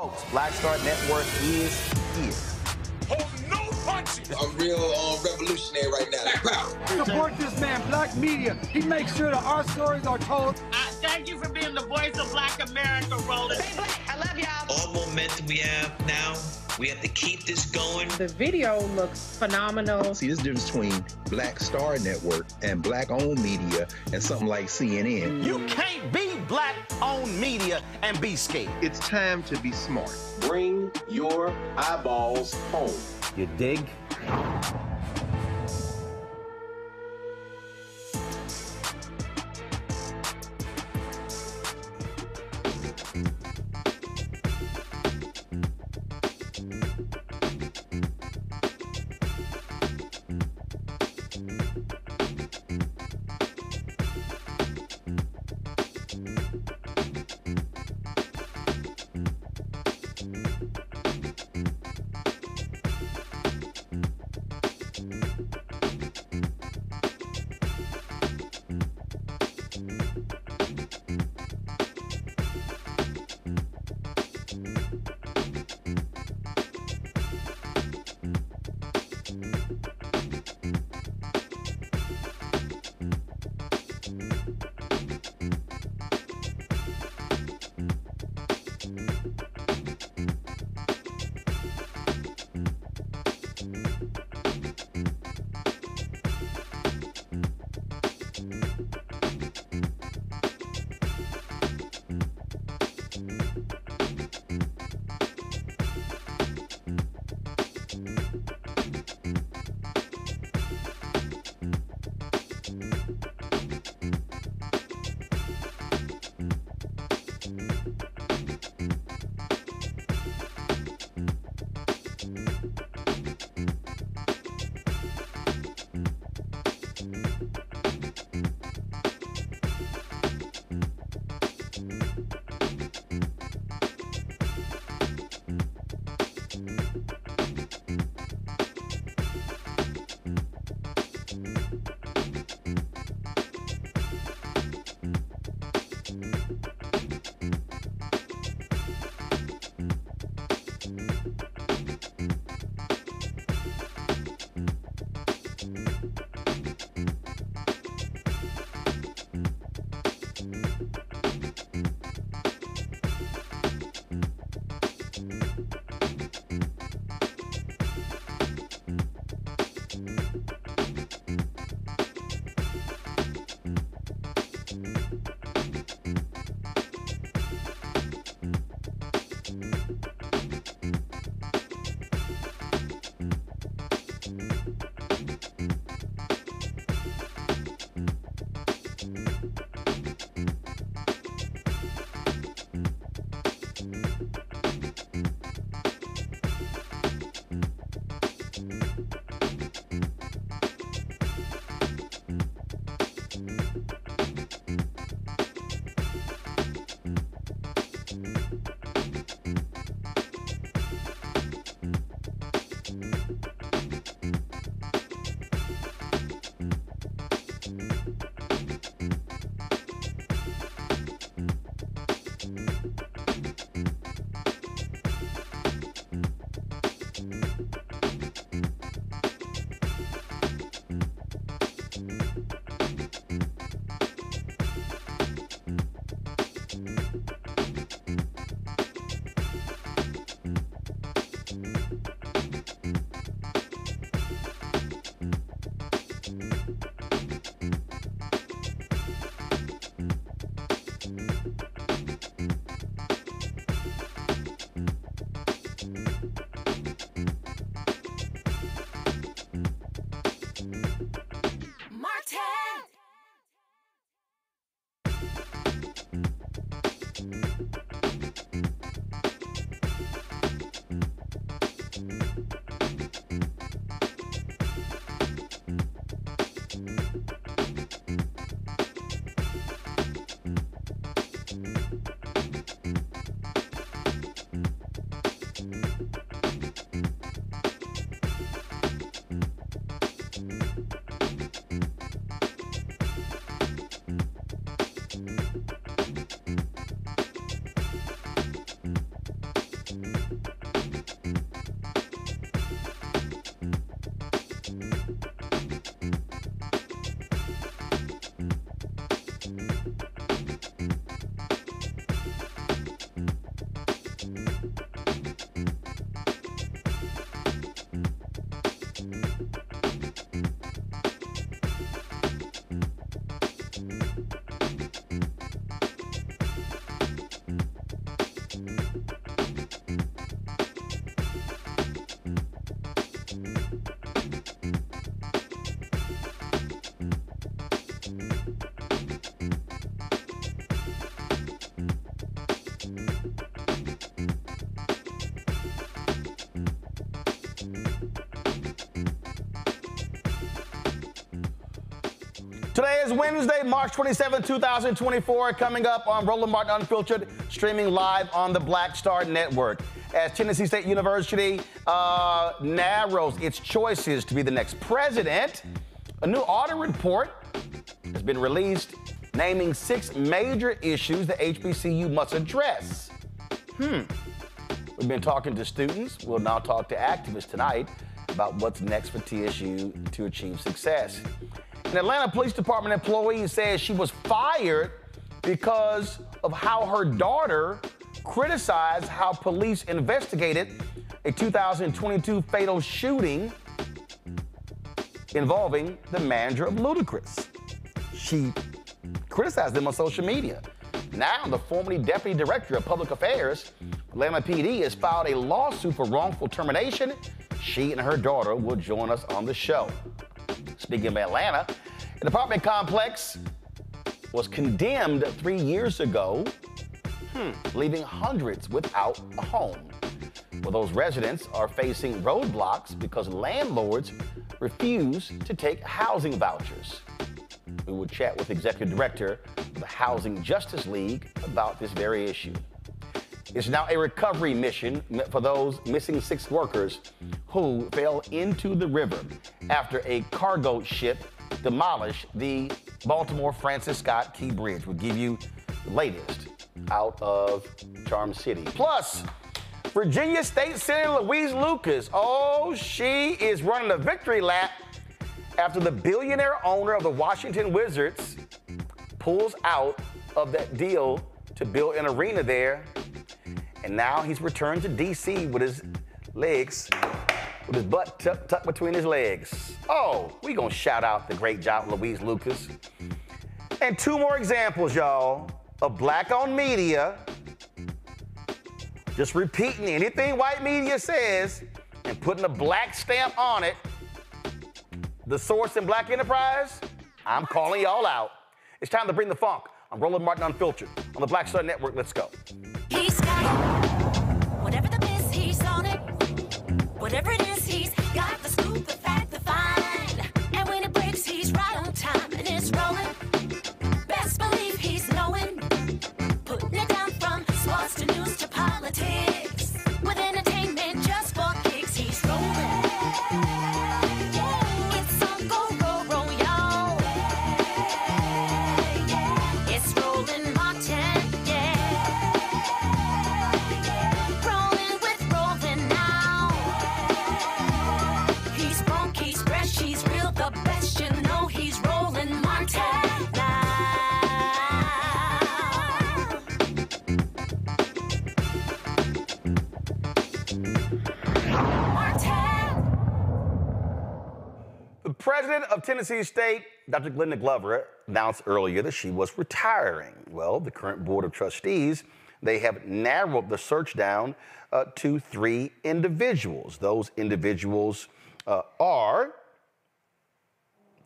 Folks, Black Star Network is here. I'm real um, revolutionary right now. Support this man, Black Media. He makes sure that our stories are told. Uh, thank you for being the voice of Black America, Roland. Stay black. I love y'all. All momentum we have now, we have to keep this going. The video looks phenomenal. See, this difference between Black Star Network and Black owned media and something like CNN. You can't be black owned media and be scared. It's time to be smart. Bring your eyeballs home. You dig? Wednesday, March 27, 2024, coming up on Roland Martin Unfiltered, streaming live on the Black Star Network. As Tennessee State University uh, narrows its choices to be the next president, a new audit report has been released naming six major issues the HBCU must address. Hmm. We've been talking to students. We'll now talk to activists tonight about what's next for TSU to achieve success. An Atlanta Police Department employee says she was fired because of how her daughter criticized how police investigated a 2022 fatal shooting involving the manager of Ludacris. She criticized them on social media. Now, the formerly deputy director of public affairs, Atlanta PD, has filed a lawsuit for wrongful termination. She and her daughter will join us on the show. Speaking of Atlanta, an apartment complex was condemned three years ago, hmm, leaving hundreds without a home. Well, those residents are facing roadblocks because landlords refuse to take housing vouchers. We will chat with Executive Director of the Housing Justice League about this very issue. It's now a recovery mission for those missing six workers who fell into the river after a cargo ship demolished the Baltimore Francis Scott Key Bridge. We'll give you the latest out of Charm City. Plus, Virginia State Senator Louise Lucas. Oh, she is running a victory lap after the billionaire owner of the Washington Wizards pulls out of that deal to build an arena there. And now he's returned to D.C. with his legs, with his butt tucked, tucked between his legs. Oh, we gonna shout out the great job, Louise Lucas. And two more examples, y'all, of black-owned media just repeating anything white media says and putting a black stamp on it the source in black enterprise, I'm calling y'all out. It's time to bring the funk. I'm Roland Martin Unfiltered on the Black Star Network. Let's go. He's got. Whatever the miss, he's on it. Whatever it is, he's got the scoop, the fact, the find. And when it breaks, he's right on time and it's rolling. Best believe he's knowing. Putting it down from sports to news to politics. President of Tennessee State, Dr. Glenda Glover, announced earlier that she was retiring. Well, the current board of trustees, they have narrowed the search down uh, to three individuals. Those individuals uh, are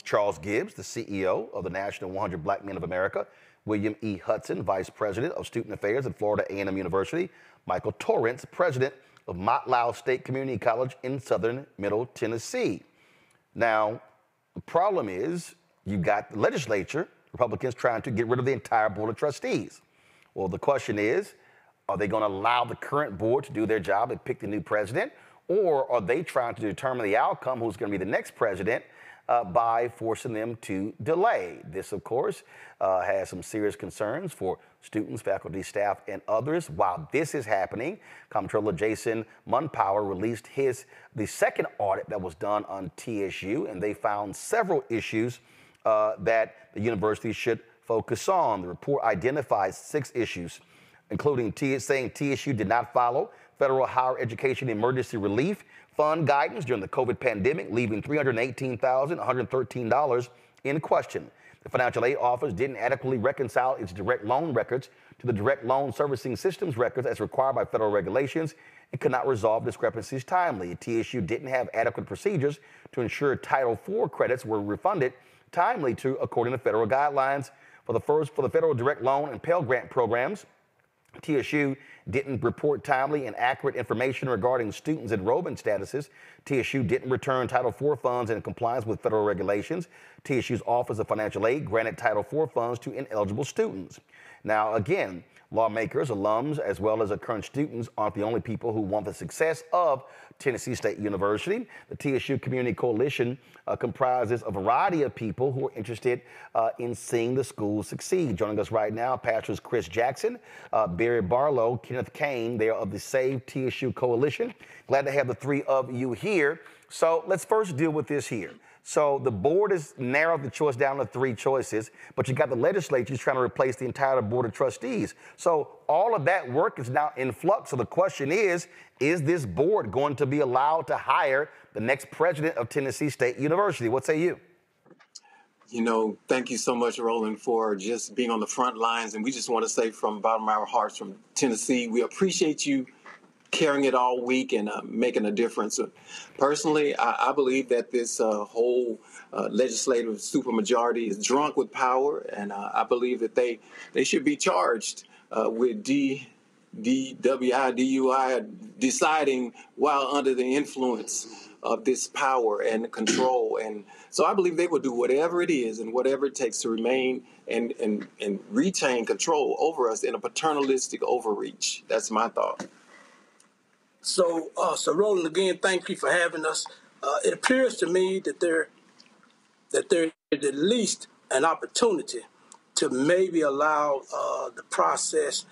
Charles Gibbs, the CEO of the National 100 Black Men of America, William E. Hudson, Vice President of Student Affairs at Florida A&M University, Michael Torrance, President of Motlow State Community College in Southern Middle Tennessee. Now, the problem is you got the legislature, Republicans trying to get rid of the entire board of trustees. Well, the question is, are they going to allow the current board to do their job and pick the new president? Or are they trying to determine the outcome, who's going to be the next president, uh, by forcing them to delay? This, of course, uh, has some serious concerns for students, faculty, staff, and others. While this is happening, Comptroller Jason Mumpower released his the second audit that was done on TSU, and they found several issues uh, that the university should focus on. The report identifies six issues, including T- saying TSU did not follow federal higher education emergency relief fund guidance during the COVID pandemic, leaving $318,113 in question. The financial aid office didn't adequately reconcile its direct loan records to the direct loan servicing systems records as required by federal regulations and could not resolve discrepancies timely. TSU didn't have adequate procedures to ensure Title IV credits were refunded timely to according to federal guidelines for the first for the federal direct loan and Pell Grant programs. TSU didn't report timely and accurate information regarding students' enrollment statuses. TSU didn't return Title IV funds in compliance with federal regulations. TSU's Office of Financial Aid granted Title IV funds to ineligible students. Now, again, lawmakers, alums, as well as current students aren't the only people who want the success of Tennessee State University. The TSU Community Coalition uh, comprises a variety of people who are interested uh, in seeing the school succeed. Joining us right now, Pastors Chris Jackson, uh, Barry Barlow, Kenneth Kane. They are of the Save TSU Coalition. Glad to have the three of you here. So let's first deal with this here. So the board has narrowed the choice down to three choices, but you got the legislature trying to replace the entire board of trustees. So all of that work is now in flux. So the question is, is this board going to be allowed to hire the next president of Tennessee State University? What say you? You know, thank you so much, Roland, for just being on the front lines. And we just want to say from bottom of our hearts from Tennessee, we appreciate you carrying it all week and uh, making a difference. Personally, I, I believe that this uh, whole uh, legislative supermajority is drunk with power, and uh, I believe that they they should be charged uh, with D. DWI, DUI, deciding while under the influence of this power and control. And so I believe they will do whatever it is and whatever it takes to remain and, and, and retain control over us in a paternalistic overreach. That's my thought. So, uh, so Roland, again, thank you for having us. Uh, it appears to me that there that there is at least an opportunity to maybe allow uh, the process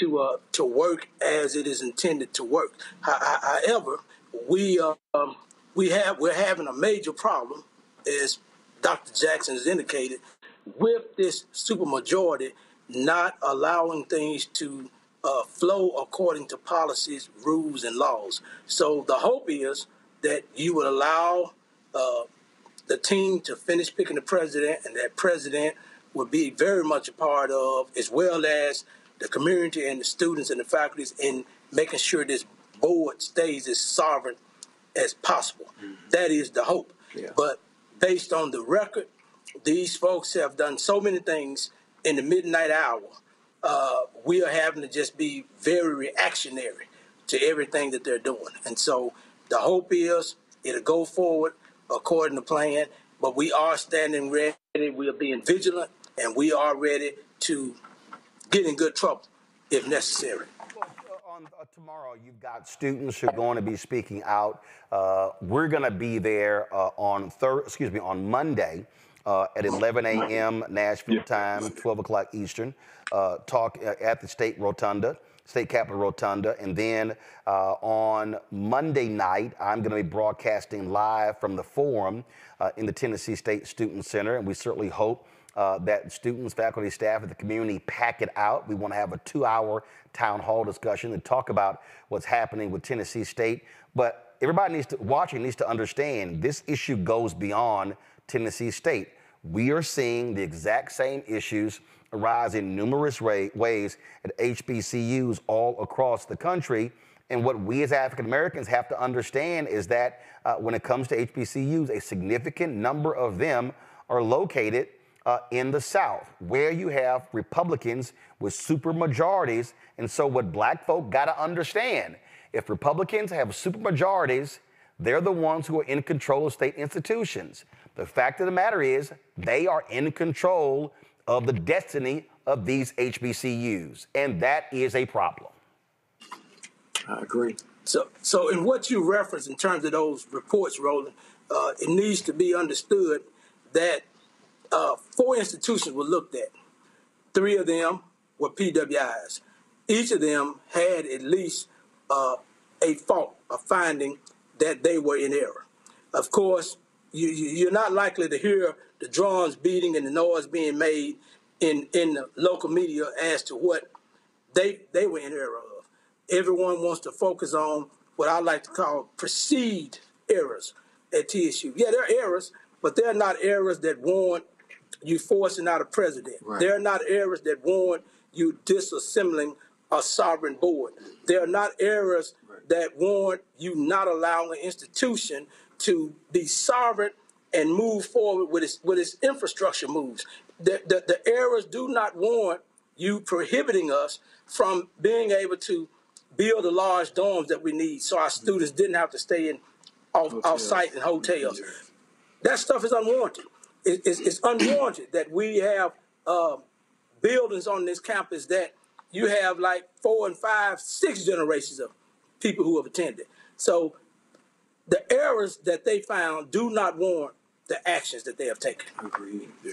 to uh, to work as it is intended to work. However, we um, we have we're having a major problem, as Dr. Jackson has indicated, with this supermajority not allowing things to uh, flow according to policies, rules, and laws. So the hope is that you would allow uh, the team to finish picking the president, and that president would be very much a part of, as well as the community and the students and the faculties, in making sure this board stays as sovereign as possible. Mm-hmm. That is the hope. Yeah. But based on the record, these folks have done so many things in the midnight hour uh, we are having to just be very reactionary to everything that they're doing. And so the hope is it'll go forward according to plan, but we are standing ready. We are being vigilant, and we are ready to get in good trouble if necessary. on uh, tomorrow, you've got students who are going to be speaking out. Uh, we're going to be there uh, on third, excuse me, on Monday uh, at 11 a.m. Nashville time, 12 o'clock Eastern. Uh, talk uh, at the state rotunda, state capitol rotunda, and then uh, on Monday night, I'm going to be broadcasting live from the forum uh, in the Tennessee State Student Center, and we certainly hope. Uh, that students, faculty, staff, and the community pack it out. We want to have a two hour town hall discussion and talk about what's happening with Tennessee State. But everybody needs to, watching needs to understand this issue goes beyond Tennessee State. We are seeing the exact same issues arise in numerous ways at HBCUs all across the country. And what we as African Americans have to understand is that uh, when it comes to HBCUs, a significant number of them are located uh, in the South, where you have Republicans with super majorities. And so, what black folk got to understand if Republicans have super majorities, they're the ones who are in control of state institutions. The fact of the matter is, they are in control of the destiny of these HBCUs, and that is a problem. I agree. So, so in what you reference in terms of those reports, Roland, uh, it needs to be understood that uh, four institutions were looked at. Three of them were PWIs. Each of them had at least uh, a fault, a finding that they were in error. Of course, you, you're not likely to hear the drums beating and the noise being made in, in the local media as to what they, they were in error of. Everyone wants to focus on what I like to call perceived errors at TSU. Yeah, there are errors, but they're not errors that warrant you forcing out a president. Right. They're not errors that warrant you disassembling a sovereign board. They're not errors right. that warrant you not allowing an institution to be sovereign and move forward with its with its infrastructure moves. The, the, the errors do not warrant you prohibiting us from being able to build the large dorms that we need so our students didn't have to stay in off, off site in hotels. That stuff is unwarranted. it, it's, it's unwarranted that we have uh, buildings on this campus that you have like four and five, six generations of people who have attended. So the errors that they found do not warrant the actions that they have taken. Agreed. Yeah.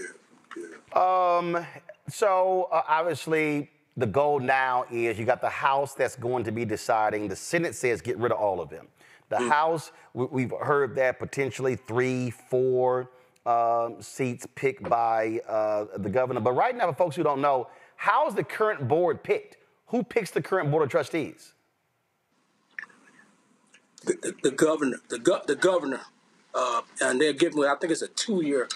yeah. Um, so uh, obviously the goal now is you got the House that's going to be deciding. The Senate says get rid of all of them. The Mm. House, we, we've heard that potentially three, four um, seats picked by uh, the governor. But right now, for folks who don't know, how's the current board picked? Who picks the current board of trustees? The, the, governor, the, go, the governor, uh, and they're giving, I think it's a two-year,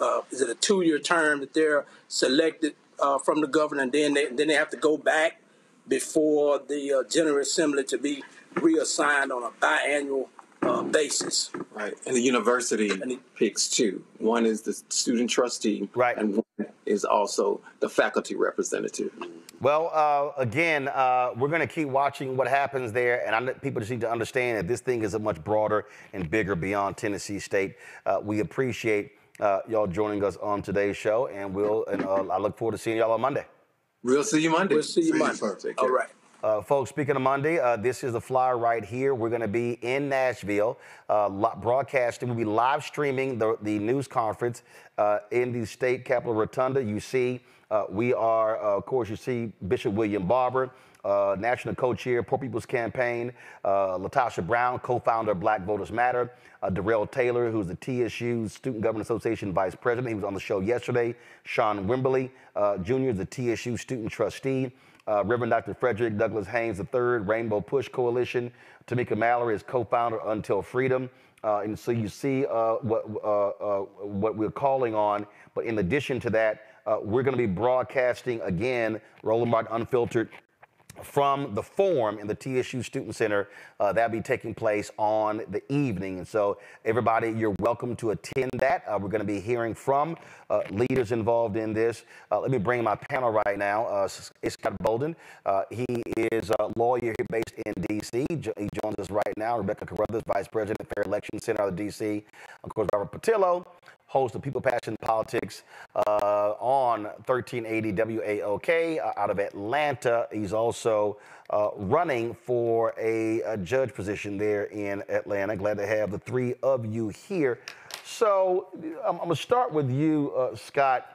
uh, is it a two-year term that they're selected uh, from the governor, and then they, then they have to go back before the uh, General Assembly to be reassigned on a biannual uh, basis. Right. And the university picks two. One is the student trustee. Right. And one is also the faculty representative. Well, uh, again, uh, we're going to keep watching what happens there, and I, people just need to understand that this thing is a much broader and bigger beyond Tennessee State. Uh, we appreciate uh, y'all joining us on today's show, and we'll and uh, I look forward to seeing y'all on Monday. We'll see you Monday. We'll see you Monday. Take care. All right. Uh, folks, speaking of Monday, uh, this is the flyer right here. We're going to be in Nashville, uh, broadcasting. We'll be live streaming the, the news conference uh, in the state capitol rotunda. You see, uh, we are, uh, of course, you see Bishop William Barber, national co-chair, Poor People's Campaign, LaTosha Brown, co-founder of Black Voters Matter, Darrell Taylor, who's the TSU Student Government Association vice president. He was on the show yesterday. Sean Wimberly Jr. is the TSU student trustee. Uh, Reverend Dr. Frederick Douglass Haynes III, Rainbow Push Coalition. Tamika Mallory is co-founder Until Freedom. Uh, and so you see uh, what, uh, uh, what we're calling on. But in addition to that, uh, we're going to be broadcasting again, Roland Martin Unfiltered, from the forum in the TSU Student Center. Uh, that'll be taking place on the evening. And so, everybody, you're welcome to attend that. Uh, we're going to be hearing from uh, leaders involved in this. Uh, let me bring my panel right now. Uh, it's Scott Bolden. Uh, he is a lawyer here based in D.C. Jo- He joins us right now. Rebecca Carruthers, Vice President, Fair Election Center out of D.C. Of course, Robert Patillo, host of People Passion Politics uh, on 1380 WAOK uh, out of Atlanta. He's also uh, running for a, a judge position there in Atlanta. Glad to have the three of you here. So I'm, I'm going to start with you, uh, Scott,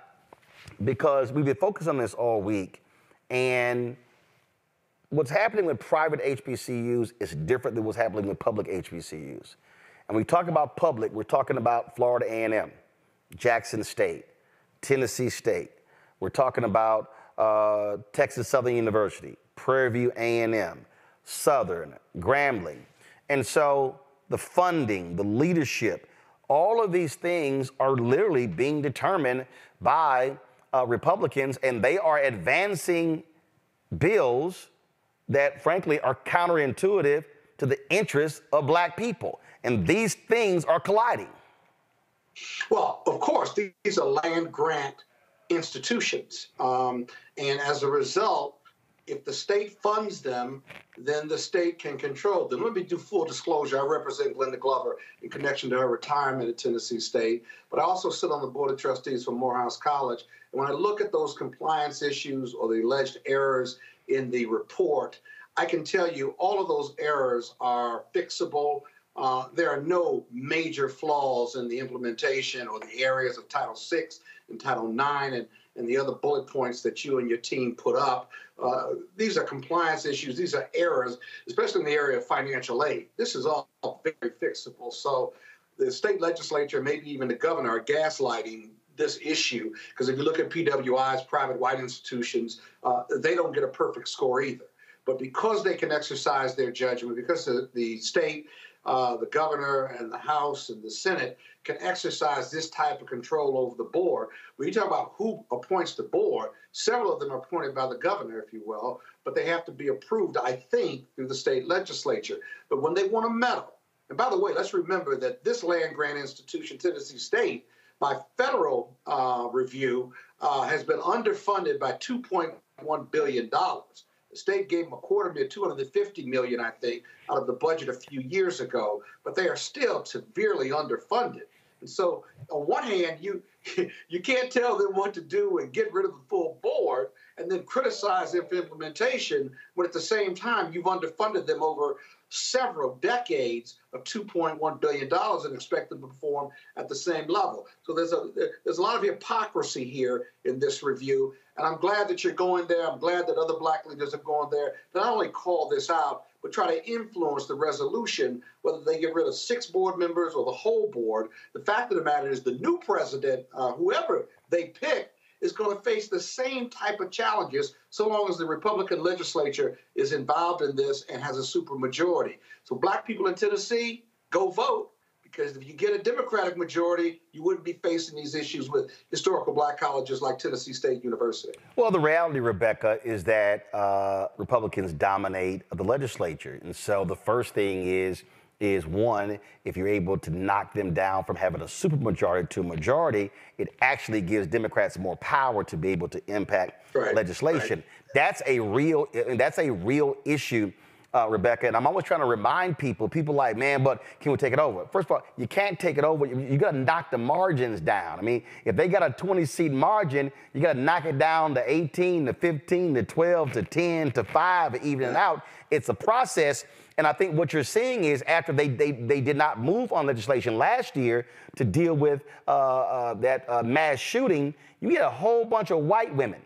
because we've been focused on this all week. And what's happening with private HBCUs is different than what's happening with public HBCUs. And we talk about public, we're talking about Florida A&M, Jackson State, Tennessee State. We're talking about uh, Texas Southern University, Prairie View A&M, Southern, Grambling. And so the funding, the leadership, all of these things are literally being determined by uh, Republicans, and they are advancing bills that, frankly, are counterintuitive to the interests of black people. And these things are colliding. Well, of course, these are land grant institutions. Um, and as a result, if the state funds them, then the state can control them. Let me do full disclosure. I represent Glenda Glover in connection to her retirement at Tennessee State, but I also sit on the Board of Trustees for Morehouse College. And when I look at those compliance issues or the alleged errors in the report, I can tell you all of those errors are fixable. Uh, there are no major flaws in the implementation or the areas of Title VI and Title IX and, and the other bullet points that you and your team put up. Uh, these are compliance issues. These are errors, especially in the area of financial aid. This is all very fixable. So the state legislature, maybe even the governor, are gaslighting this issue because if you look at PWIs, private white institutions, uh, they don't get a perfect score either. But because they can exercise their judgment, because the, the state, uh, the governor, and the House and the Senate can exercise this type of control over the board, when you talk about who appoints the board, several of them are appointed by the governor, if you will, but they have to be approved, I think, through the state legislature. But when they want to meddle, and by the way, let's remember that this land grant institution, Tennessee State, by federal uh, review, uh, has been underfunded by $2.1 billion. The state gave them a quarter million, 250 million, I think, out of the budget a few years ago, but they are still severely underfunded. And so, on one hand, you you can't tell them what to do and get rid of the full board and then criticize them for implementation when at the same time you've underfunded them over several decades of 2.1 billion dollars and expect them to perform at the same level. So there's a there's a lot of hypocrisy here in this review, and I'm glad that you're going there. I'm glad that other black leaders are going there to not only call this out but try to influence the resolution, whether they get rid of six board members or the whole board. The fact of the matter is, the new president, uh, whoever they pick, is going to face the same type of challenges so long as the Republican legislature is involved in this and has a supermajority. So, black people in Tennessee, go vote. Because if you get a Democratic majority, you wouldn't be facing these issues with historical black colleges like Tennessee State University. Well, the reality, Rebecca, is that uh, Republicans dominate the legislature. And so the first thing is is one, if you're able to knock them down from having a supermajority to a majority, it actually gives Democrats more power to be able to impact right, legislation. Right. That's a real that's a real issue. Uh, Rebecca, and I'm always trying to remind people, people like, man, but can we take it over? First of all, you can't take it over. You, you got to knock the margins down. I mean, if they got a 20 seat margin, you got to knock it down to 18 to 15 to 12 to 10 to 5, even it out. It's a process. And I think what you're seeing is after they, they, they did not move on legislation last year to deal with uh, uh, that uh, mass shooting, you get a whole bunch of white women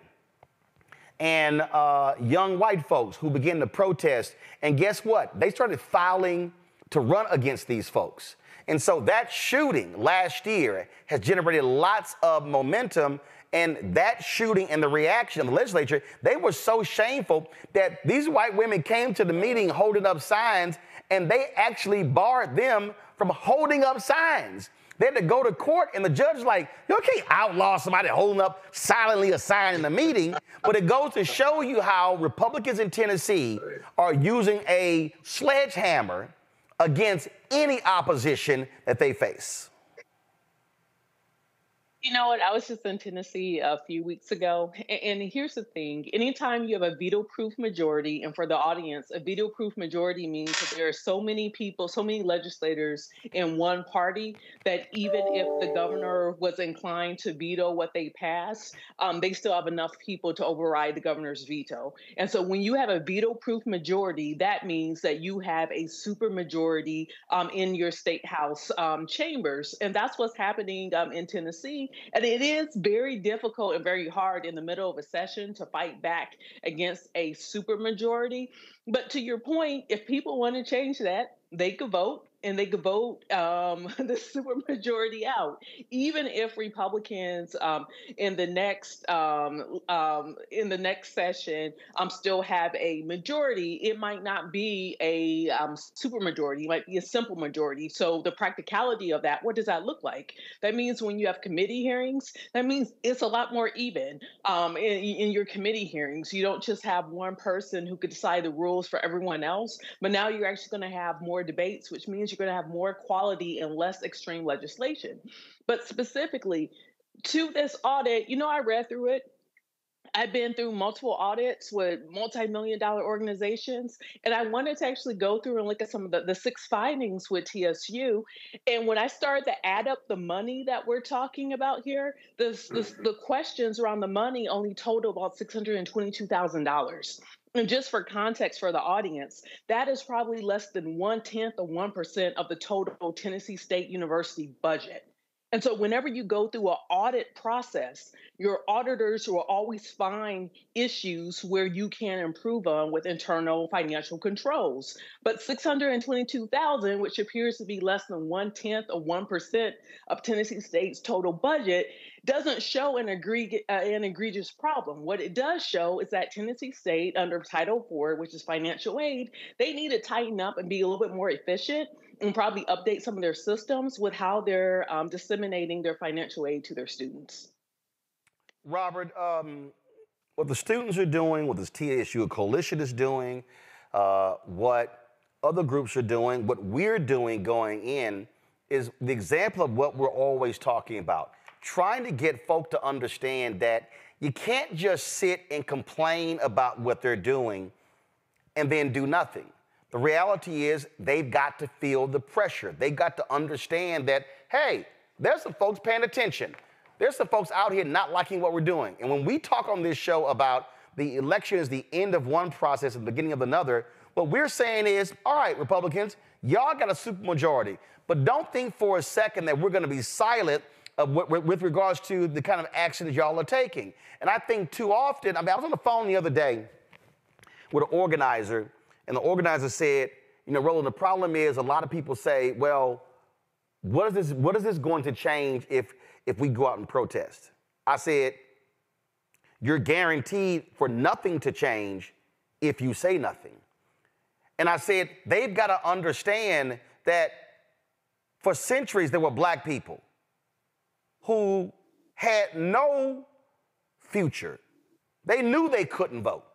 and uh, young white folks who begin to protest. And guess what? They started filing to run against these folks. And so that shooting last year has generated lots of momentum and that shooting and the reaction of the legislature, they were so shameful that these white women came to the meeting holding up signs and they actually barred them from holding up signs. They had to go to court, and the judge like, you can't outlaw somebody holding up silently a sign in the meeting. But it goes to show you how Republicans in Tennessee are using a sledgehammer against any opposition that they face. You know what? I was just in Tennessee a few weeks ago. And here's the thing anytime you have a veto proof majority, and for the audience, a veto proof majority means that there are so many people, so many legislators in one party that even if the governor was inclined to veto what they pass, um, they still have enough people to override the governor's veto. And so when you have a veto proof majority, that means that you have a super majority um, in your state house um, chambers. And that's what's happening um, in Tennessee. And it is very difficult and very hard in the middle of a session to fight back against a supermajority. But to your point, if people want to change that, they could vote and they could vote um, the supermajority out, even if Republicans um, in the next um, um, in the next session um, still have a majority. It might not be a um, supermajority; it might be a simple majority. So the practicality of that, what does that look like? That means when you have committee hearings, that means it's a lot more even in, in your committee hearings. You don't just have one person who could decide the rules for everyone else, but now you're actually going to have more debates, which means you're going to have more quality and less extreme legislation. But specifically to this audit, you know, I read through it. I've been through multiple audits with multi-million dollar organizations, and I wanted to actually go through and look at some of the, the six findings with TSU. And when I started to add up the money that we're talking about here, the, the, mm-hmm. the questions around the money only total about $622,000. And just for context for the audience, that is probably less than one tenth of 1% of the total Tennessee State University budget. And so, whenever you go through an audit process, your auditors will always find issues where you can improve on with internal financial controls. But 622,000, which appears to be less than one tenth of 1% of Tennessee State's total budget, doesn't show an, uh, an egregious problem. What it does show is that Tennessee State, under Title IV, which is financial aid, they need to tighten up and be a little bit more efficient and probably update some of their systems with how they're um, disseminating their financial aid to their students. Robert, um, what the students are doing, what this TSU coalition is doing, uh, what other groups are doing, what we're doing going in is the example of what we're always talking about. Trying to get folk to understand that you can't just sit and complain about what they're doing and then do nothing. The reality is they've got to feel the pressure. They've got to understand that, hey, there's some folks paying attention. there's some folks out here not liking what we're doing. And when we talk on this show about the election is the end of one process and the beginning of another, what we're saying is, all right, Republicans, y'all got a supermajority, but don't think for a second that we're going to be silent uh, with, with regards to the kind of actions y'all are taking. And I think too often, I mean, I was on the phone the other day with an organizer, and the organizer said, you know, Roland, the problem is a lot of people say, well, what is this, what is this going to change if, if we go out and protest? I said, you're guaranteed for nothing to change if you say nothing. And I said, they've got to understand that for centuries there were black people who had no future. They knew they couldn't vote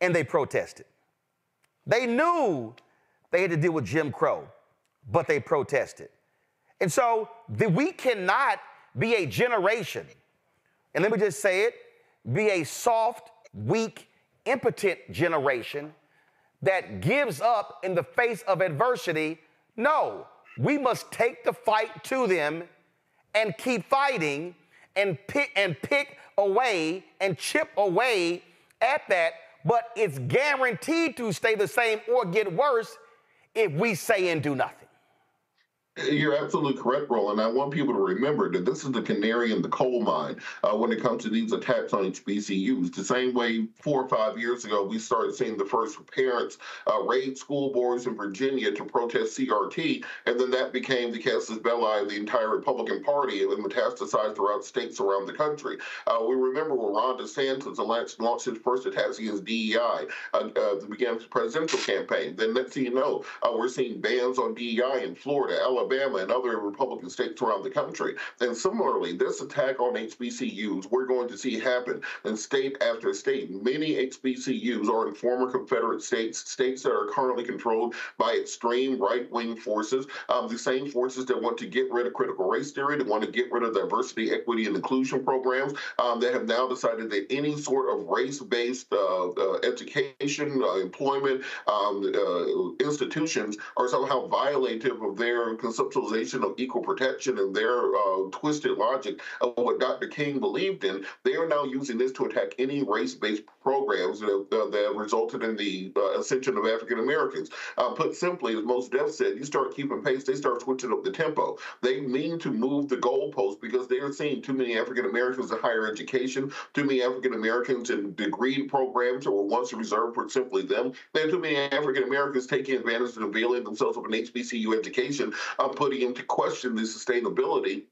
and they protested. They knew they had to deal with Jim Crow, but they protested. And so the, we cannot be a generation, and let me just say it be a soft, weak, impotent generation that gives up in the face of adversity. No, we must take the fight to them and keep fighting and pick and pick away and chip away at that, but it's guaranteed to stay the same or get worse if we say and do nothing. You're absolutely correct, Roland. I want people to remember that this is the canary in the coal mine uh, when it comes to these attacks on HBCUs. The same way four or five years ago, we started seeing the first parents uh, raid school boards in Virginia to protest CRT, and then that became the casus belli of the entire Republican Party and metastasized throughout states around the country. Uh, we remember when Ron DeSantis launched his first attacks against DEI at the his presidential campaign. Then next thing you know, uh, we're seeing bans on DEI in Florida, Alabama, Alabama and other Republican states around the country. And similarly, this attack on HBCUs, we're going to see happen in state after state. Many HBCUs are in former Confederate states, states that are currently controlled by extreme right wing forces, um, the same forces that want to get rid of critical race theory, that want to get rid of diversity, equity, and inclusion programs, um, that have now decided that any sort of race based uh, uh, education, uh, employment, um, uh, institutions are somehow violative of their conceptualization of equal protection and their uh, twisted logic of what Dr. King believed in, they are now using this to attack any race-based programs that, uh, that resulted in the uh, ascension of African Americans. Uh, put simply, as Mos Def said, you start keeping pace, they start switching up the tempo. They mean to move the goalposts because they are seeing too many African Americans in higher education, too many African Americans in degree programs that were once reserved for simply them. Have too many African Americans taking advantage of availing themselves of an HBCU education uh, putting into question the sustainability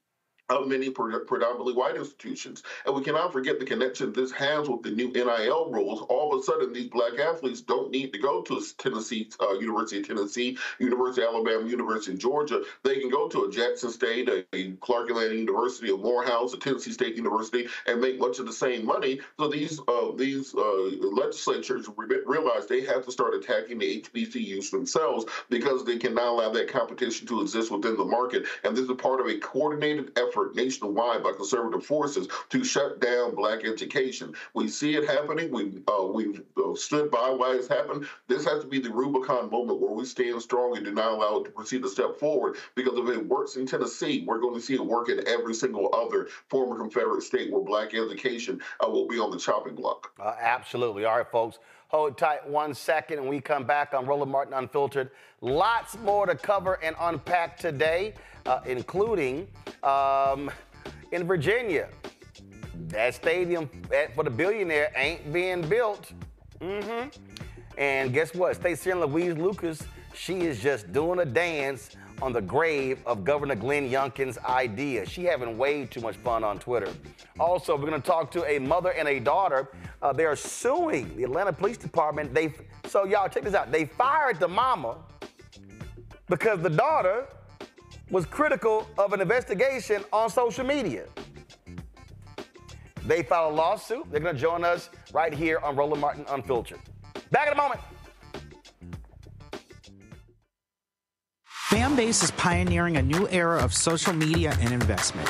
of many predominantly white institutions. And we cannot forget the connection this has with the new NIL rules. All of a sudden, these black athletes don't need to go to Tennessee, uh, University of Tennessee, University of Alabama, University of Georgia. They can go to a Jackson State, a, Clark Atlanta University, a Morehouse, a Tennessee State University, and make much of the same money. So these uh, these uh, legislatures realize they have to start attacking the HBCUs themselves because they cannot allow that competition to exist within the market. And this is part of a coordinated effort effort nationwide by conservative forces to shut down black education. We see it happening. We uh, we've uh, stood by why it's happened. This has to be the Rubicon moment where we stand strong and do not allow it to proceed a step forward. Because if it works in Tennessee, we're going to see it work in every single other former Confederate state where black education uh, will be on the chopping block. Uh, absolutely. All right, folks. Hold tight one second and we come back on Roland Martin Unfiltered. Lots more to cover and unpack today, uh, including um, in Virginia. That stadium for the billionaire ain't being built. Mm-hmm. And guess what? State Senator Louise Lucas, she is just doing a dance on the grave of Governor Glenn Youngkin's idea. She having way too much fun on Twitter. Also, we're going to talk to a mother and a daughter. Uh, they are suing the Atlanta Police Department. They so y'all check this out. They fired the mama because the daughter was critical of an investigation on social media. They filed a lawsuit. They're going to join us right here on Roland Martin Unfiltered. Back in a moment. Fanbase is pioneering a new era of social media and investment.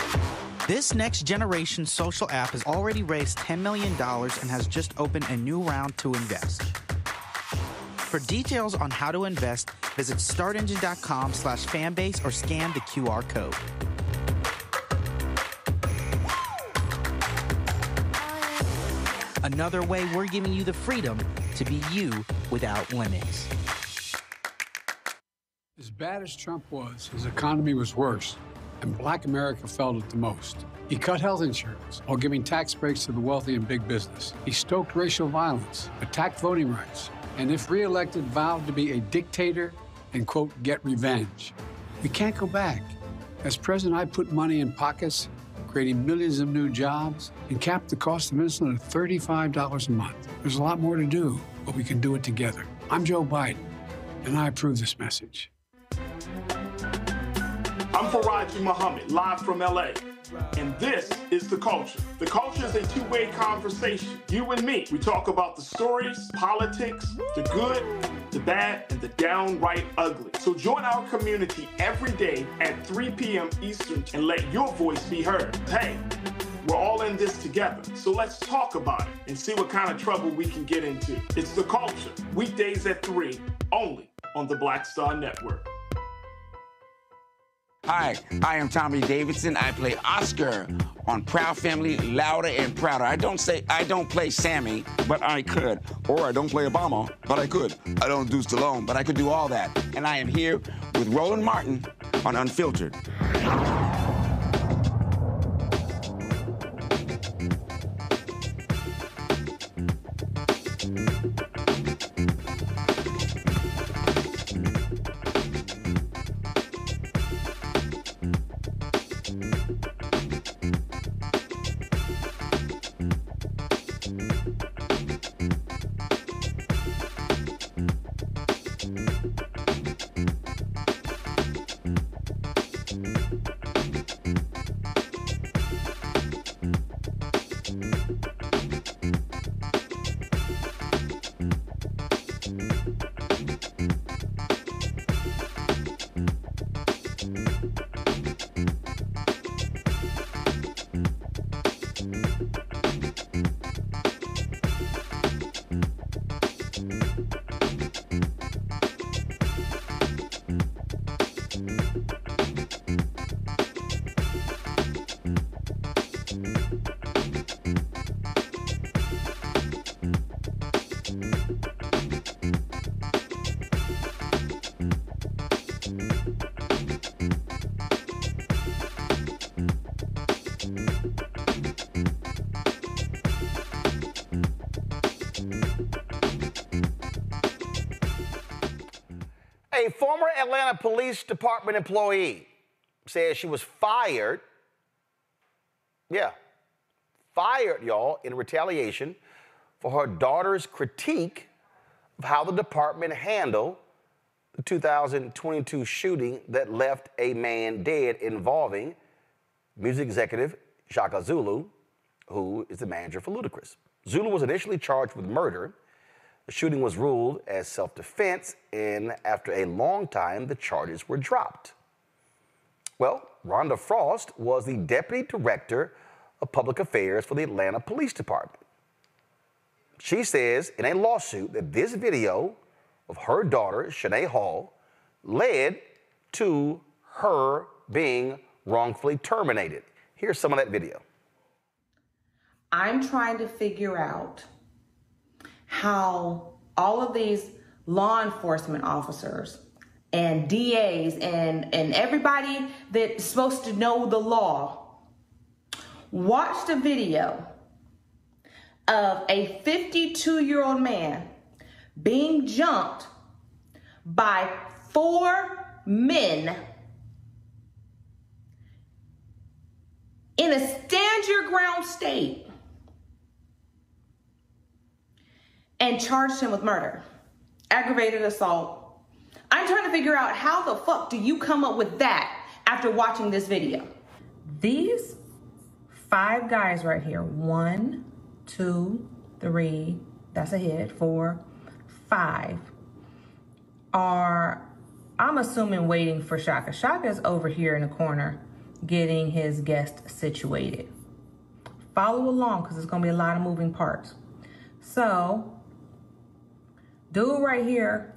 This next generation social app has already raised $10 million and has just opened a new round to invest. For details on how to invest, visit startengine.com slash fanbase or scan the QR code. Another way we're giving you the freedom to be you without limits. As bad as Trump was, his economy was worse, and black America felt it the most. He cut health insurance while giving tax breaks to the wealthy and big business. He stoked racial violence, attacked voting rights, and if reelected, vowed to be a dictator and, quote, get revenge. We can't go back. As president, I put money in pockets, creating millions of new jobs, and capped the cost of insulin at $35 a month. There's a lot more to do, but we can do it together. I'm Joe Biden, and I approve this message. I'm Faraji Muhammad, live from LA. And this is The Culture. The Culture is a two way conversation. You and me. We talk about the stories, politics, the good, the bad, and the downright ugly. So join our community every day at 3 p.m. Eastern and let your voice be heard. Hey, we're all in this together. So let's talk about it and see what kind of trouble we can get into. It's The Culture, weekdays at 3, only on the Black Star Network. Hi, I am Tommy Davidson. I play Oscar on Proud Family, Louder and Prouder. I don't say I don't play Sammy, but I could. Or I don't play Obama, but I could. I don't do Stallone, but I could do all that. And I am here with Roland Martin on Unfiltered. Atlanta Police Department employee says she was fired. Yeah, fired, y'all, in retaliation for her daughter's critique of how the department handled the 2022 shooting that left a man dead involving music executive Shaka Zulu, who is the manager for Ludacris. Zulu was initially charged with murder. The shooting was ruled as self defense, and after a long time, the charges were dropped. Well, Rhonda Frost was the deputy director of public affairs for the Atlanta Police Department. She says in a lawsuit that this video of her daughter, Shanae Hall, led to her being wrongfully terminated. Here's some of that video. I'm trying to figure out how all of these law enforcement officers and DAs and, and everybody that's supposed to know the law watched a video of a 52 year old man being jumped by four men in a stand your ground state and charged him with murder, aggravated assault. I'm trying to figure out how the fuck do you come up with that after watching this video? These five guys right here one, two, three, that's a hit, four, five are, I'm assuming, waiting for Shaka. Shaka is over here in the corner getting his guest situated. Follow along because there's going to be a lot of moving parts. So, dude right here.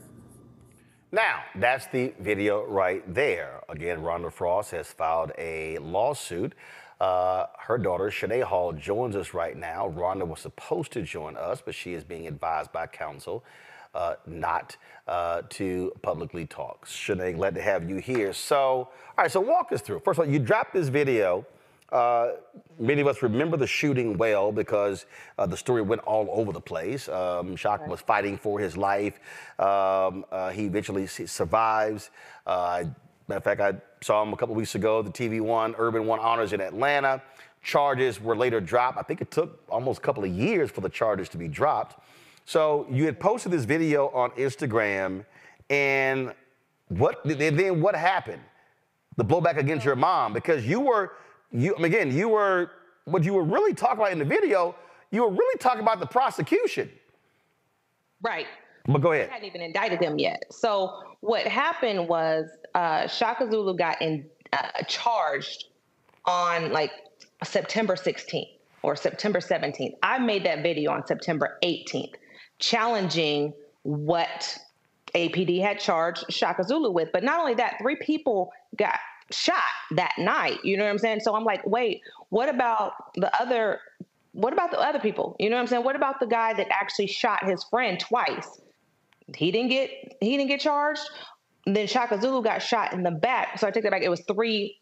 Now, that's the video right there. Again, Rhonda Frost has filed a lawsuit Uh, her daughter, Shanae Hall, joins us right now. Rhonda was supposed to join us, but she is being advised by counsel uh, not uh, to publicly talk. Shanae, glad to have you here. So, all right, so walk us through. First of all, you dropped this video. Uh, many of us remember the shooting well because uh, the story went all over the place. Um, Shaka was fighting for his life. Um, uh, he eventually survives. Uh, matter of fact, I saw him a couple weeks ago, the TV One Urban One Honors in Atlanta. Charges were later dropped. I think it took almost a couple of years for the charges to be dropped. So you had posted this video on Instagram, and what? And then what happened? The blowback against your mom because you were, you I mean, again, you were what you were really talking about in the video. You were really talking about the prosecution. Right. But go ahead. I hadn't even indicted them yet. So what happened was uh, Shaka Zulu got in, uh, charged on like September 16th or September 17th. I made that video on September 18th, challenging what APD had charged Shaka Zulu with. But not only that, three people got shot that night. You know what I'm saying? So I'm like, wait, what about the other? What about the other people? You know what I'm saying? What about the guy that actually shot his friend twice? He didn't get he didn't get charged. And then Shaka Zulu got shot in the back. So I take that back. It was three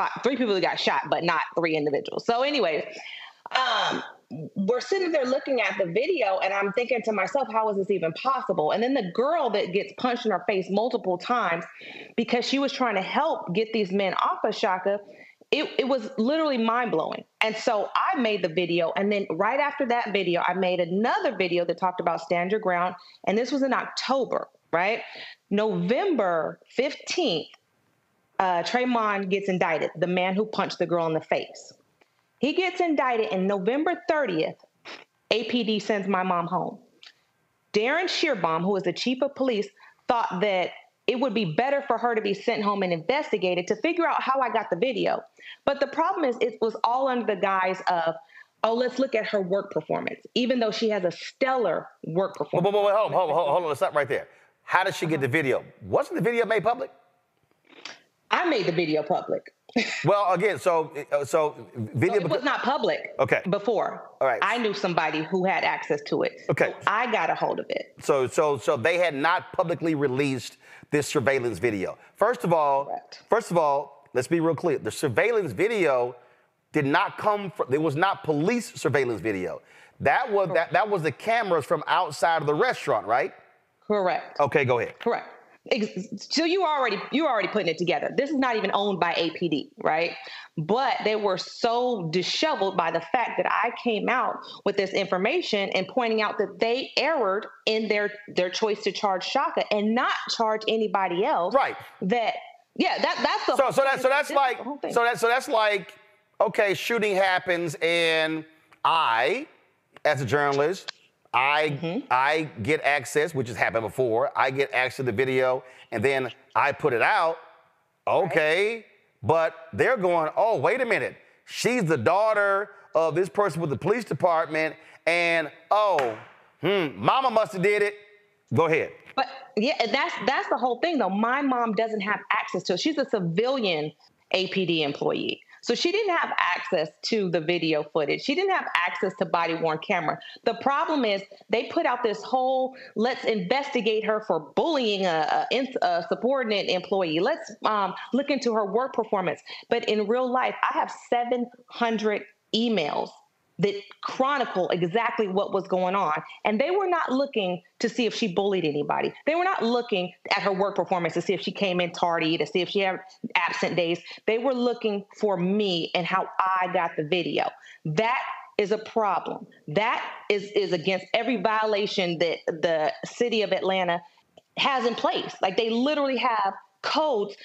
five, three people that got shot, but not three individuals. So, anyways, um, we're sitting there looking at the video, and I'm thinking to myself, how is this even possible? And then the girl that gets punched in her face multiple times because she was trying to help get these men off of Shaka. It, it was literally mind blowing. And so I made the video. And then right after that video, I made another video that talked about stand your ground. And this was in October, right? November 15th, uh, Trayvon gets indicted, the man who punched the girl in the face. He gets indicted, and November 30th, APD sends my mom home. Darin Schierbaum, who is the chief of police, thought that it would be better for her to be sent home and investigated to figure out how I got the video. But the problem is, it was all under the guise of, oh, let's look at her work performance, even though she has a stellar work performance. wait, wait, hold hold on, hold on, hold on. Let's stop right there. How did she get the video? Wasn't the video made public? I made the video public. Well, again, so uh, so video. It was not public Okay. before. All right. I knew somebody who had access to it. Okay. So I got a hold of it. So, so, so they had not publicly released this surveillance video. First of all, Correct. first of all, let's be real clear. The surveillance video did not come from. It was not police surveillance video. That was that, that was the cameras from outside of the restaurant, right? Correct. Okay, go ahead. Correct. So you already you're already putting it together. This is not even owned by APD, right? But they were so disheveled by the fact that I came out with this information and pointing out that they erred in their their choice to charge Shaka and not charge anybody else. Right. That yeah, that that's the So, whole so that, so that's like, the whole thing. so that, so that's like, okay, shooting happens, and I, as a journalist, I, Mm-hmm. I get access, which has happened before. I get access to the video, and then I put it out. Okay, but they're going, oh, wait a minute, she's the daughter of this person with the police department, and oh, hmm, mama must have did it. Go ahead. But yeah, that's that's the whole thing though. My mom doesn't have access to it. She's a civilian APD employee. So she didn't have access to the video footage. She didn't have access to body worn camera. The problem is they put out this whole let's investigate her for bullying a, a, a subordinate employee. Let's um, look into her work performance. But in real life, I have 700 emails that chronicle exactly what was going on. And they were not looking to see if she bullied anybody. They were not looking at her work performance to see if she came in tardy, to see if she had absent days. They were looking for me and how I got the video. That is a problem. That is is against every violation that the city of Atlanta has in place. Like they literally have codes.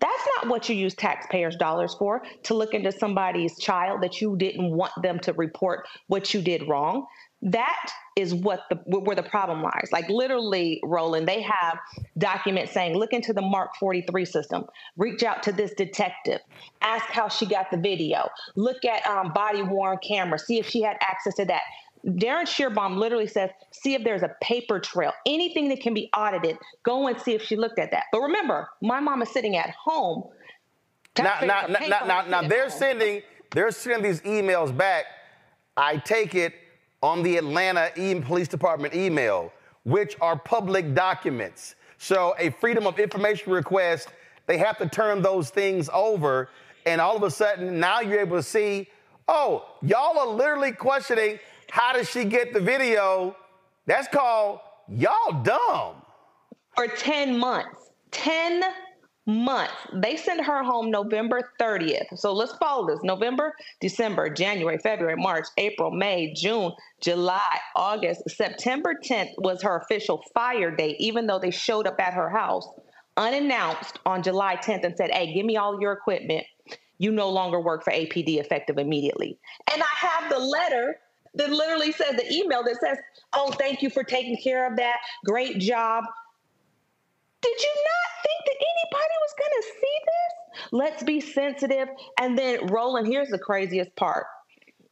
That's not what you use taxpayers' dollars for to look into somebody's child that you didn't want them to report what you did wrong. That is what the where the problem lies. Like literally, Roland, they have documents saying, look into the Mark43 system, reach out to this detective, ask how she got the video, look at um, body worn camera, see if she had access to that. Darin Schierbaum literally says, see if there's a paper trail, anything that can be audited, go and see if she looked at that. But remember, my mom is sitting at home Now, now, now, now, now, now they're at sending they're sending these emails back. I take it on the Atlanta e- Police Department email, which are public documents. So a freedom of information request, they have to turn those things over, and all of a sudden now you're able to see, oh, y'all are literally questioning how did she get the video? That's called y'all dumb. for 10 months. 10 months. They sent her home November 30th. So let's follow this November, December, January, February, March, April, May, June, July, August, September 10th was her official fire date, even though they showed up at her house unannounced on July 10th and said, Hey, give me all your equipment. You no longer work for APD effective immediately. And I have the letter that literally says the email that says, Oh, thank you for taking care of that. Great job. Did you not think that anybody was going to see this? Let's be sensitive. And then, Roland, here's the craziest part.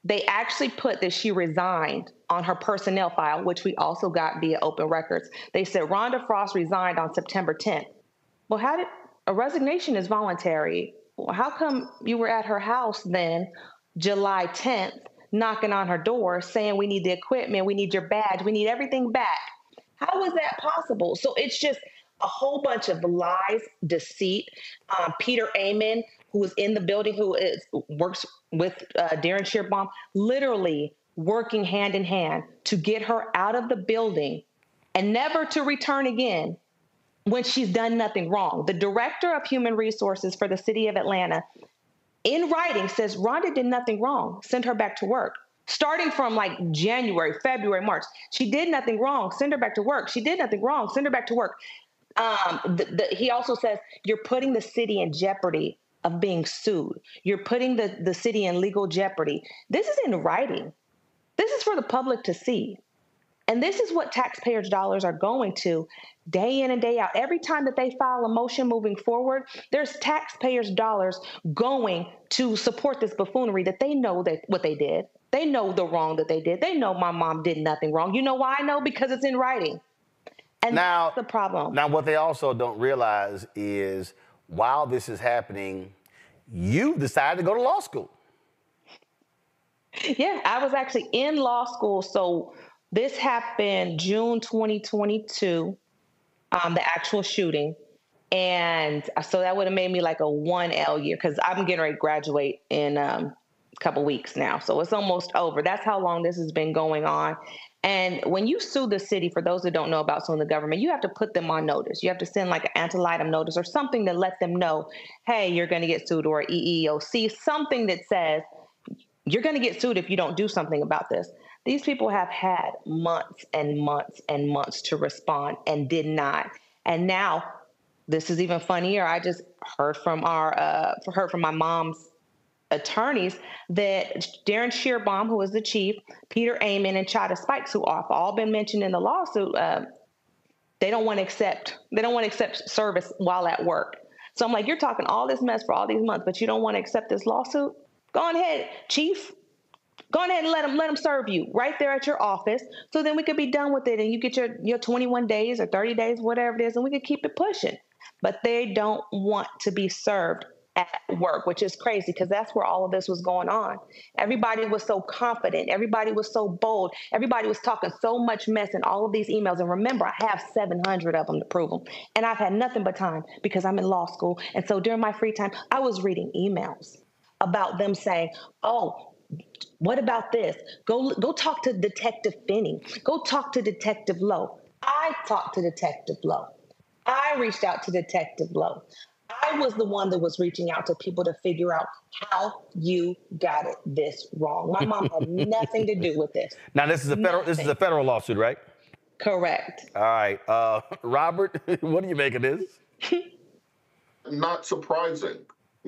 They actually put that she resigned on her personnel file, which we also got via open records. They said Rhonda Frost resigned on September 10th. Well, how did a resignation is voluntary? How come you were at her house then, July 10th, knocking on her door saying, We need the equipment, we need your badge, we need everything back? How is that possible? So it's just a whole bunch of lies, deceit. Um, Peter Amen, who is in the building, who is works with uh, Darin Schierbaum, literally working hand in hand to get her out of the building and never to return again when she's done nothing wrong. The director of human resources for the city of Atlanta, in writing, says Rhonda did nothing wrong. Send her back to work. Starting from like January, February, March, she did nothing wrong. Send her back to work. She did nothing wrong. Send her back to work. Um, the, the, he also says you're putting the city in jeopardy of being sued. You're putting the, the city in legal jeopardy. This is in writing. This is for the public to see. And this is what taxpayers' dollars are going to day in and day out. Every time that they file a motion moving forward, there's taxpayers' dollars going to support this buffoonery that they know that what they did. They know the wrong that they did. They know my mom did nothing wrong. You know why I know? Because it's in writing. And now, that's the problem. Now, what they also don't realize is while this is happening, you decided to go to law school. Yeah, I was actually in law school. So this happened June 2022, um, the actual shooting. And so that would have made me like a 1L year because I'm getting ready to graduate in um, a couple weeks now. So it's almost over. That's how long this has been going on. And when you sue the city, for those that don't know about suing the government, you have to put them on notice. You have to send like an ante litem notice or something to let them know, hey, you're going to get sued, or EEOC, something that says you're going to get sued if you don't do something about this. These people have had months and months and months to respond and did not. And now, this is even funnier. I just heard from our uh, heard from my mom's attorneys that Darin Schierbaum, who is the chief, Peter Amen, and Chada Spikes, who have all been mentioned in the lawsuit, uh, they don't want to accept they don't want to accept service while at work. So I'm like, you're talking all this mess for all these months, but you don't want to accept this lawsuit? Go on ahead, chief. Go ahead and let them let them serve you right there at your office. So then we could be done with it, and you get your your 21 days or 30 days, whatever it is, and we could keep it pushing. But they don't want to be served at work, which is crazy because that's where all of this was going on. Everybody was so confident. Everybody was so bold. Everybody was talking so much mess in all of these emails. And remember, I have 700 of them to prove them. And I've had nothing but time because I'm in law school. And so during my free time, I was reading emails about them saying, oh, what about this? Go go talk to Detective Finney. Go talk to Detective Lowe. I talked to Detective Lowe. I reached out to Detective Lowe. I was the one that was reaching out to people to figure out how you got it this wrong. My mom had nothing to do with this. Now, this is a federal. This is a federal lawsuit, right? Correct. All right, uh, Robert, what do you make of this? Not surprising.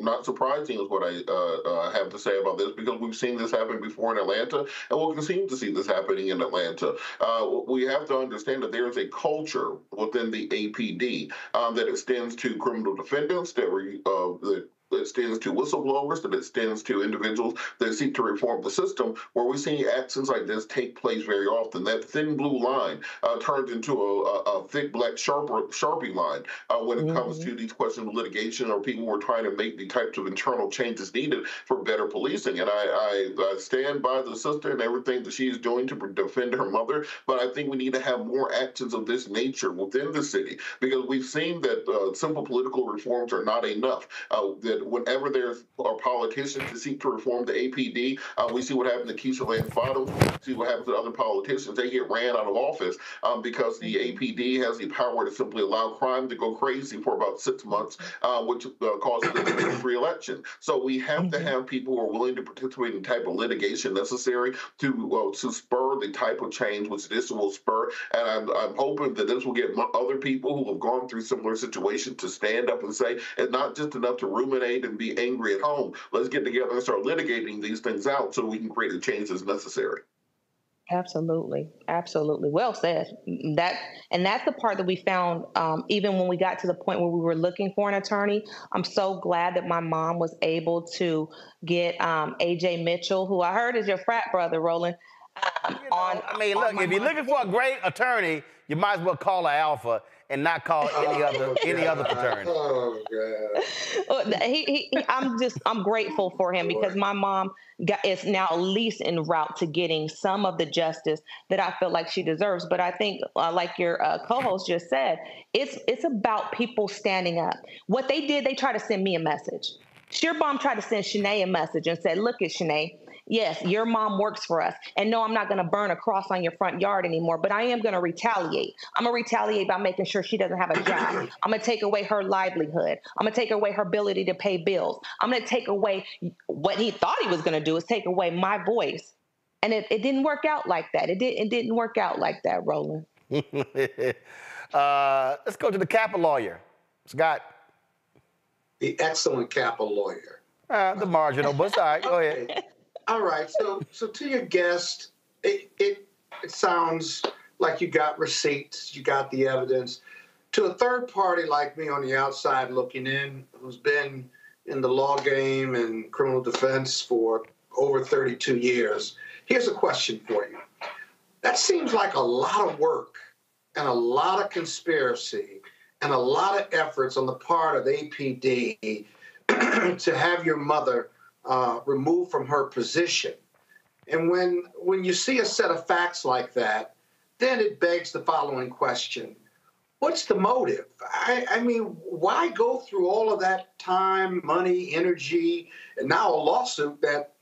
Not surprising is what I uh, uh, have to say about this because we've seen this happen before in Atlanta, and we'll continue to see this happening in Atlanta. Uh, we have to understand that there is a culture within the APD um, that extends to criminal defendants that, re, uh, that that extends to whistleblowers, that extends to individuals that seek to reform the system, where we see actions like this take place very often. That thin blue line uh, turns into a, a, a, thick black sharper, sharpie line uh, when it mm-hmm. comes to these questions of litigation or people who are trying to make the types of internal changes needed for better policing. And I, I, I stand by the sister and everything that she is doing to defend her mother, but I think we need to have more actions of this nature within the city because we've seen that uh, simple political reforms are not enough. Uh, that whenever there's are politicians to seek to reform the APD, uh, we see what happened to Keisha Bottoms, see what happens to other politicians. They get ran out of office um, because the APD has the power to simply allow crime to go crazy for about six months, uh, which uh, causes them to lose re-election. So we have to have people who are willing to participate in the type of litigation necessary to to spur the type of change which this will spur. And I'm, I'm hoping that this will get other people who have gone through similar situations to stand up and say it's not just enough to ruminate and be angry at home. Let's get together and start litigating these things out so we can create a change that's necessary. Absolutely, absolutely. Well said. That and that's the part that we found. Um, even when we got to the point where we were looking for an attorney, I'm so glad that my mom was able to get um, AJ Mitchell, who I heard is your frat brother, Roland. Um, you know, on, I mean, look, if you're looking for a great attorney, you might as well call an alpha and not call any other any other fraternity. Oh God. he, he, I'm just I'm grateful for him because my mom got, is now at least en route to getting some of the justice that I feel like she deserves. But I think, uh, like your uh, co-host just said, it's it's about people standing up. What they did, they tried to send me a message. Schierbaum tried to send Shanae a message and said, "Look at Shanae." Yes, your mom works for us. And no, I'm not going to burn a cross on your front yard anymore, but I am going to retaliate. I'm going to retaliate by making sure she doesn't have a job. I'm going to take away her livelihood. I'm going to take away her ability to pay bills. I'm going to take away what he thought he was going to do is take away my voice. And it, it didn't work out like that. It, did, it didn't work out like that, Roland. uh, let's go to the capital lawyer. Scott. The excellent capital lawyer. Uh, the marginal, but all right, go ahead. All right. So, so to your guest, it, it it sounds like you got receipts, you got the evidence. To a third party like me on the outside looking in, who's been in the law game and criminal defense for over 32 years, here's a question for you. That seems like a lot of work and a lot of conspiracy and a lot of efforts on the part of APD to have your mother uh, removed from her position. And when when you see a set of facts like that, then it begs the following question: What's the motive? I, I mean, why go through all of that time, money, energy, and now a lawsuit that,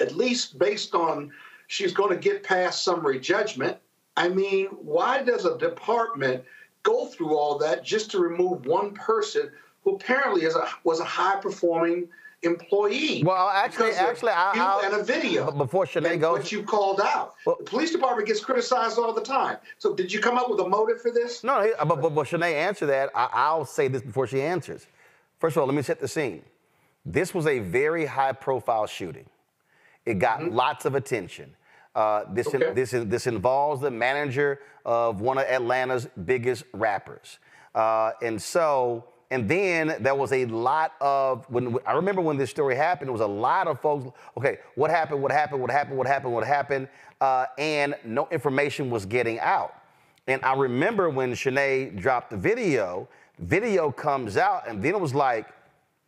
at least based on she's going to get past summary judgment? I mean, why does a department go through all that just to remove one person who apparently is a, was a high performing employee. Well, actually, actually, I, I'll, and a video. Before Shanae goes, what you called out. Well, the police department gets criticized all the time. So, did you come up with a motive for this? No, but but, but Shanae answer that. I, will say this before she answers. First of all, let me set the scene. This was a very high-profile shooting. It got mm-hmm. lots of attention. Uh, this okay. in, this this involves the manager of one of Atlanta's biggest rappers, uh, and so and then there was a lot of when I remember when this story happened, there was a lot of folks. Okay, what happened? What happened? What happened? What happened? What happened? Uh, and no information was getting out. And I remember when Shanae dropped the video, video comes out, and then it was like,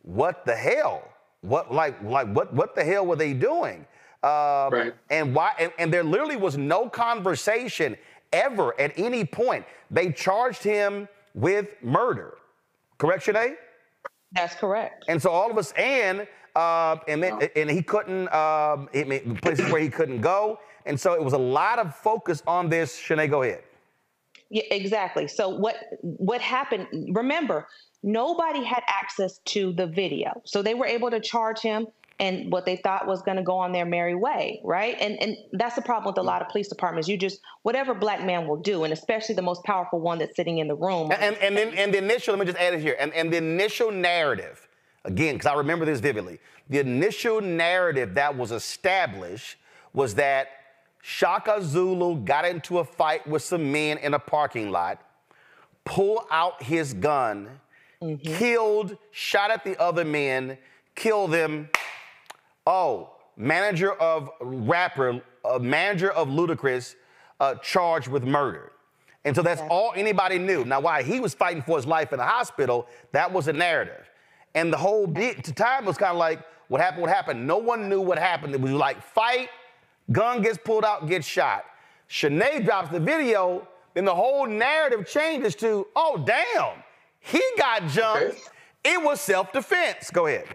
what the hell? What like like what what the hell were they doing? Uh, right. And why? And, and there literally was no conversation ever at any point. They charged him with murder. Correct, Shanae? That's correct. And so all of us, and uh, and then, and he couldn't, um, places where he couldn't go, and so it was a lot of focus on this. Shanae, go ahead. Yeah, exactly. So what what happened? Remember, nobody had access to the video, so they were able to charge him and what they thought was going to go on their merry way, right? And and that's the problem with a lot of police departments. You just whatever black man will do, and especially the most powerful one that's sitting in the room. And and, and then and the initial, let me just add it here, and, and the initial narrative, again, because I remember this vividly, the initial narrative that was established was that Shaka Zulu got into a fight with some men in a parking lot, pulled out his gun, mm-hmm. killed, shot at the other men killed them. Oh, manager of rapper, uh, manager of Ludacris, uh, charged with murder. And so that's all anybody knew. Now, why he was fighting for his life in the hospital, that was a narrative. And the whole bit to time was kind of like, what happened, what happened. No one knew what happened. It was like fight, gun gets pulled out, gets shot. Shanae drops the video, then the whole narrative changes to, oh, damn, he got jumped. It was self-defense. Go ahead.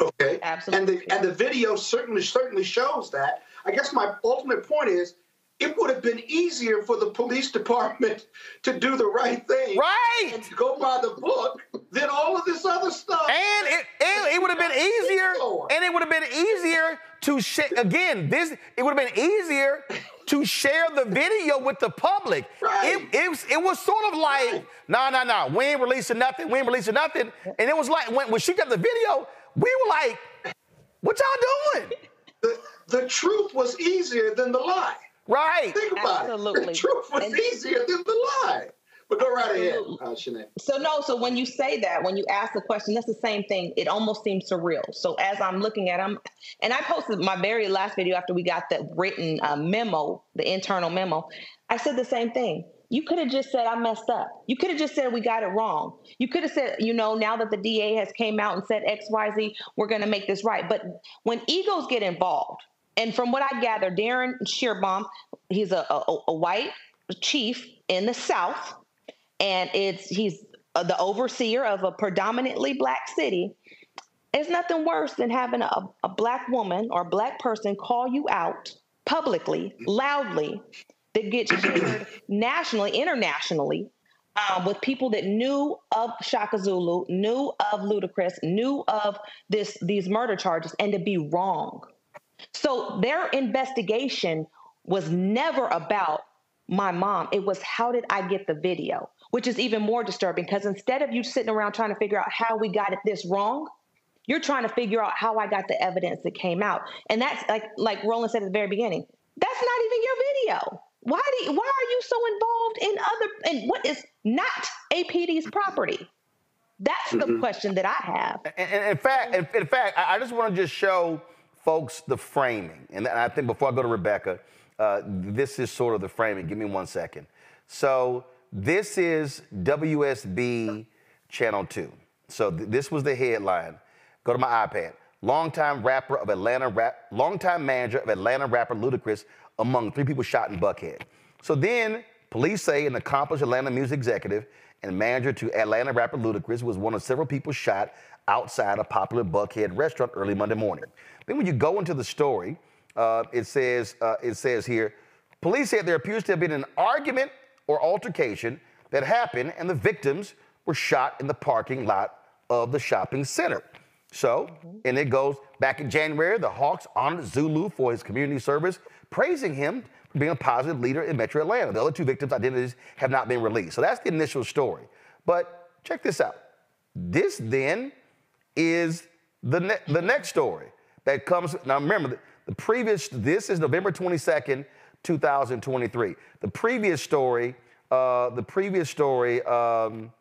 Okay. Absolutely. And the and the video certainly certainly shows that. I guess my ultimate point is it would have been easier for the police department to do the right thing. Right. And go by the book than all of this other stuff. And it, it, it would have been easier. And it would have been easier to share. Again, this it would have been easier to share the video with the public. Right. It, it, was, it was sort of like, no, no, no, we ain't releasing nothing. We ain't releasing nothing. And it was like when, when she got the video, we were like, what y'all doing? The, the truth was easier than the lie. Right. Think about Absolutely. it. The truth was And- easier than the lie. But go right ahead, uh, Shanae. So no, so when you say that, when you ask the question, that's the same thing. It almost seems surreal. So as I'm looking at them, and I posted my very last video after we got the written uh, memo, the internal memo. I said the same thing. You could have just said I messed up. You could have just said we got it wrong. You could have said, you know, now that the DA has came out and said X, Y, Z, we're going to make this right. But when egos get involved, and from what I gather, Darin Schierbaum, he's a, a, a white chief in the South, and it's he's the overseer of a predominantly black city. It's nothing worse than having a, a black woman or black person call you out publicly, loudly, that get shared nationally, internationally, um, with people that knew of Shaka Zulu, knew of Ludacris, knew of this these murder charges, and to be wrong. So their investigation was never about my mom. It was how did I get the video, which is even more disturbing because instead of you sitting around trying to figure out how we got it this wrong, you're trying to figure out how I got the evidence that came out. And that's like like Roland said at the very beginning. That's not even your video. Why do you, why are you so involved in other and what is not APD's property? That's the question that I have. And, and in fact, in, in fact, I, I just want to just show folks the framing. And I think before I go to Rebecca, uh, this is sort of the framing. Give me one second. So this is WSB Channel 2. So th- this was the headline. Go to my iPad. Longtime rapper of Atlanta rap, longtime manager of Atlanta rapper Ludacris among three people shot in Buckhead. So then police say an accomplished Atlanta music executive and manager to Atlanta rapper Ludacris was one of several people shot outside a popular Buckhead restaurant early Monday morning. Then when you go into the story, uh, it says uh, it says here, police said there appears to have been an argument or altercation that happened, and the victims were shot in the parking lot of the shopping center. So, and it goes back in January, the Hawks honored Zulu for his community service, praising him for being a positive leader in Metro Atlanta. The other two victims' identities have not been released. So that's the initial story. But check this out. This then is the, ne- the next story that comes. Now remember, the, the previous, this is November 22nd, 2023. The previous story, uh, the previous story, um,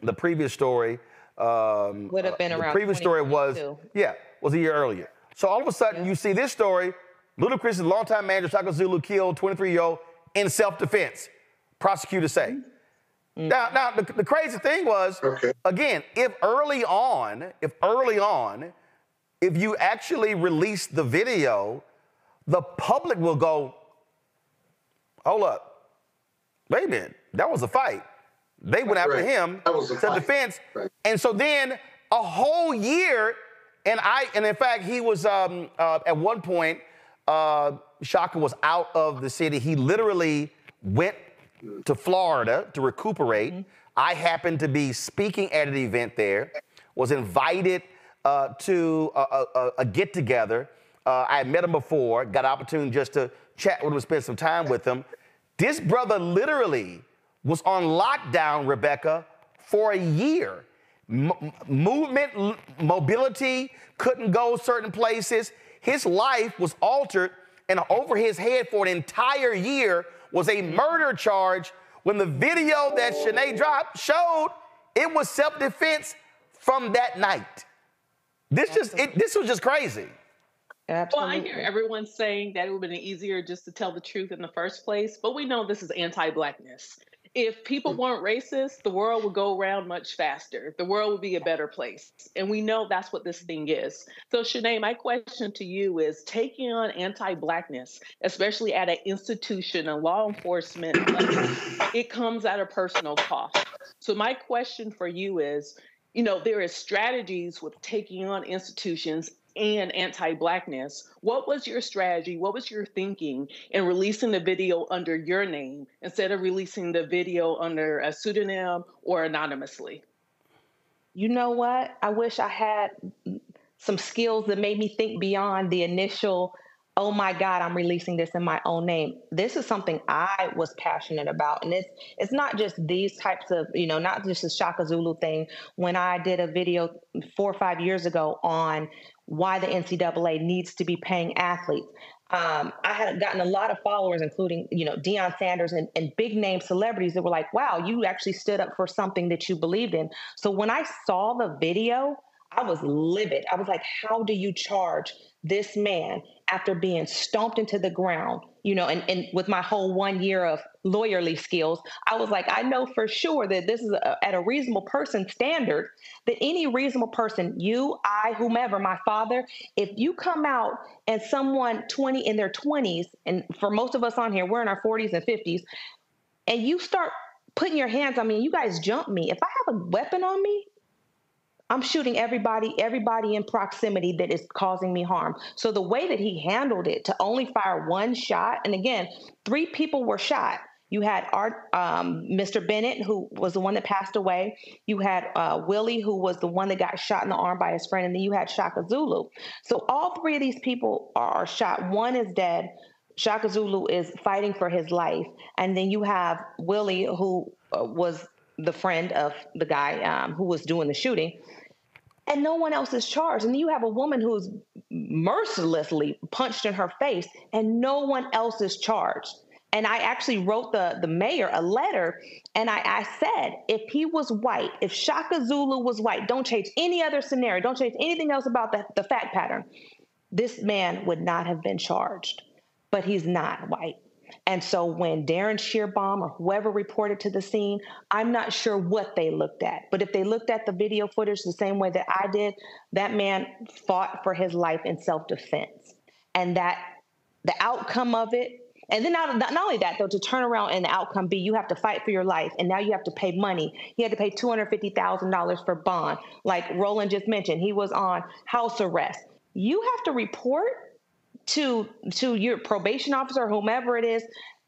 the previous story, um, Would have been uh, around The previous story was, yeah, was a year earlier. So all of a sudden, you see this story Ludacris is longtime manager, Shaka Zulu, killed 23 year old in self defense. Prosecutors say. Now, now the, the crazy thing was, again, if early on, if early on, if you actually release the video, the public will go, hold up, wait a minute, that was a fight. They went after Right. him, That was a self fight. defense, Right. and so then a whole year, and I, and in fact, he was um, uh, at one point, uh, Shaka was out of the city. He literally went to Florida to recuperate. I happened to be speaking at an event there, was invited uh, to a, a, a- get together. Uh, I had met him before, got an opportunity just to chat with him, spend some time with him. This brother literally was on lockdown, Rebecca, for a year. M- movement, l- mobility, couldn't go certain places. His life was altered, and over his head for an entire year was a murder charge. When the video that Shanae dropped showed, it was self defense from that night. This just it, this was just crazy. Well, I hear everyone saying that it would have been easier just to tell the truth in the first place, but we know this is anti-blackness. If people mm. weren't racist, the world would go around much faster. The world would be a better place. And we know that's what this thing is. So, Shanae, my question to you is taking on anti blackness, especially at an institution and law enforcement, it comes at a personal cost. So, my question for you is you know, there is strategies with taking on institutions and anti-blackness. What was your strategy? What was your thinking in releasing the video under your name instead of releasing the video under a pseudonym or anonymously? You know what? I wish I had some skills that made me think beyond the initial oh my god i'm releasing this in my own name this is something i was passionate about and it's it's not just these types of you know not just the shaka zulu thing when i did a video four or five years ago on why the NCAA needs to be paying athletes. Um, I had gotten a lot of followers, including you know Deion Sanders and, and big name celebrities that were like, "Wow, you actually stood up for something that you believed in." So when I saw the video, I was livid. I was like, "How do you charge this man after being stomped into the ground, you know, and, and with my whole one year of lawyerly skills, I was like, I know for sure that this is a, at a reasonable person standard, that any reasonable person, you, I, whomever, my father, if you come out and someone 20 in their 20s, and for most of us on here, we're in our 40s and 50s, and you start putting your hands on me you guys jump me, if I have a weapon on me, I'm shooting everybody, everybody in proximity that is causing me harm. So the way that he handled it to only fire one shot, and again, three people were shot. You had Art, um, Mr. Bennett, who was the one that passed away. You had uh, Willie, who was the one that got shot in the arm by his friend, and then you had Shaka Zulu. So all three of these people are, are shot. One is dead. Shaka Zulu is fighting for his life, and then you have Willie, who uh, was the friend of the guy um, who was doing the shooting and no one else is charged. And you have a woman who's mercilessly punched in her face, and no one else is charged. And I actually wrote the, the mayor a letter, and I, I said, if he was white, if Shaka Zulu was white, don't change any other scenario, don't change anything else about the, the fact pattern. This man would not have been charged, but he's not white. And so when Darin Schierbaum or whoever reported to the scene, I'm not sure what they looked at. But if they looked at the video footage the same way that I did, that man fought for his life in self defense. And that the outcome of it, and then not, not only that, though, to turn around and the outcome be you have to fight for your life, and now you have to pay money. He had to pay $250,000 for bond. Like Roland just mentioned, he was on house arrest. You have to report to to your probation officer whomever it is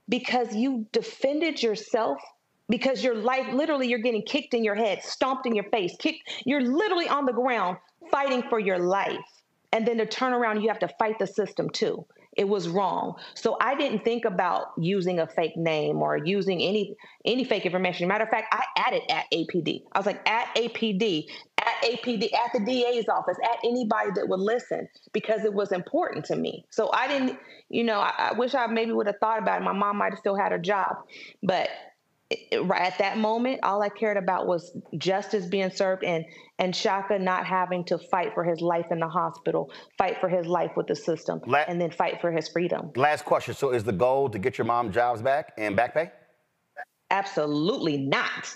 because you defended yourself because your life literally you're getting kicked in your head stomped in your face kicked you're literally on the ground fighting for your life. And then to turn around you have to fight the system too. It was wrong. So i didn't think about using a fake name or using any any fake information. Matter of fact i added at apd i was like at apd APD, at the DA's office, at anybody that would listen because it was important to me. So I didn't, you know, I, I wish I maybe would have thought about it. My mom might have still had her job, but right at that moment, all I cared about was justice being served and and Shaka not having to fight for his life in the hospital, fight for his life with the system, La- and then fight for his freedom. Last question. So, is the goal to get your mom jobs back and back pay? Absolutely not.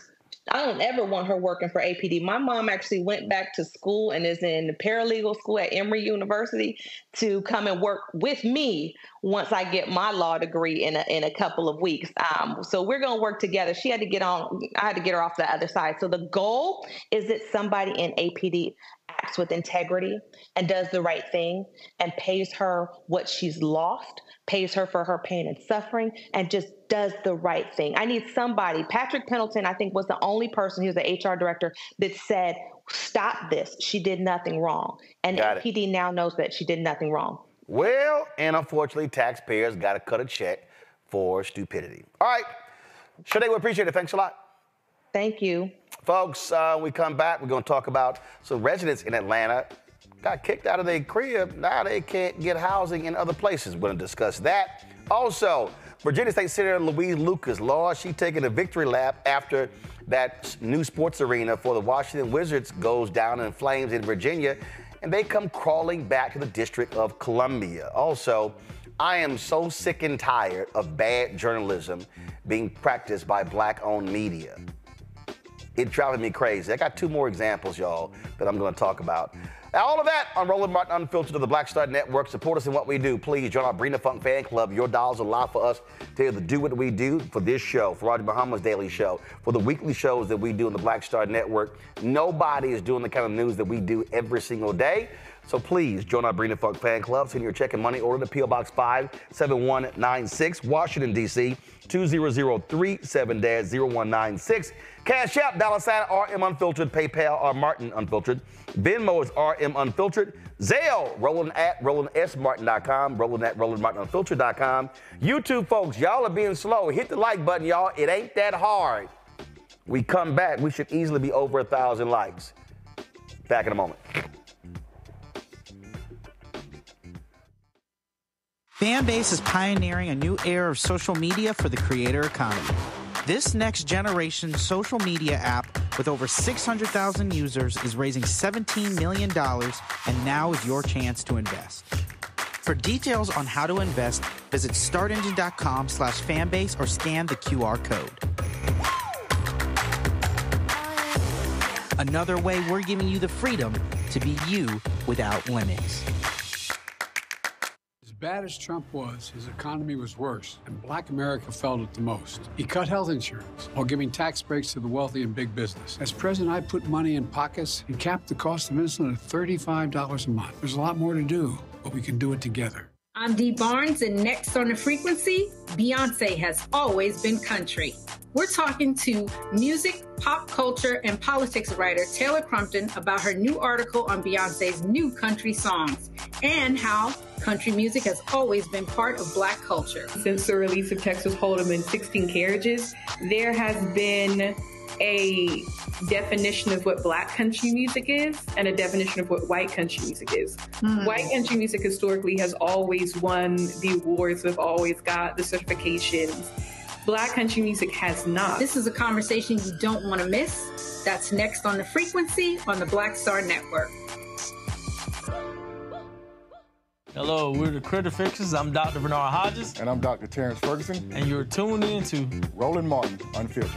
I don't ever want her working for APD. My mom actually went back to school and is in the paralegal school at Emory University to come and work with me once I get my law degree in a, in a couple of weeks. Um, so we're going to work together. She had to get on, I had to get her off the other side. So the goal is that somebody in APD acts with integrity and does the right thing and pays her what she's lost, pays her for her pain and suffering, and just does the right thing. I need somebody. Patrick Pendleton, I think, was the only person, he was the HR director, that said, Stop this. She did nothing wrong. And PD now knows that she did nothing wrong. Well, and unfortunately, taxpayers got to cut a check for stupidity. All right. Shanae, we appreciate it. Thanks a lot. Thank you. Folks, uh, we come back, we're going to talk about some residents in Atlanta got kicked out of their crib. Now they can't get housing in other places. We're going to discuss that. Also, Virginia State Senator Louise Lucas, Law, she taking a victory lap after that new sports arena for the Washington Wizards goes down in flames in Virginia. and they come crawling back to the District of Columbia. Also, I am so sick and tired of bad journalism being practiced by black owned media. It driving me crazy. I got two more examples, y'all, that I'm going to talk about. All of that on Roland Martin Unfiltered of the Black Star Network. Support us in what we do. Please join our Bring the Funk fan club. Your dollars allow for us to do what we do for this show, for Roger Muhammad's Daily Show, for the weekly shows that we do in the Black Star Network. Nobody is doing the kind of news that we do every single day. So please join our Bring the Funk fan club. Send your check and money order to P.O. Box 57196, Washington, D.C. 20037-0196. Cash App, dollar sign RM Unfiltered, PayPal R Martin Unfiltered. Venmo is RM Unfiltered. Zelle, Roland at RolandSMartin.com, Roland at RolandMartinUnfiltered.com. YouTube folks, y'all are being slow. Hit the like button, y'all. It ain't that hard. We come back, we should easily be over a thousand likes. Back in a moment. Fanbase is pioneering a new era of social media for the creator economy. This next generation social media app with over 600,000 users is raising $17 million, and now is your chance to invest. For details on how to invest, visit startengine.com slash fanbase or scan the QR code. Another way we're giving you the freedom to be you without limits. Bad as Trump was, his economy was worse, and black America felt it the most. He cut health insurance while giving tax breaks to the wealthy and big business. As president, I put money in pockets and capped the cost of insulin at $35 a month. There's a lot more to do, but we can do it together. I'm Dee Barnes, and next on the frequency, Beyonce has always been country. We're talking to music, pop culture, and politics writer Taylor Crumpton about her new article on Beyonce's new country songs and how country music has always been part of black culture. Since the release of Texas Hold'em in 16 Carriages, there has been a definition of what black country music is and a definition of what white country music is. Hmm. White country music historically has always won the awards, have always got the certifications. Black country music has not. This is a conversation you don't want to miss. That's next on the frequency on the Black Star Network. Hello, we're the Critter Fixers. I'm Dr. Vernard Hodges. And I'm Dr. Terrence Ferguson. And you're tuned in to Roland Martin Unfiltered.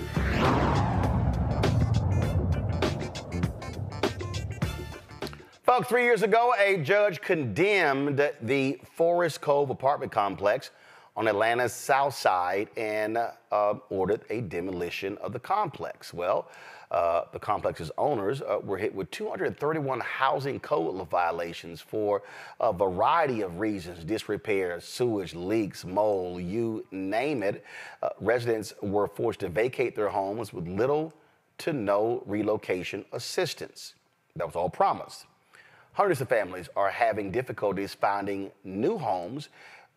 Folks, three years ago, a judge condemned the Forest Cove apartment complex on Atlanta's south side and uh, ordered a demolition of the complex. Well, uh, the complex's owners uh, were hit with 231 housing code violations for a variety of reasons disrepair, sewage, leaks, mold, you name it. Uh, residents were forced to vacate their homes with little to no relocation assistance. That was all promised. Hundreds of families are having difficulties finding new homes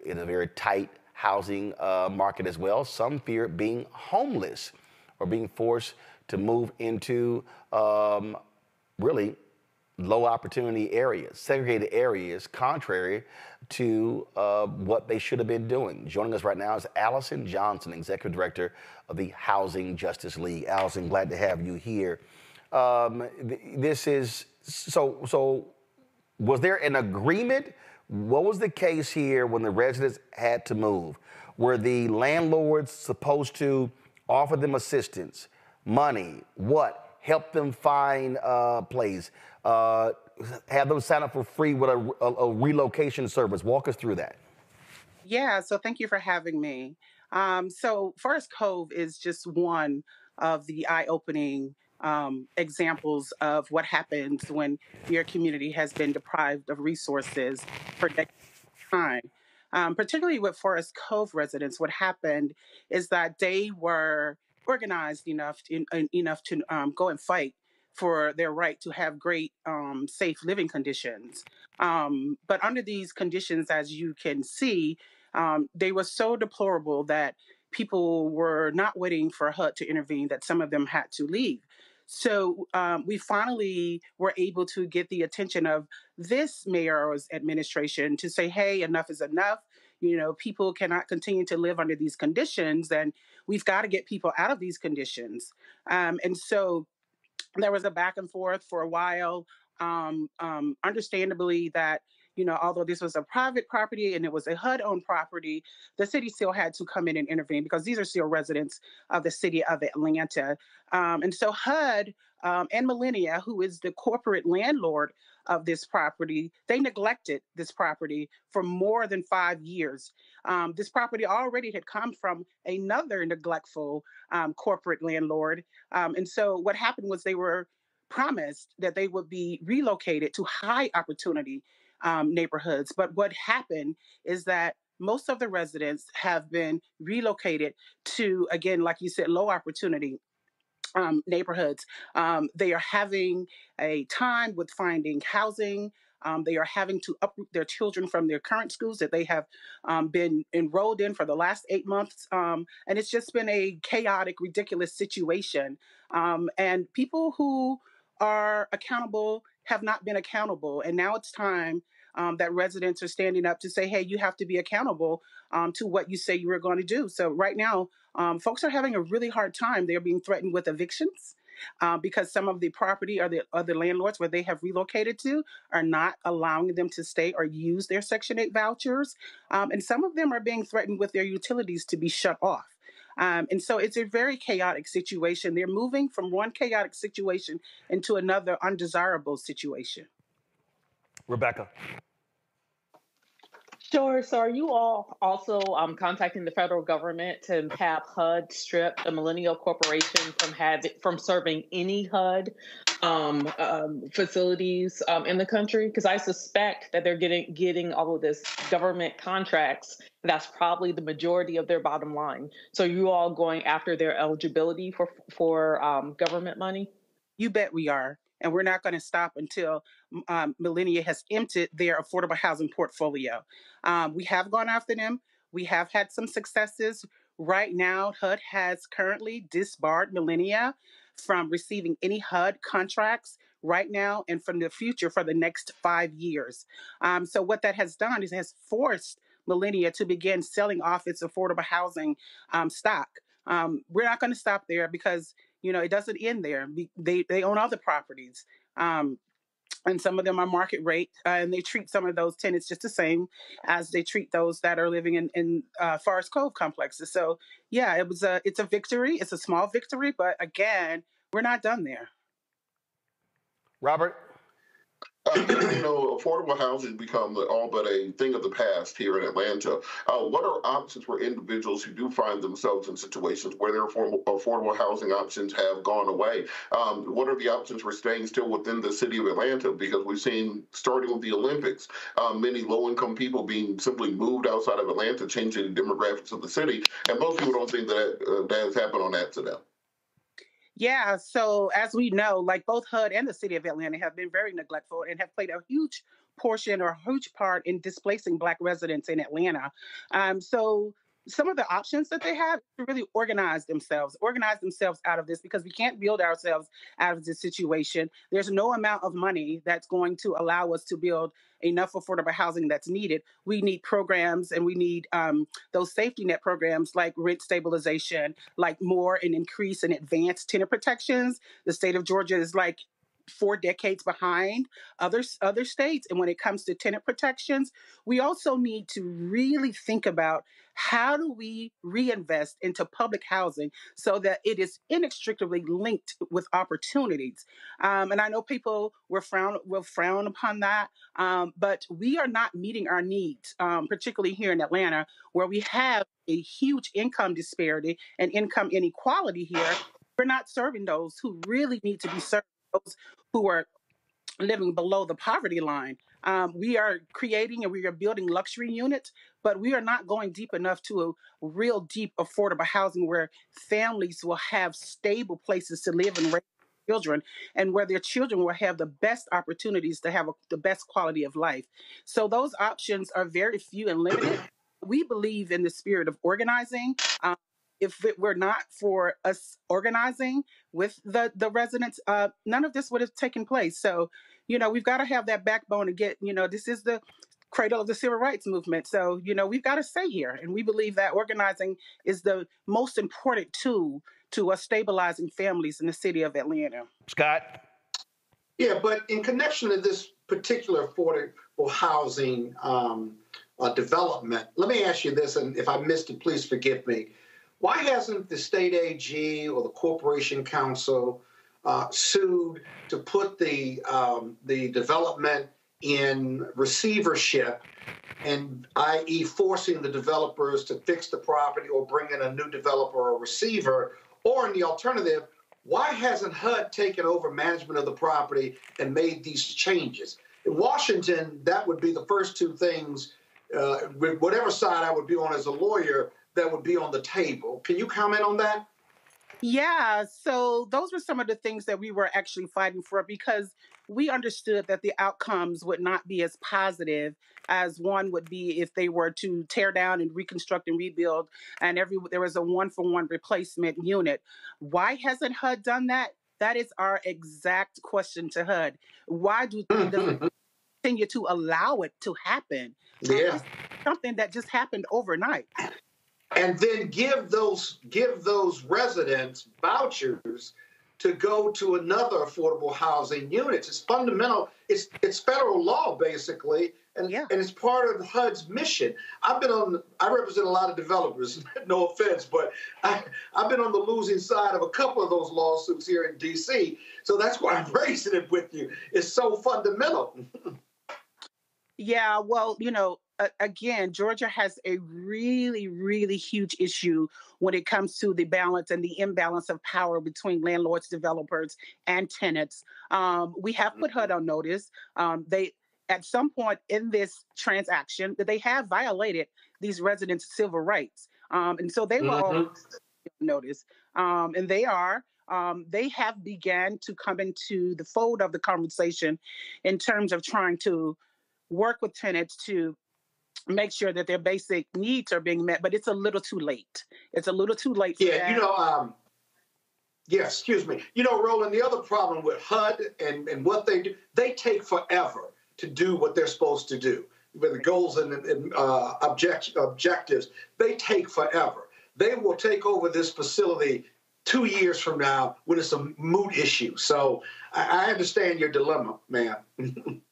in a very tight housing uh, market as well. Some fear being homeless or being forced to move into um, really low opportunity areas, segregated areas, contrary to uh, what they should have been doing. Joining us right now is Allison Johnson, Executive Director of the Housing Justice League. Allison, glad to have you here. Um, th- this is so so. Was there an agreement? What was the case here when the residents had to move? Were the landlords supposed to offer them assistance, money, what? Help them find a place, uh, have them sign up for free with a, a, a relocation service. Walk us through that. Yeah, so thank you for having me. Um, so Forest Cove is just one of the eye-opening um, examples of what happens when your community has been deprived of resources for time. Um, particularly with Forest Cove residents, what happened is that they were organized enough to, en- enough to um, go and fight for their right to have great, um, safe living conditions. Um, but under these conditions, as you can see, um, they were so deplorable that people were not waiting for HUD to intervene, that some of them had to leave. So um, we finally were able to get the attention of this mayor's administration to say, hey, enough is enough. You know, people cannot continue to live under these conditions, and we've got to get people out of these conditions. Um, and so there was a back and forth for a while um, um, understandably that you know, although this was a private property and it was a HUD-owned property, the city still had to come in and intervene because these are still residents of the city of Atlanta. Um, and so HUD um, and Millennia, who is the corporate landlord of this property, they neglected this property for more than five years. Um, this property already had come from another neglectful um, corporate landlord. Um, and so what happened was they were promised that they would be relocated to high opportunity um, neighborhoods. But what happened is that most of the residents have been relocated to, again, like you said, low opportunity um, neighborhoods. Um, they are having a time with finding housing. Um, they are having to uproot their children from their current schools that they have um, been enrolled in for the last eight months. Um, and it's just been a chaotic, ridiculous situation. Um, and people who are accountable have not been accountable. And now it's time um, that residents are standing up to say, hey, you have to be accountable um, to what you say you were going to do. So right now, um, folks are having a really hard time. They're being threatened with evictions. Uh, because some of the property or the other landlords where they have relocated to are not allowing them to stay or use their Section 8 vouchers. Um, and some of them are being threatened with their utilities to be shut off. Um, and so it's a very chaotic situation. They're moving from one chaotic situation into another undesirable situation. Rebecca. Sure. So, are you all also um, contacting the federal government to have HUD strip the Millennia Corporation from having from serving any HUD um, um, facilities um, in the country? Because I suspect that they're getting getting all of this government contracts. That's probably the majority of their bottom line. So, you all going after their eligibility for for um, government money? You bet we are and we're not going to stop until um, Millennia has emptied their affordable housing portfolio. Um, we have gone after them. We have had some successes. Right now, HUD has currently disbarred Millennia from receiving any HUD contracts right now and from the future for the next five years. Um, so, what that has done is has forced Millennia to begin selling off its affordable housing um, stock. Um, we're not going to stop there because you know, it doesn't end there. They they own other properties. Um, and some of them are market rate, uh, and they treat some of those tenants just the same as they treat those that are living in in uh, Forest Cove complexes. So yeah, it was a it's a victory. It's a small victory, but again, we're not done there. Robert. Uh, you know, affordable housing become all but a thing of the past here in Atlanta. Uh, what are options for individuals who do find themselves in situations where their affordable housing options have gone away? Um, what are the options for staying still within the city of Atlanta? Because we've seen, starting with the Olympics, uh, many low-income people being simply moved outside of Atlanta, changing the demographics of the city, and most people don't think that uh, that has happened on accident. Yeah, so as we know, like both HUD and the city of Atlanta have been very neglectful and have played a huge portion or huge part in displacing Black residents in Atlanta. Um, so some of the options that they have to really organize themselves, organize themselves out of this because we can't build ourselves out of this situation. There's no amount of money that's going to allow us to build enough affordable housing that's needed. We need programs and we need um, those safety net programs like rent stabilization, like more and increase and advanced tenant protections. The state of Georgia is like four decades behind other other states and when it comes to tenant protections we also need to really think about how do we reinvest into public housing so that it is inextricably linked with opportunities? Um, and I know people will frown will frown upon that, um, but we are not meeting our needs, um, particularly here in Atlanta, where we have a huge income disparity and income inequality here. We're not serving those who really need to be served, those who are living below the poverty line. Um, we are creating and we are building luxury units, but we are not going deep enough to a real deep affordable housing where families will have stable places to live and raise children and where their children will have the best opportunities to have a, the best quality of life. So those options are very few and limited. we believe in the spirit of organizing. Um, if it were not for us organizing with the the residents, uh, none of this would have taken place. So you know, we've got to have that backbone to get, you know, this is the cradle of the civil rights movement. So, you know, we've got to stay here. And we believe that organizing is the most important tool to us stabilizing families in the city of Atlanta. Scott? Yeah, but in connection to this particular affordable housing um, uh, development, let me ask you this, and if I missed it, please forgive me. Why hasn't the state AG or the Corporation Counsel uh, sued to put the um, the development in receivership, and i.e., forcing the developers to fix the property or bring in a new developer or receiver, or in the alternative, why hasn't HUD taken over management of the property and made these changes? In Washington, that would be the first two things, uh, whatever side I would be on as a lawyer, that would be on the table. Can you comment on that? Yeah, so those were some of the things that we were actually fighting for because we understood that the outcomes would not be as positive as one would be if they were to tear down and reconstruct and rebuild and every there was a one for one replacement unit. Why hasn't HUD done that? That is our exact question to HUD. Why do they mm-hmm. continue to allow it to happen? Yeah. something that just happened overnight. And then give those give those residents vouchers to go to another affordable housing unit. It's fundamental. It's it's federal law basically, and and it's part of HUD's mission. I've been on. I represent a lot of developers. No offense, but I, I've been on the losing side of a couple of those lawsuits here in D.C. So that's why I'm raising it with you. It's so fundamental. Yeah, well, you know, again, Georgia has a really, really huge issue when it comes to the balance and the imbalance of power between landlords, developers, and tenants. Um, we have put HUD on notice. Um, they, at some point in this transaction, that they have violated these residents' civil rights, um, and so they were all Mhm. notice, um, and they are. Um, they have began to come into the fold of the conversation in terms of trying to work with tenants to make sure that their basic needs are being met, but it's a little too late. It's a little too late Yeah, that. you know, um, yeah, excuse me. You know, Roland, the other problem with HUD and, and what they do, they take forever to do what they're supposed to do. With the goals and, and uh, object, objectives, they take forever. They will take over this facility two years from now when it's a moot issue. So I, I understand your dilemma, ma'am.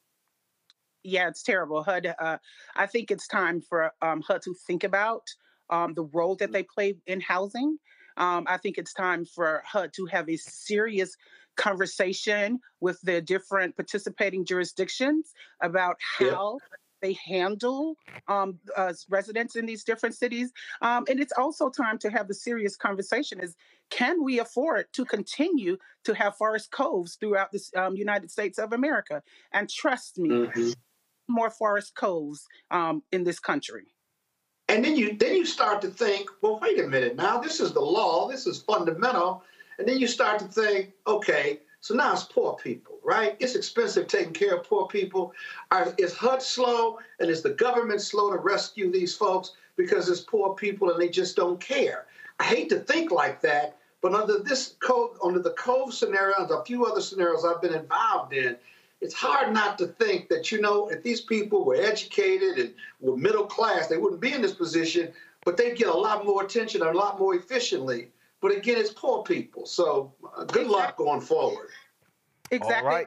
yeah, it's terrible. HUD, uh, I think it's time for um, HUD to think about um, the role that they play in housing. Um, I think it's time for HUD to have a serious conversation with the different participating jurisdictions about Yeah. how they handle um, uh, residents in these different cities. Um, and it's also time to have the serious conversation is can we afford to continue to have forest coves throughout the um, United States of America? And trust me, Mhm. More forest coves um, in this country. And then you then you start to think, well, wait a minute now, this is the law, this is fundamental. And then you start to think, okay, so now it's poor people, right? It's expensive taking care of poor people. Is HUD slow and is the government slow to rescue these folks because it's poor people and they just don't care? I hate to think like that, but under this code, under the Cove scenario and a few other scenarios I've been involved in, it's hard not to think that, you know, if these people were educated and were middle class, they wouldn't be in this position, but they'd get a lot more attention and a lot more efficiently. But again, it's poor people. So uh, good luck going forward. Exactly.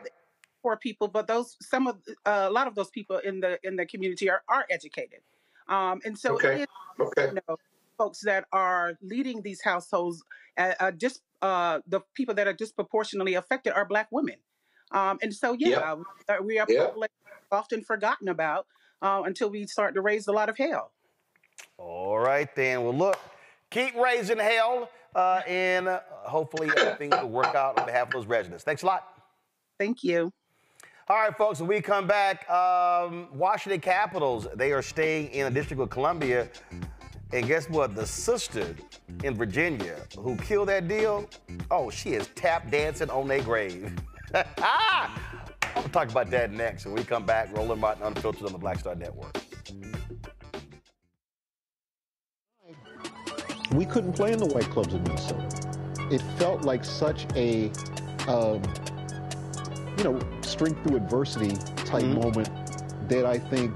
For people, but those some of uh, a lot of those people in the in the community are are educated, um, and so Okay. it is, Okay. you know, folks that are leading these households. Uh, uh, dis, uh, the people that are disproportionately affected are Black women, um, and so yeah, uh, we are Yep. often forgotten about uh, until we start to raise a lot of hell. All right, then. Well, look, keep raising hell, uh, and uh, hopefully things will work out on behalf of those residents. Thanks a lot. Thank you. All right, folks, when we come back, um, Washington Capitals, they are staying in the District of Columbia. And guess what? The sister in Virginia who killed that deal, oh, she is tap dancing on their grave. ah! I'll talk about that next when we come back. Roland Martin Unfiltered on the Black Star Network. we couldn't play in the white clubs in Minnesota. It felt like such a, um, you know, strength through adversity type moment that I think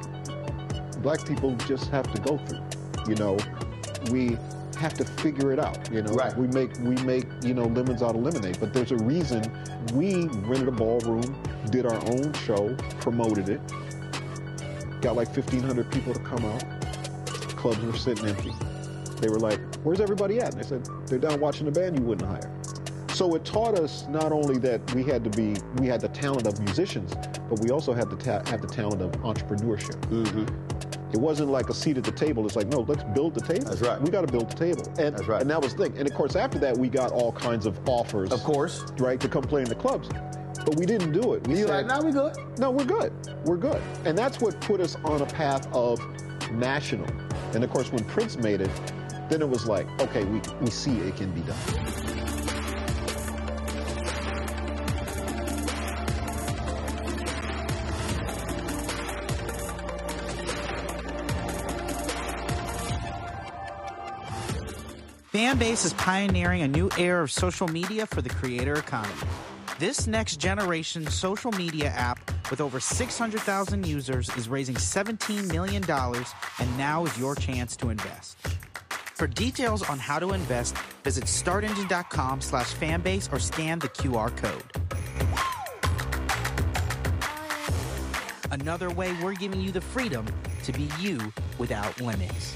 black people just have to go through. You know, we have to figure it out. You know, Right. we make we make you know lemons out of lemonade, but there's a reason we rented a ballroom, did our own show, promoted it, got like 1,500 people to come out. Clubs were sitting empty. They were like, "Where's everybody at?" And they said, "They're down watching the band you wouldn't hire." So it taught us not only that we had to be we had the talent of musicians, but we also had to ta- have the talent of entrepreneurship. Mm-hmm. It wasn't like a seat at the table. It's like, no, let's build the table. That's right. We got to build the table. And, That's right. And that was the thing. And of course, after that, we got all kinds of offers. Of course. Right, to come play in the clubs. But we didn't do it. We You said, like, "Nah, we good." No, we're good. We're good. And that's what put us on a path of national. And of course, when Prince made it, then it was like, okay, we, we see it can be done. Fanbase is pioneering a new era of social media for the creator economy. This next generation social media app with over 600,000 users is raising $17 million, and now is your chance to invest. For details on how to invest, visit startengine.com slash fanbase or scan the QR code. Another way we're giving you the freedom to be you without limits.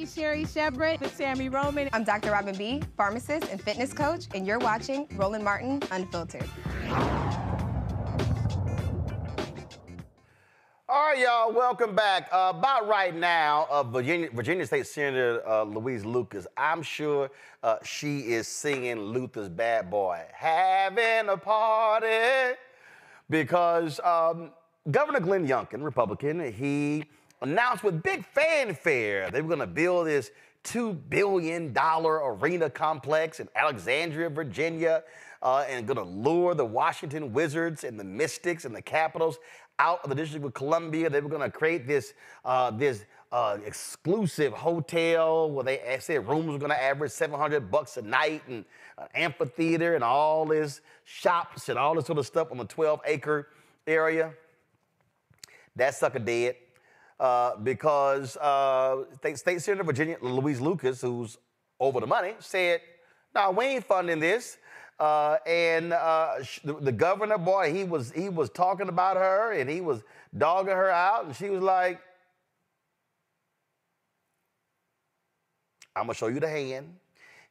Me, Sherri Shepherd with Sammy Roman. I'm Dr. Robin B., pharmacist and fitness coach, and you're watching Roland Martin Unfiltered. All right, y'all, welcome back. Uh, about right now, uh, Virginia, Virginia State Senator uh, Louise Lucas, I'm sure uh, she is singing Luther's Bad Boy, having a party, because um, Governor Glenn Youngkin, Republican, he announced with big fanfare they were going to build this $2 billion arena complex in Alexandria, Virginia, uh, and going to lure the Washington Wizards and the Mystics and the Capitals out of the District of Columbia. They were going to create this, uh, this uh, exclusive hotel where they said rooms were going to average 700 bucks a night and an amphitheater and all this shops and all this sort of stuff on the 12 acre area. That sucker dead uh, because uh, State, Senator Virginia Louise Lucas, who's over the money, said, "No, we ain't funding this." Uh, and uh, sh- the, the governor, boy, he was he was talking about her and he was dogging her out, and she was like, "I'm gonna show you the hand."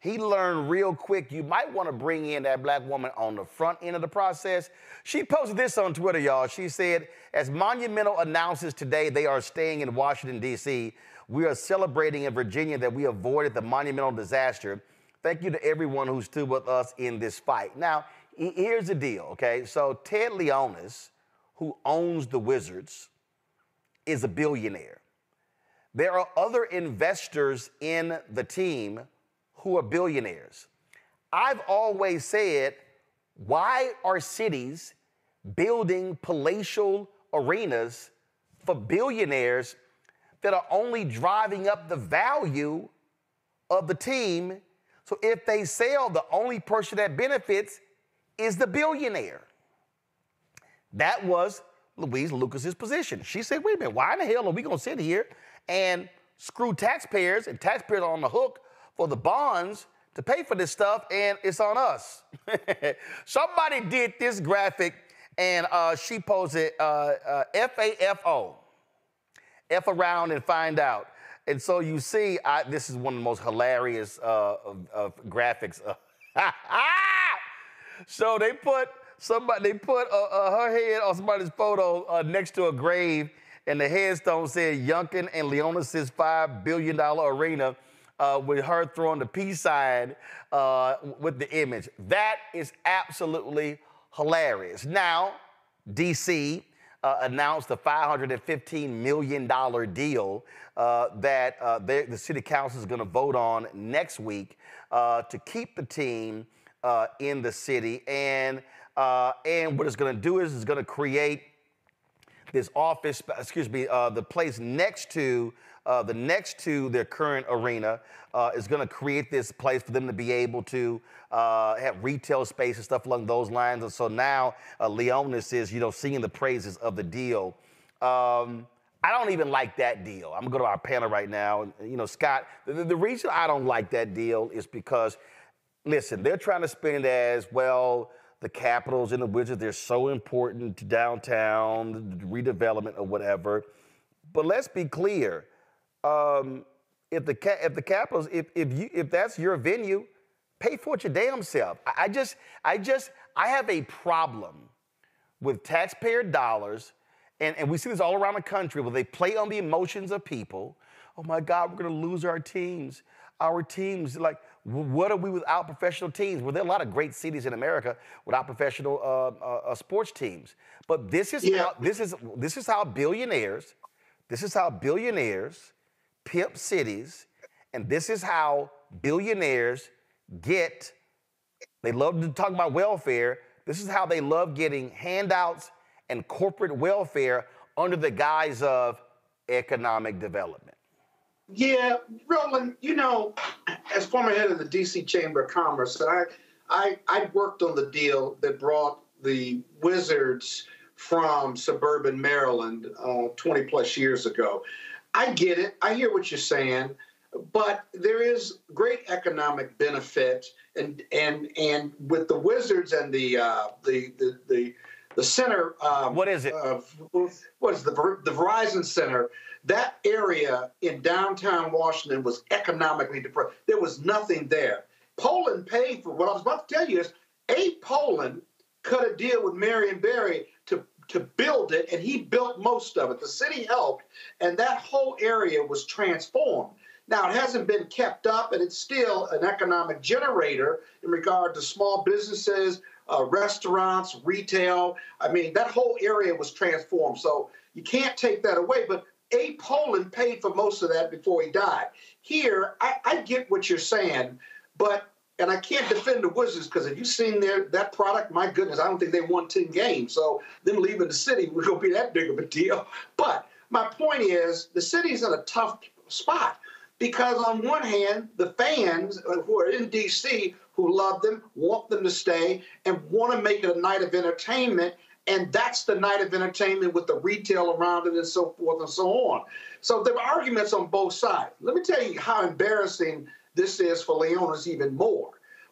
He learned real quick you might want to bring in that black woman on the front end of the process. She posted this on Twitter, y'all. She said, as Monumental announces today they are staying in Washington, D.C., we are celebrating in Virginia that we avoided the monumental disaster. Thank you to everyone who stood with us in this fight. Now, here's the deal, okay? So, Ted Leonsis, who owns the Wizards, is a billionaire. There are other investors in the team who are billionaires. I've always said, why are cities building palatial arenas for billionaires that are only driving up the value of the team? So if they sell, the only person that benefits is the billionaire. That was Louise Lucas's position. She said, wait a minute, why in the hell are we gonna sit here and screw taxpayers and taxpayers are on the hook for the bonds to pay for this stuff and it's on us. Somebody did this graphic and uh, she posted uh, uh, F-A-F-O, F around and find out. And so you see, I, this is one of the most hilarious uh, of, of graphics. so they put somebody, they put uh, uh, her head on somebody's photo uh, next to a grave, and the headstone said Youngkin and Leonsis's $5 billion arena uh, with her throwing the peace sign uh, with the image. That is absolutely hilarious. Now, DC uh, announced a $515 million deal uh, that uh, they- the city council is going to vote on next week uh, to keep the team in the city. And, and what it's going to do is it's going to create this office, excuse me, the place next to uh, the next to their current arena uh, is going to create this place for them to be able to uh, have retail space and stuff along those lines. And so now uh, Leonsis is, you know, singing the praises of the deal. Um, I don't even like that deal. I'm gonna go to our panel right now. And, you know, Scott, the, the reason I don't like that deal is because, listen, they're trying to spin it as well. The Capitals and the Wizards, they're so important to downtown, redevelopment or whatever. But let's be clear. Um, if the if the Capitals, if if you if that's your venue, pay for it your damn self. I, I just I just I have a problem with taxpayer dollars, and, and we see this all around the country where they play on the emotions of people. Oh my God, we're gonna lose our teams. Our teams, like, what are we without professional teams? Well, there are a lot of great cities in America without professional uh, uh, uh, sports teams. But this is how this is this is how billionaires, this is how billionaires pimp cities, and this is how billionaires get. They love to talk about welfare. This is how they love getting handouts and corporate welfare under the guise of economic development. Yeah, Roland, you know, as former head of the DC Chamber of Commerce, I, I, I worked on the deal that brought the Wizards from suburban Maryland uh, 20 plus years ago. I get it. I hear what you're saying, but there is great economic benefit, and and and with the Wizards and the uh, the, the the the center. Um, what is it? Uh, what is the the Verizon Center? That area in downtown Washington was economically depressed. There was nothing there. Pollin paid for what I was about to tell you is a Pollin cut a deal with Marion Barry to build it, and he built most of it. The city helped, and that whole area was transformed. Now, it hasn't been kept up, and it's still an economic generator in regard to small businesses, uh, restaurants, retail. I mean, that whole area was transformed. So you can't take that away. But Abe Pollin paid for most of that before he died. Here, I, I get what you're saying, but and I can't defend the Wizards because if you've seen their that product, my goodness, I don't think they won 10 games. So them leaving the city would gonna be that big of a deal. But my point is the city's in a tough spot because on one hand, the fans uh, who are in DC who love them, want them to stay, and want to make it a night of entertainment. And that's the night of entertainment with the retail around it and so forth and so on. So there are arguments on both sides. Let me tell you how embarrassing this is for Leonsis even more.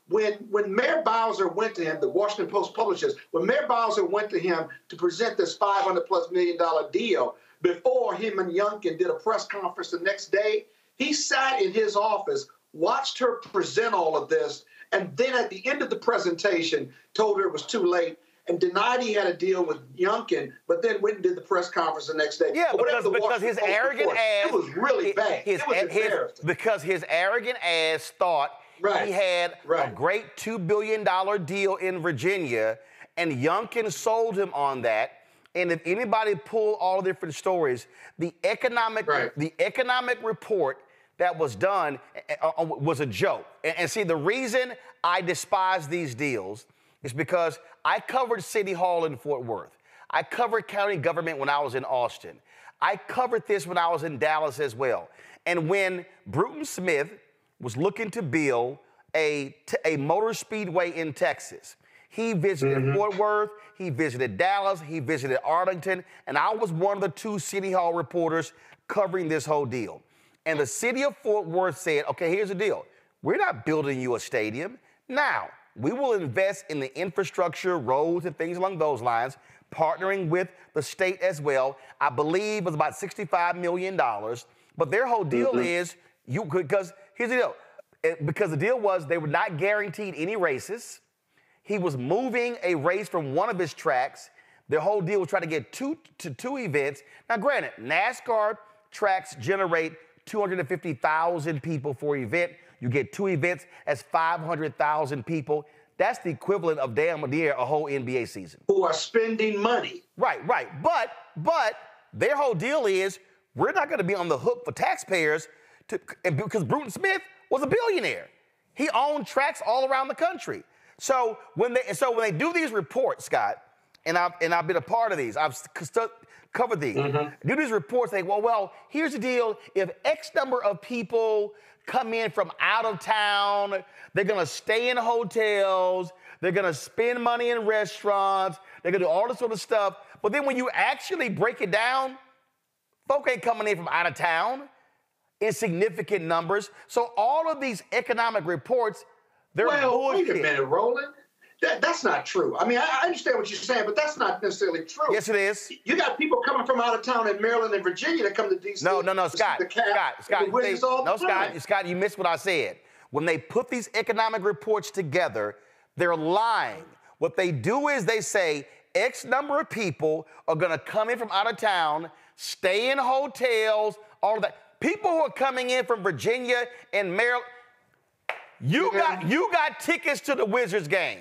When when Mayor Bowser went to him, the Washington Post publishes, when Mayor Bowser went to him to present this 500 plus million dollar deal, before him and Youngkin did a press conference the next day, he sat in his office, watched her present all of this, and then at the end of the presentation told her it was too late and denied he had a deal with Youngkin, but then went and did the press conference the next day. Yeah, because, because his arrogant ass. It was really bad. His, it was his- because his arrogant ass thought he had a great $2 billion deal in Virginia, and Youngkin sold him on that. And if anybody pull all the different stories, the economic the economic report that was done uh, uh, was a joke. And, and see, the reason I despise these deals is because I covered City Hall in Fort Worth. I covered county government when I was in Austin. I covered this when I was in Dallas as well. And when Bruton Smith was looking to build a, a motor speedway in Texas, he visited mm-hmm. Fort Worth, he visited Dallas, he visited Arlington, and I was one of the two City Hall reporters covering this whole deal. And the city of Fort Worth said, okay, here's the deal. We're not building you a stadium. Now, we will invest in the infrastructure, roads, and things along those lines, partnering with the state as well. I believe it was about $65 million. But their whole deal Mhm. is you could, because here's the deal. It- because the deal was they were not guaranteed any races. He was moving a race from one of his tracks. Their whole deal was trying to get two to two events. Now, granted, NASCAR tracks generate 250,000 people for event. You get two events, that's 500,000 people. That's the equivalent of damn near a whole NBA season. Who are spending money. Right, right. But but their whole deal is we're not going to be on the hook for taxpayers to, because Bruton Smith was a billionaire. He owned tracks all around the country. So when they so when they do these reports, Scott, and I've and I've been a part of these, I've stu- covered these. Mm-hmm. Do these reports, they well, well, here's the deal: if X number of people come in from out of town, they're gonna stay in hotels, they're gonna spend money in restaurants, they're gonna do all this sort of stuff. But then when you actually break it down, Folk ain't coming in from out of town in significant numbers. So all of these economic reports, they're well, bullshit. wait a minute, Roland. That, that's not true. I mean, I, I understand what you're saying, but that's not necessarily true. Yes, it is. You got people coming from out of town in Maryland and Virginia that come to D.C. No, no, no, Scott. Scott, Scott. the they- all the no, Scott. Scott, you missed what I said. When they put these economic reports together, they're lying. What they do is they say X number of people are going to come in from out of town, stay in hotels, all of that. People who are coming in from Virginia and Maryland, you got you got tickets to the Wizards game.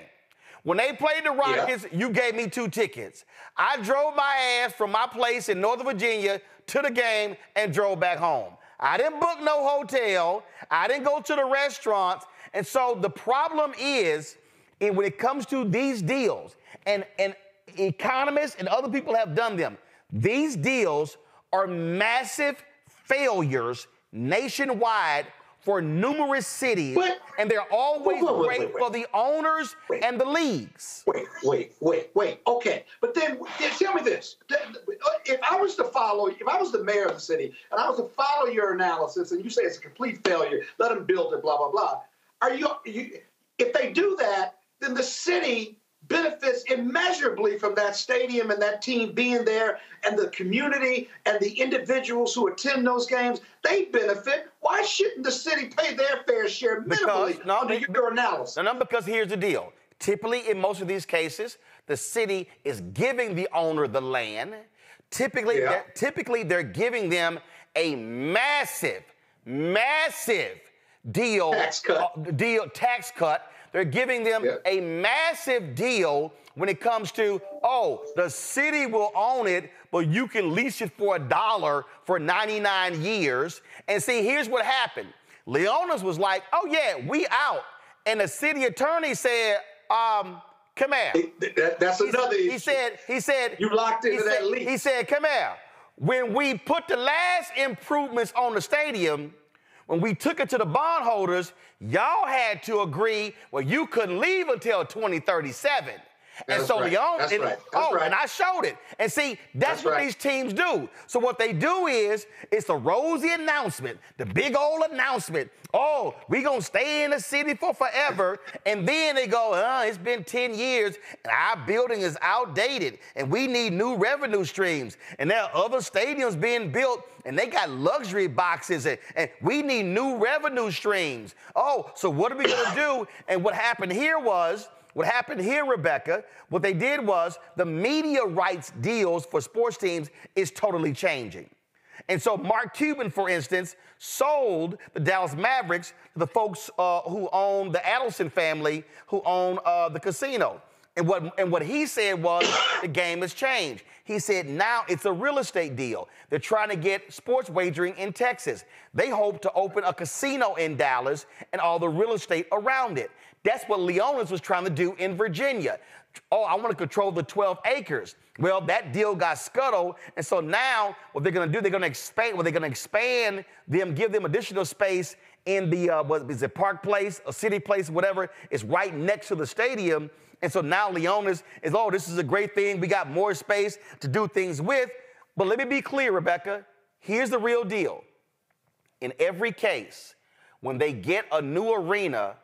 When they played the Rockets, you gave me two tickets. I drove my ass from my place in Northern Virginia to the game and drove back home. I didn't book no hotel. I didn't go to the restaurants. And so the problem is, and when it comes to these deals, and, and economists and other people have done them, these deals are massive failures nationwide for numerous cities, and they're always wait, wait, great wait. for the owners and the leagues. Wait, wait, wait, wait. Okay, but then then tell me this: if I was to follow, if I was the mayor of the city, and I was to follow your analysis, and you say it's a complete failure, let them build it, blah blah blah. Are you, you? If they do that, then the city benefits immeasurably from that stadium and that team being there, and the community and the individuals who attend those games. They benefit. Why shouldn't the city pay their fair share minimally No, under your analysis? No, no, because here's the deal. Typically, in most of these cases, the city is giving the owner the land. Typically, Yeah. they're, typically they're giving them a massive, massive deal. Tax cut. Uh, deal tax cut. They're giving them a massive deal when it comes to, oh, the city will own it, but you can lease it for a dollar for 99 years. And see, here's what happened. Leonsis was like, oh yeah, we out. And the city attorney said, um, come here. that's He- another He issue. said, he said, You locked he into said- that lease. He said, come here. When we put the last improvements on the stadium, when we took it to the bondholders, y'all had to agree, well, you couldn't leave until 2037. And That's so right. Leon, and, right. Oh, right. and I showed it. And see, that's, That's what these teams do. So what they do is, it's a rosy announcement, the big old announcement. Oh, we gonna stay in the city for forever. and then they go, uh, it's been 10 years, and our building is outdated, and we need new revenue streams. And there are other stadiums being built, and they got luxury boxes, and, and we need new revenue streams. Oh, so what are we gonna do? And what happened here was what happened here, Rebecca, what they did was the media rights deals for sports teams is totally changing. And so Mark Cuban, for instance, sold the Dallas Mavericks to the folks uh, who own the Adelson family, who own uh, the casino. And what, and what he said was the game has changed. He said now it's a real estate deal. They're trying to get sports wagering in Texas. They hope to open a casino in Dallas and all the real estate around it. That's what Leonsis was trying to do in Virginia. Oh, I want to control the 12 acres. Well, that deal got scuttled, and so now what they're going to do, they're going to expand. Well, they're going to expand them, give them additional space in the uh, what is it, Park Place, a City Place, whatever. It's right next to the stadium, and so now Leonsis is, oh, this is a great thing. We got more space to do things with. But let me be clear, Rebecca. Here's the real deal. In every case, when they get a new arena,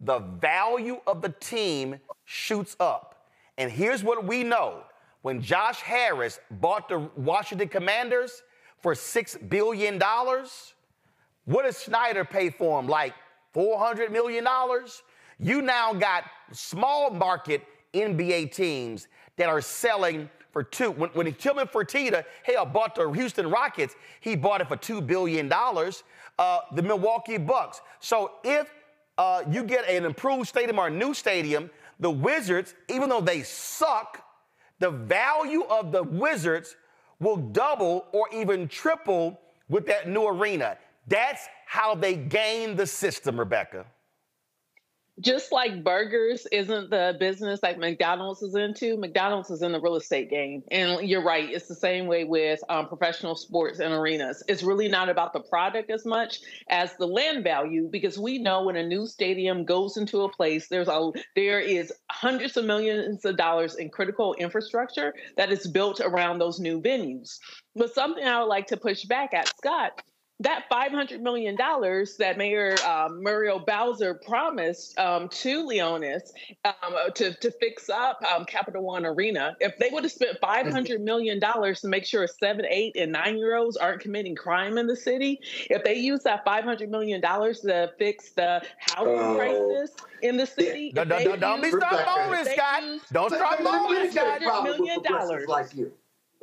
the value of the team shoots up. And here's what we know when Josh Harris bought the Washington Commanders for $6 billion, what does Snyder pay for him? Like $400 million? You now got small market NBA teams that are selling for two. When, when Tillman Fertitta, hell, bought the Houston Rockets, he bought it for $2 billion. Uh, the Milwaukee Bucks. So if uh, you get an improved stadium or a new stadium, the Wizards, even though they suck, the value of the Wizards will double or even triple with that new arena. That's how they gain the system, Rebecca. Just like burgers isn't the business like McDonald's is into, McDonald's is in the real estate game. And you're right, it's the same way with um, professional sports and arenas. It's really not about the product as much as the land value, because we know when a new stadium goes into a place, there's a there is hundreds of millions of dollars in critical infrastructure that is built around those new venues. But something I would like to push back at Scott that $500 million that Mayor um, Muriel Bowser promised um, to Leonsis um, uh, to, to fix up um, Capital One Arena, if they would have spent $500 million to make sure seven, eight, and nine year olds aren't committing crime in the city, if they use that $500 million to fix the housing Oh. crisis in the city, Don't- if they don't- don't be use- start if moaning, Scott. use Don't start moaning, Scott. $500 million like you.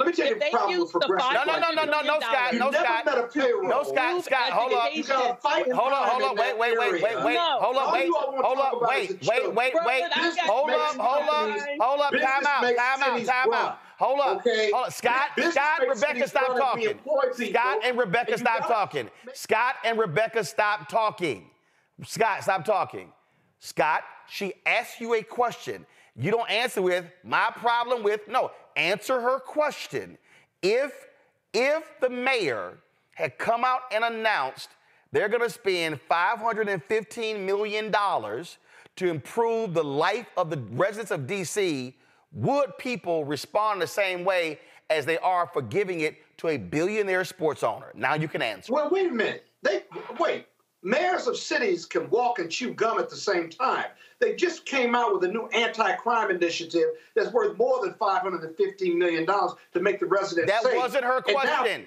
Let me tell you If the they problem with the progressives No, no, no, no, no, no, Scott, You no, never Scott. met a payroll. No, Scott, Scott, hold up. You got a fight Hold up, hold crime up, in wait, wait, wait, wait, area. wait, hold up, wait, you all wanna hold talk up, wait, wait, wait, wait, hold makes up, hold up, hold up, business time out, time out, time out. Hold up, Okay? hold up. Scott, Business Scott, Rebecca, stop run and we talking. Scott and Rebecca, And stop gotta- talking. Scott and Rebecca, stop talking. Scott, stop talking. Scott, she asked you a question. You don't answer with my problem with no. Answer her question. If if the mayor had come out and announced they're going to spend 515 million dollars to improve the life of the residents of DC, would people respond the same way as they are for giving it to a billionaire sports owner? Now you can answer. Well, wait a minute. They wait. Mayors of cities can walk and chew gum at the same time. They just came out with a new anti-crime initiative that's worth more than 515 million dollars to make the residents That safe. wasn't her question.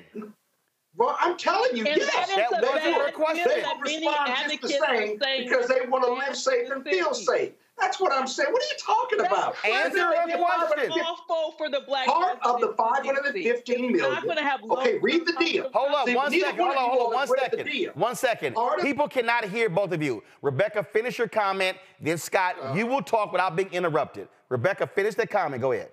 Well, I'm telling you, And yes, that is That wasn't her question. They that will many respond just the same because they want to live safe and feel safe. That's what I'm saying. What are you talking about? Answer her They're question. awful for the black Part of the residents in DC. 515 It's not gonna have Okay, read the deal. Hold up, See, one neither second. one Hold of on, you hold on, all one have read the second. deal. One second. People cannot hear both of you. Rebecca, finish your comment. Then Scott, Uh. you will talk without being interrupted. Rebecca, finish the comment. Go ahead.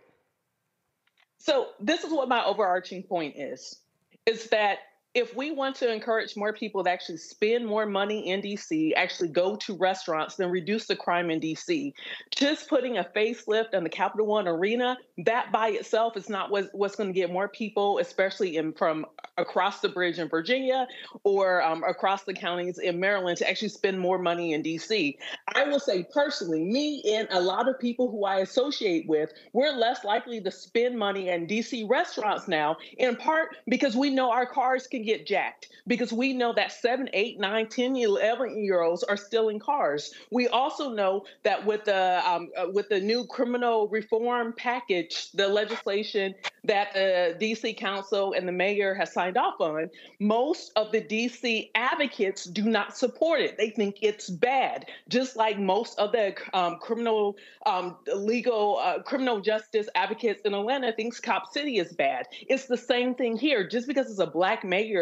So this is what my overarching point is: is that if we want to encourage more people to actually spend more money in DC, actually go to restaurants, then reduce the crime in DC, just putting a facelift on the Capital One Arena, that by itself is not what, what's going to get more people, especially in from across the bridge in Virginia or um, across the counties in Maryland, to actually spend more money in DC. I will say personally, me and a lot of people who I associate with, we're less likely to spend money in DC restaurants now, in part because we know our cars can get jacked, because we know that seven, eight, nine, 10, 11 year olds are stealing cars. We also know that with the um, uh, with the new criminal reform package, the legislation that the DC Council and the mayor has signed off on, most of the DC advocates do not support it. They think it's bad, just like most of the um, criminal um, legal uh, criminal justice advocates in Atlanta thinks Cop City is bad. It's the same thing here. Just because it's a black mayor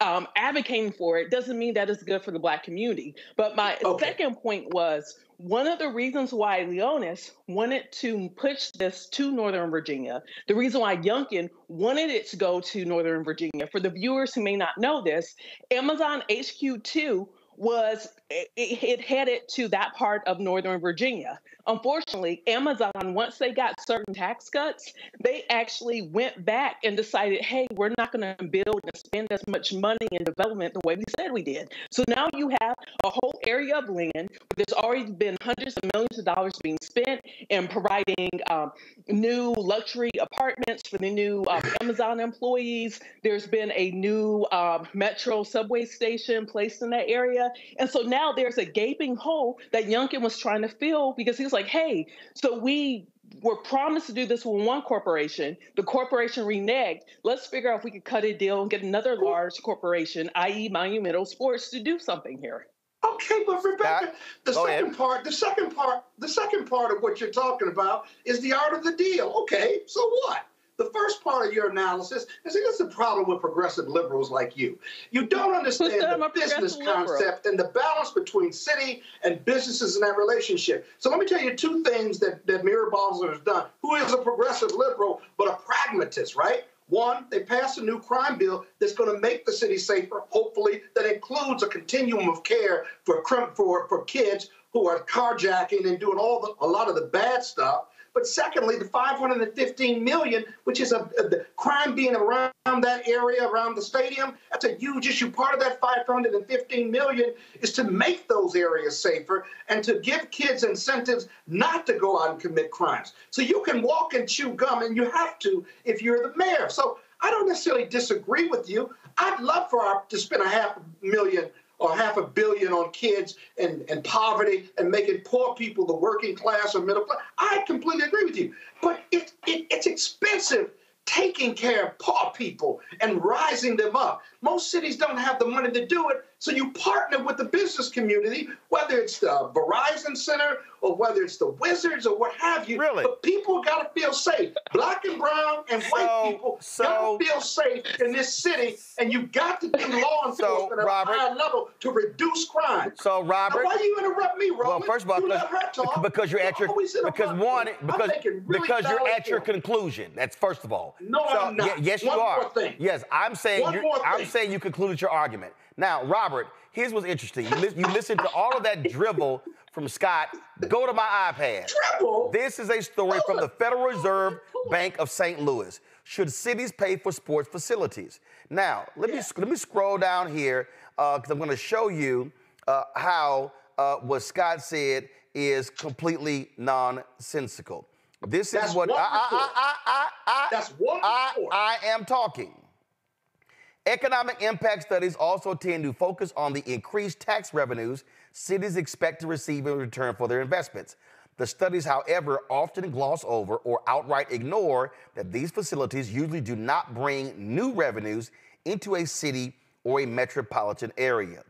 um, advocating for it doesn't mean that it's good for the black community. But my second point was one of the reasons why Leonsis wanted to push this to Northern Virginia, the reason why Youngkin wanted it to go to Northern Virginia, for the viewers who may not know this, Amazon HQ2 was it, it headed to that part of Northern Virginia. Unfortunately, Amazon, once they got certain tax cuts, they actually went back and decided, hey, we're not going to build and spend as much money in development the way we said we did. So now you have a whole area of land where there's already been hundreds of millions of dollars being spent in providing um, new luxury apartments for the new um, Amazon employees. There's been a new um, metro subway station placed in that area. And so now there's a gaping hole that Youngkin was trying to fill because he was like, hey, so we were promised to do this with one corporation. The corporation reneged. Let's figure out if we could cut a deal and get another large corporation, i.e., Monumental Sports, to do something here. Okay, but Rebecca, the go second part, the second part, the second part of what you're talking about is the art of the deal. Okay, so what? The first part of your analysis, and see, this is the problem with progressive liberals like you. You don't understand the business liberal? concept and the balance between city and businesses in that relationship. So let me tell you two things that, that Muriel Bowser has done. Who is a progressive liberal, but a pragmatist, right? One, they passed a new crime bill that's going to make the city safer, hopefully, that includes a continuum of care for, crim- for, for kids who are carjacking and doing all the, a lot of the bad stuff. But secondly, the 515 million, which is a, a crime being around that area, around the stadium, that's a huge issue. Part of that 515 million is to make those areas safer and to give kids incentives not to go out and commit crimes. So you can walk and chew gum, and you have to if you're the mayor. So I don't necessarily disagree with you. I'd love for our to spend a half million or half a billion on kids and, and poverty and making poor people the working class or middle class. I completely agree with you. But it, it, it's expensive taking care of poor people and rising them up. Most cities don't have the money to do it, so you partner with the business community, whether it's the Verizon Center or whether it's the Wizards or what have you. Really? But people got to feel safe. Black and brown and white people got to feel safe in this city, and you got to do law enforcement at Robert- a higher level to reduce crime. So, Robert. Now, why do you interrupt me, Roland? Well, first of all, you because, let her talk. because you're at your because one because really because you're at your conclusion. That's first of all. No, so, I'm not. ye- yes, you One are. thing. Yes, I'm saying One you're, more I'm saying you concluded your argument. Now, Robert, here's what's interesting. You, lis- you listen to all of that dribble from Scott. Go to my iPad. Dribble. This is a story from the Federal Reserve Bank of St. Louis. Should cities pay for sports facilities? Now, let me let me scroll down here because I'm going to show you uh, how uh, what Scott said is completely nonsensical. This That's is what I, I. I, I, I, That's one I. I am talking. Economic impact studies also tend to focus on the increased tax revenues cities expect to receive in return for their investments. The studies, however, often gloss over or outright ignore that these facilities usually do not bring new revenues into a city or a metropolitan area.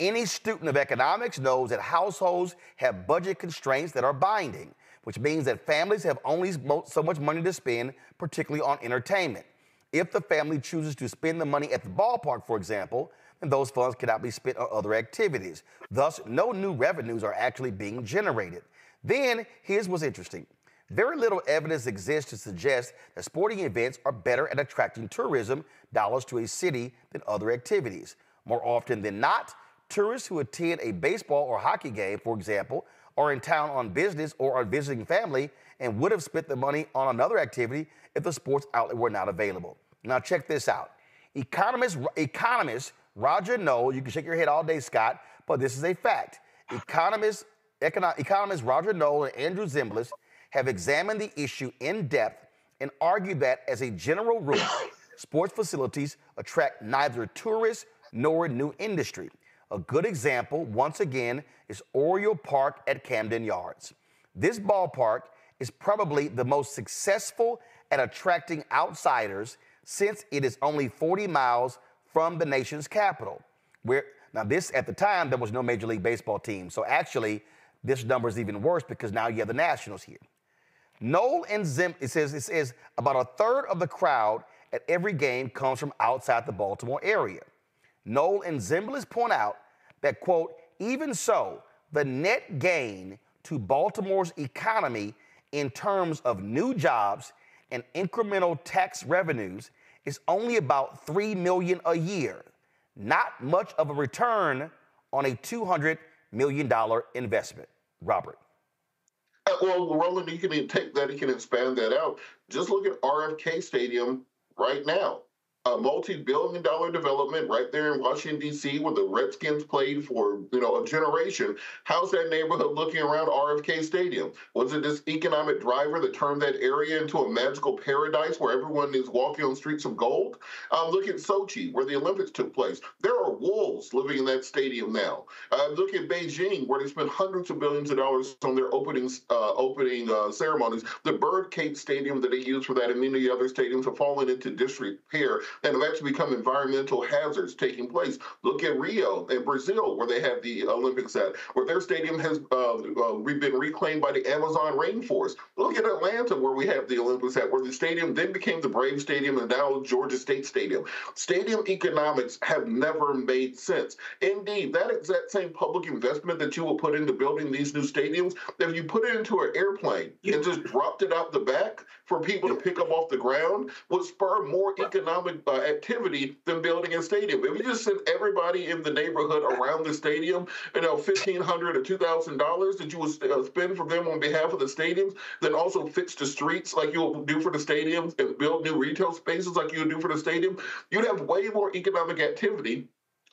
Any student of economics knows that households have budget constraints that are binding, which means that families have only so much money to spend, particularly on entertainment. If the family chooses to spend the money at the ballpark, for example, then those funds cannot be spent on other activities. Thus, no new revenues are actually being generated. Then, here's what's interesting. Very little evidence exists to suggest that sporting events are better at attracting tourism dollars to a city than other activities. More often than not, tourists who attend a baseball or hockey game, for example, are in town on business or on visiting family and would have spent the money on another activity if the sports outlet were not available. Now, check this out. Economist, economist Roger Noll, you can shake your head all day, Scott, but this is a fact. Economist, econo, economist Roger Noll and Andrew Zimbalist have examined the issue in depth and argued that, as a general rule, sports facilities attract neither tourists nor new industry. A good example, once again, is Oriole Park at Camden Yards. This ballpark is probably the most successful at attracting outsiders since it is only 40 miles from the nation's capital. Where now this at the time there was no Major League Baseball team, so actually this number is even worse because now you have the Nationals here. Noll and Zim, it says it says about a third of the crowd at every game comes from outside the Baltimore area. Noll and Zimbalist point out that, quote, even so, the net gain to Baltimore's economy in terms of new jobs and incremental tax revenues is only about 3 million a year. Not much of a return on a 200 million dollar investment. Robert. Uh, Well, Roland, you can take that, you can expand that out. Just look at RFK Stadium right now. A multi-billion dollar development right there in Washington, D.C., where the Redskins played for, you know, a generation. How's that neighborhood looking around RFK Stadium? Was it this economic driver that turned that area into a magical paradise where everyone is walking on streets of gold? Um, look at Sochi, where the Olympics took place. There are wolves living in that stadium now. Uh, look at Beijing, where they spent hundreds of billions of dollars on their opening uh, opening uh, ceremonies. The Birdcage Stadium that they use for that and many other stadiums have fallen into disrepair and have actually become environmental hazards taking place. Look at Rio in Brazil, where they have the Olympics at, where their stadium has uh, uh, been reclaimed by the Amazon rainforest. Look at Atlanta, where we have the Olympics at, where the stadium then became the Brave Stadium and now Georgia State Stadium. Stadium economics have never made sense. Indeed, that exact same public investment that you will put into building these new stadiums, if you put it into an airplane and just dropped it out the back for people to pick up off the ground, would spur more economic uh, activity than building a stadium. If you just send everybody in the neighborhood around the stadium, you know, fifteen hundred or two thousand dollars that you would uh, spend for them on behalf of the stadiums, then also fix the streets like you will do for the stadiums and build new retail spaces like you would do for the stadium, you'd have way more economic activity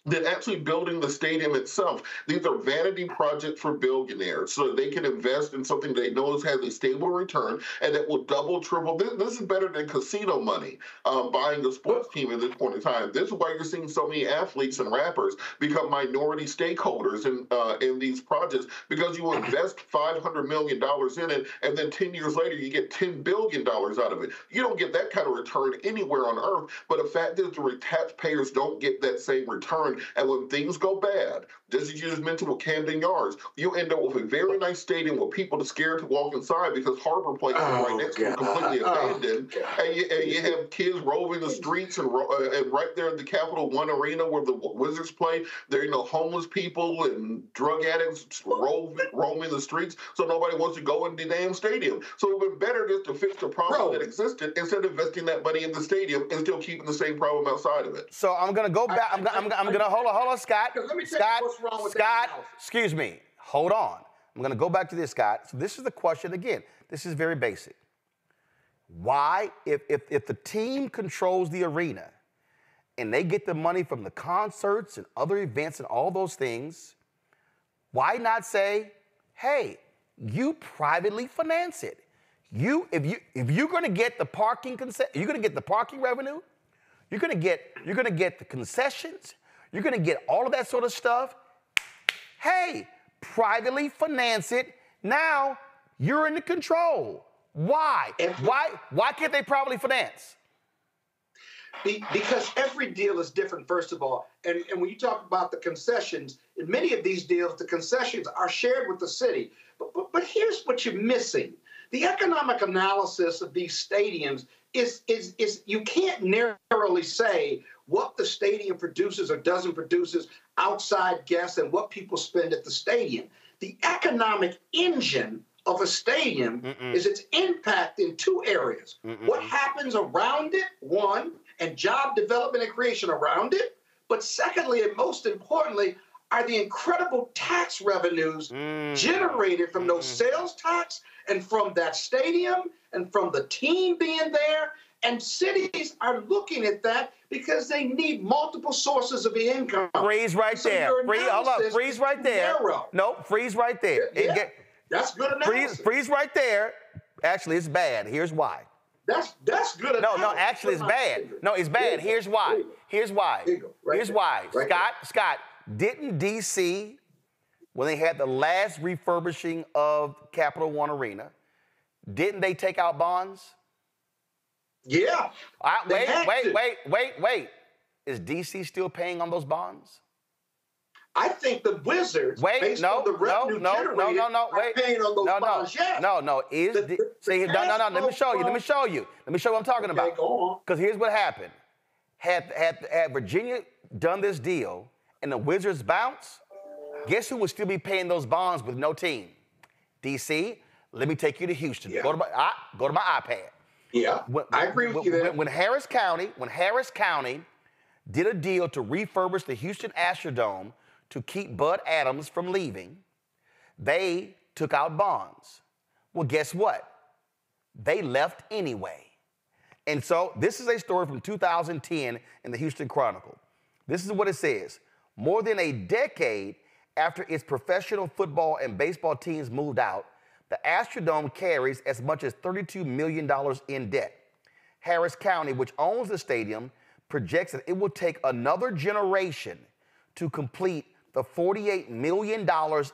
than actually building the stadium itself. These are vanity projects for billionaires so they can invest in something they know has a stable return and that will double, triple. This, this is better than casino money um, buying a sports team at this point in time. This is why you're seeing so many athletes and rappers become minority stakeholders in, uh, in these projects because you invest $500 million in it and then 10 years later you get $10 billion out of it. You don't get that kind of return anywhere on earth, but the fact is the taxpayers don't get that same return and when things go bad, just as you just mentioned with Camden Yards, you end up with a very nice stadium where people are scared to walk inside because Harbor Place Oh, is right next to it, God. completely Oh, abandoned. and, you, and you have kids roving the streets and, uh, and right there in the Capital One Arena where the Wizards play, there you know homeless people and drug addicts rove, roaming the streets, so nobody wants to go in the damn stadium. So it would be better just to fix the problem that existed instead of investing that money in the stadium and still keeping the same problem outside of it. So I'm gonna go back. I'm gonna, I'm I'm gonna hold on, hold on, Scott. Let me Scott, you what's wrong with that Scott, excuse me. Hold on. I'm gonna go back to this, Scott. So this is the question again. This is very basic. Why, if if if the team controls the arena and they get the money from the concerts and other events and all those things, why not say, hey, you privately finance it? You, if you if you're gonna get the parking consent, you're gonna get the parking revenue, you're gonna get you're gonna get the concessions, you're gonna get all of that sort of stuff. Hey, privately finance it. Now you're in the control. Why? Why? Why can't they privately finance? Be, because every deal is different, first of all. And, and when you talk about the concessions, in many of these deals, the concessions are shared with the city. But, but, but here's what you're missing the economic analysis of these stadiums is, is, is you can't narrowly say what the stadium produces or doesn't produces outside guests and what people spend at the stadium. The economic engine of a stadium is its impact in two areas. What happens around it, one, and job development and creation around it. But secondly, and most importantly, are the incredible tax revenues generated from those sales tax and from that stadium and from the team being there. And cities are looking at that because they need multiple sources of income. Freeze right So there. Freeze, hold up. Freeze right there. narrow. Nope, freeze right there. Yeah, get- that's good freeze, analysis. freeze right there. Actually, it's bad. Here's why. That's that's good. Enough. No, no, actually, it's bad. No, it's bad. Here's why. Here's why. Here's why. Scott, Scott, didn't DC, when they had the last refurbishing of Capital One Arena, didn't they take out bonds? Yeah. I, wait, wait, wait, wait, wait. Is DC still paying on those bonds? I think the Wizards, Wait, based no, on the no, revenue no, no, generated, no, no, wait. paying on those no, bonds. no, yes. no, no. Is the, see, no, no, no. Let me show you. Let me show you. Let me show you what I'm talking about. Because here's what happened. Had, had had Virginia done this deal and the Wizards bounce, guess who would still be paying those bonds with no team? DC. Let me take you to Houston. Go to my I, go to my iPad. Yeah, I agree with when, you there. When, when Harris County, when Harris County did a deal to refurbish the Houston Astrodome to keep Bud Adams from leaving, they took out bonds. Well, guess what? They left anyway. And so this is a story from 2010 in the Houston Chronicle. This is what it says. More than a decade after its professional football and baseball teams moved out, the Astrodome carries as much as $32 million in debt. Harris County, which owns the stadium, projects that it will take another generation to complete the $48 million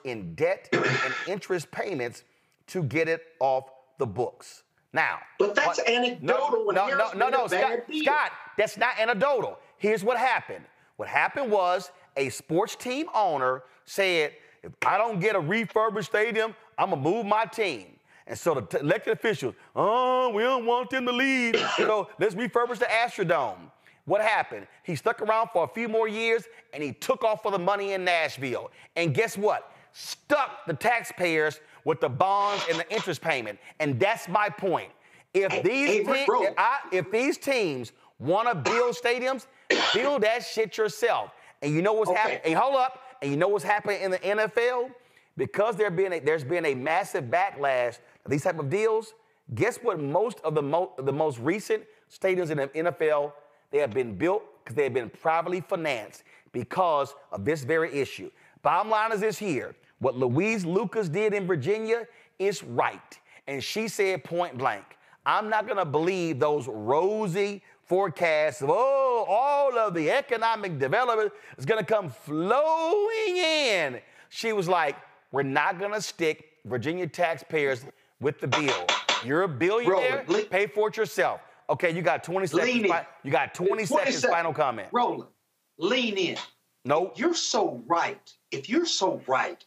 in debt and interest payments to get it off the books. Now, But that's what- anecdotal No, no, no, no, no, Scott. Scott, that's not anecdotal. Here's what happened. What happened was a sports team owner said, if I don't get a refurbished stadium, I'm gonna move my team. And so the t- elected officials, oh, we don't want them to leave. so let's refurbish the Astrodome. What happened? He stuck around for a few more years and he took off for the money in Nashville. And guess what? Stuck the taxpayers with the bonds and the interest payment. And that's my point. If these te- if, I- if these teams Want to build stadiums? build that shit yourself. And you know what's happening? And hold up. And you know what's happening in the NFL? Because there been a, there's been a massive backlash to these type of deals. Guess what? Most of the, mo- the most recent stadiums in the NFL they have been built because they have been privately financed because of this very issue. Bottom line is this here: what Louise Lucas did in Virginia is right, and she said point blank, "I'm not going to believe those rosy." Forecasts of oh, all of the economic development is going to come flowing in. She was like, "We're not going to stick Virginia taxpayers with the bill. You're a billionaire. pay for it yourself. Okay, you got 20 seconds. Fi- You got 20, 20 seconds. seconds. Final comment. Roland, lean in. No. You're so right. If you're so right,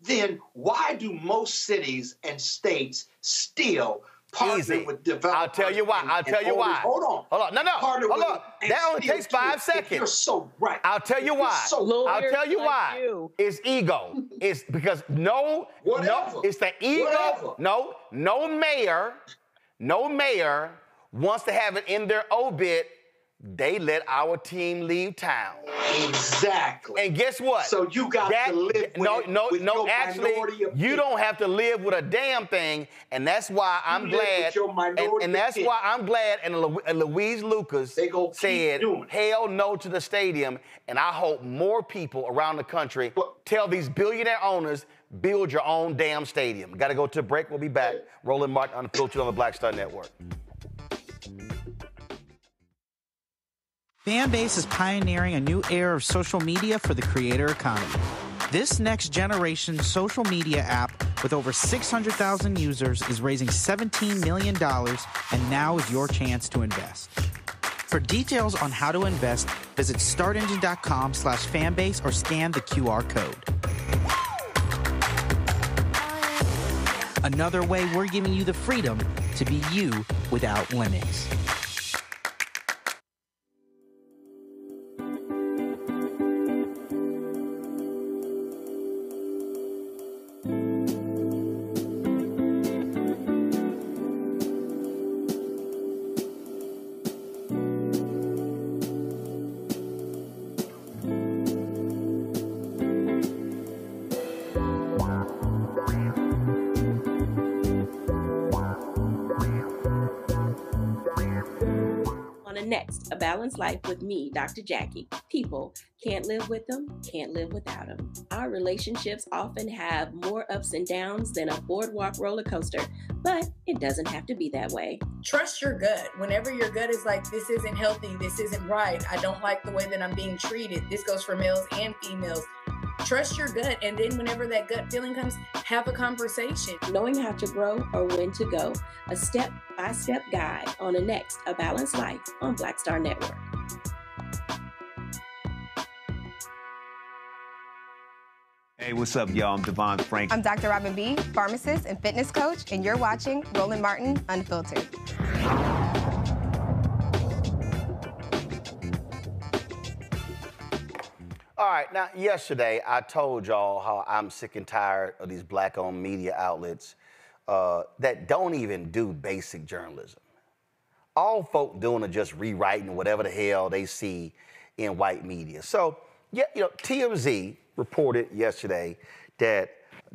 then why do most cities and states still partner Easy. with developers? I'll tell you why. and- I'll tell you why. Hold on. Hold on. No, no. Partner Hold with on. That only steal takes too. five If seconds. You're so right. I'll tell you If why. so I'll tell you why. It's ego. It's because no, no, it's the ego. Whatever. No, no mayor, no mayor wants to have it in their obit. They let our team leave town. Exactly. And guess what? So you got That- to live with no, no, with no. Actually, you people. don't have to live with a damn thing, and that's why I'm with glad. your and, and that's people. why I'm glad. And Louise Lucas said, "Hell no to the stadium." And I hope more people around the country tell these billionaire owners, "Build your own damn stadium." Got to go to a break. We'll be back. Roland Martin unfiltered on the Black Star Network. Fanbase is pioneering a new era of social media for the creator economy. This next generation social media app with over 600,000 users is raising $17 million, and now is your chance to invest. For details on how to invest, visit startengine.com slash fanbase or scan the QR code. Another way we're giving you the freedom to be you without limits. Life with me, Dr. Jackie. People can't live with them, can't live without them. Our relationships often have more ups and downs than a boardwalk roller coaster, but it doesn't have to be that way. trust your gut. Whenever your gut is like, this isn't healthy, this isn't right, I don't like the way that I'm being treated. This goes for males and females. Trust your gut. And then whenever that gut feeling comes, have a conversation. Knowing how to grow or when to go, a step by step guide on a next, A Balanced Life on Black Star Network. Hey, what's up, y'all? I'm Devon Frank. I'm Dr. Robin B., pharmacist and fitness coach, and you're watching Roland Martin Unfiltered. All right, now yesterday I told y'all how I'm sick and tired of these black-owned media outlets uh, that don't even do basic journalism. All folk doing are just rewriting whatever the hell they see in white media. So, yeah, you know, TMZ reported yesterday that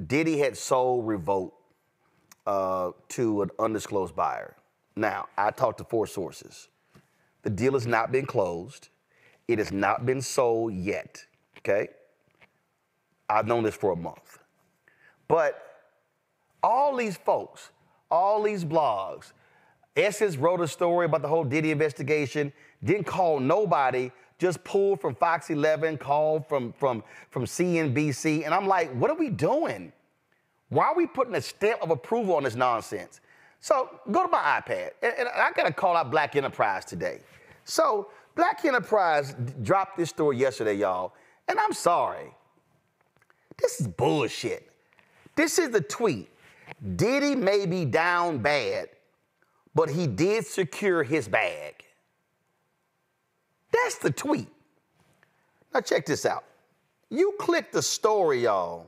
Diddy had sold Revolt uh, to an undisclosed buyer. Now, I talked to four sources. The deal has not been closed. It has not been sold yet. Okay? I've known this for a month. But all these folks, all these blogs, Essence wrote a story about the whole Diddy investigation, didn't call nobody, just pulled from Fox 11, called from, from, from CNBC. And I'm like, what are we doing? Why are we putting a stamp of approval on this nonsense? So go to my iPad, and, and I gotta call out Black Enterprise today. So Black Enterprise dropped this story yesterday, y'all, and I'm sorry. This is bullshit. This is the tweet. Diddy may be down bad, but he did secure his bag. That's the tweet. Now check this out. You click the story, y'all.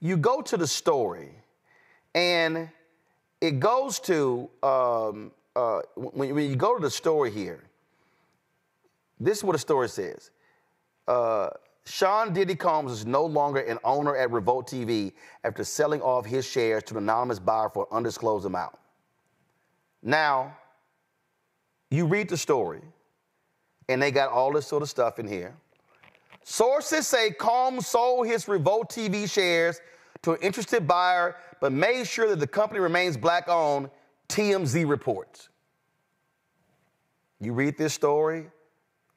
You go to the story, and it goes to um, uh, when, when you go to the story here. this is what the story says. Uh, Sean Diddy Combs is no longer an owner at Revolt TV after selling off his shares to an anonymous buyer for an undisclosed amount. Now, you read the story, and they got all this sort of stuff in here. Sources say Combs sold his Revolt TV shares to an interested buyer, but made sure that the company remains black owned, TMZ reports. You read this story,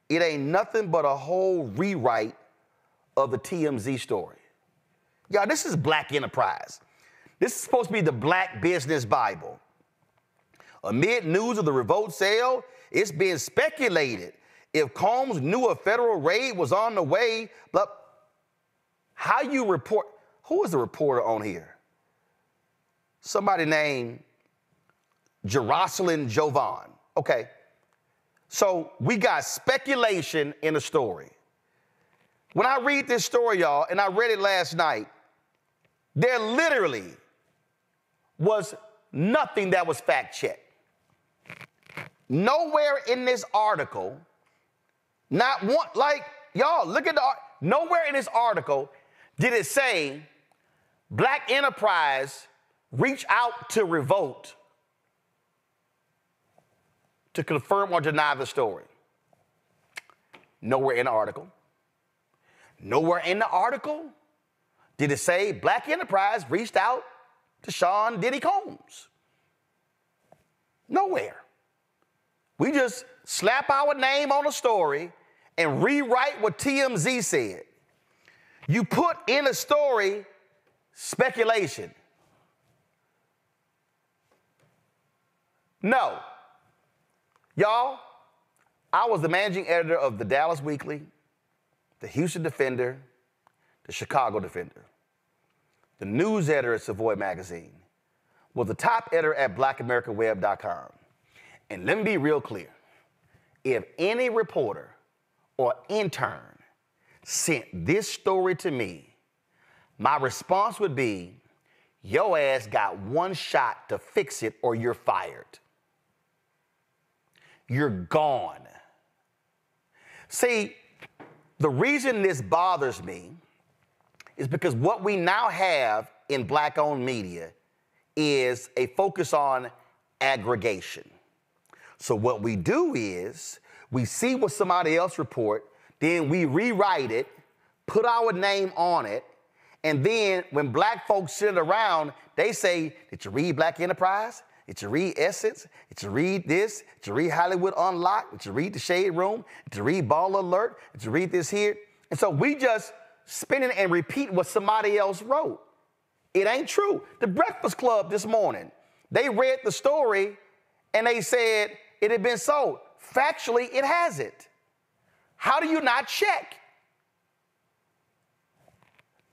it ain't nothing but a whole rewrite of the TMZ story. Y'all, this is black enterprise. This is supposed to be the black business Bible. Amid news of the revolt sale, it's being speculated if Combs knew a federal raid was on the way, but how you report, who is the reporter on here? Somebody named Jeroslyn JoVonn. Okay. So we got speculation in the story. When I read this story, y'all, and I read it last night, there literally was nothing that was fact checked. Nowhere in this article, not one, like, y'all, look at the, nowhere in this article did it say Black Enterprise reach out to Revolt to confirm or deny the story. Nowhere in the article. Nowhere in the article did it say Black Enterprise reached out to Sean Diddy Combs. Nowhere. We just slap our name on a story and rewrite what TMZ said. You put in a story speculation. No. Y'all, I was the managing editor of the Dallas Weekly, the Houston Defender, the Chicago Defender, the news editor at Savoy Magazine, was the top editor at blackamericaweb.com. And let me be real clear. If any reporter or intern sent this story to me, my response would be, your ass got one shot to fix it or you're fired. You're gone. See, the reason this bothers me is because what we now have in black owned media is a focus on aggregation. So what we do is we see what somebody else report, then we rewrite it, put our name on it, and then when black folks sit around, they say, Did you read Black Enterprise? Did you read Essence? Did you read this? Did you read Hollywood Unlocked? Did you read The Shade Room? Did you read Ball Alert? Did you read this here? And so we just spin it and repeat what somebody else wrote. It ain't true. The Breakfast Club this morning, they read the story and they said, it had been sold. Factually, it hasn't. How do you not check?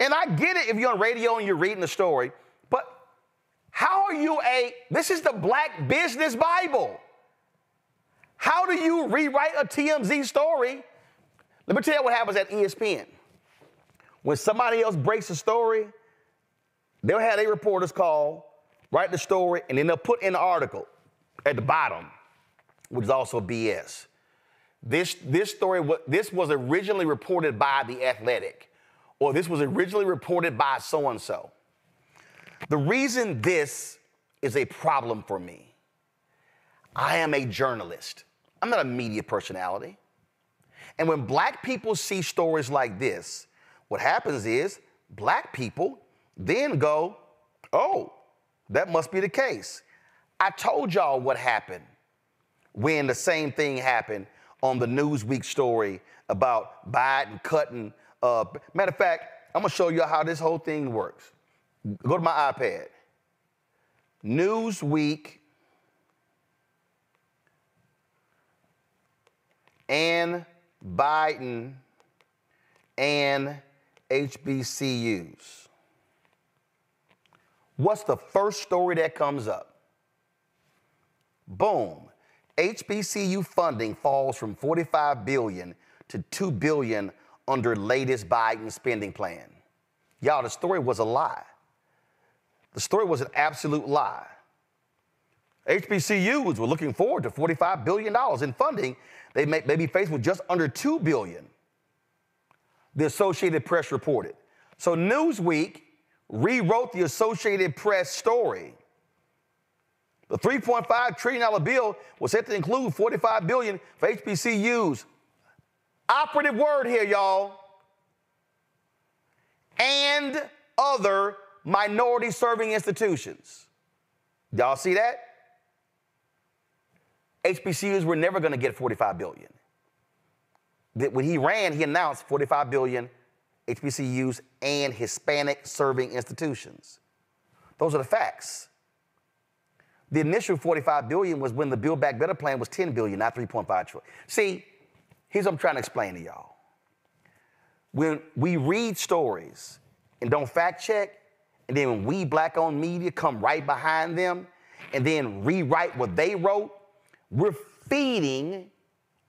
And I get it if you're on radio and you're reading the story, how are you a, this is the Black Business Bible. How do you rewrite a TMZ story? Let me tell you what happens at ESPN. When somebody else breaks a story, they'll have their reporters call, write the story, and then they'll put in the article at the bottom which is also BS. This, this story, this was originally reported by The Athletic, or this was originally reported by so and so. The reason this is a problem for me, I am a journalist. I'm not a media personality. And when black people see stories like this, what happens is black people then go, oh, that must be the case. I told y'all what happened when the same thing happened on the Newsweek story about Biden cutting. Uh, matter of fact, I'm gonna show you how this whole thing works. Go to my iPad. Newsweek and Biden and HBCUs. What's the first story that comes up? Boom. HBCU funding falls from 45 billion to 2 billion under latest Biden spending plan. Y'all, the story was a lie. The story was an absolute lie. HBCUs were looking forward to $45 billion in funding. They may, may be faced with just under 2 billion, the Associated Press reported. So Newsweek rewrote the Associated Press story. The $3.5 trillion bill was set to include 45 billion for HBCUs. Operative word here, y'all. And other minority serving institutions. Y'all see that? HBCUs were never going to get 45 billion. When he ran, he announced 45 billion HBCUs and Hispanic serving institutions. Those are the facts. The initial 45 billion was when the Build Back Better plan was 10 billion, not 3.5 trillion. See, here's what I'm trying to explain to y'all. When we read stories and don't fact check, and then we black owned media come right behind them and then rewrite what they wrote, we're feeding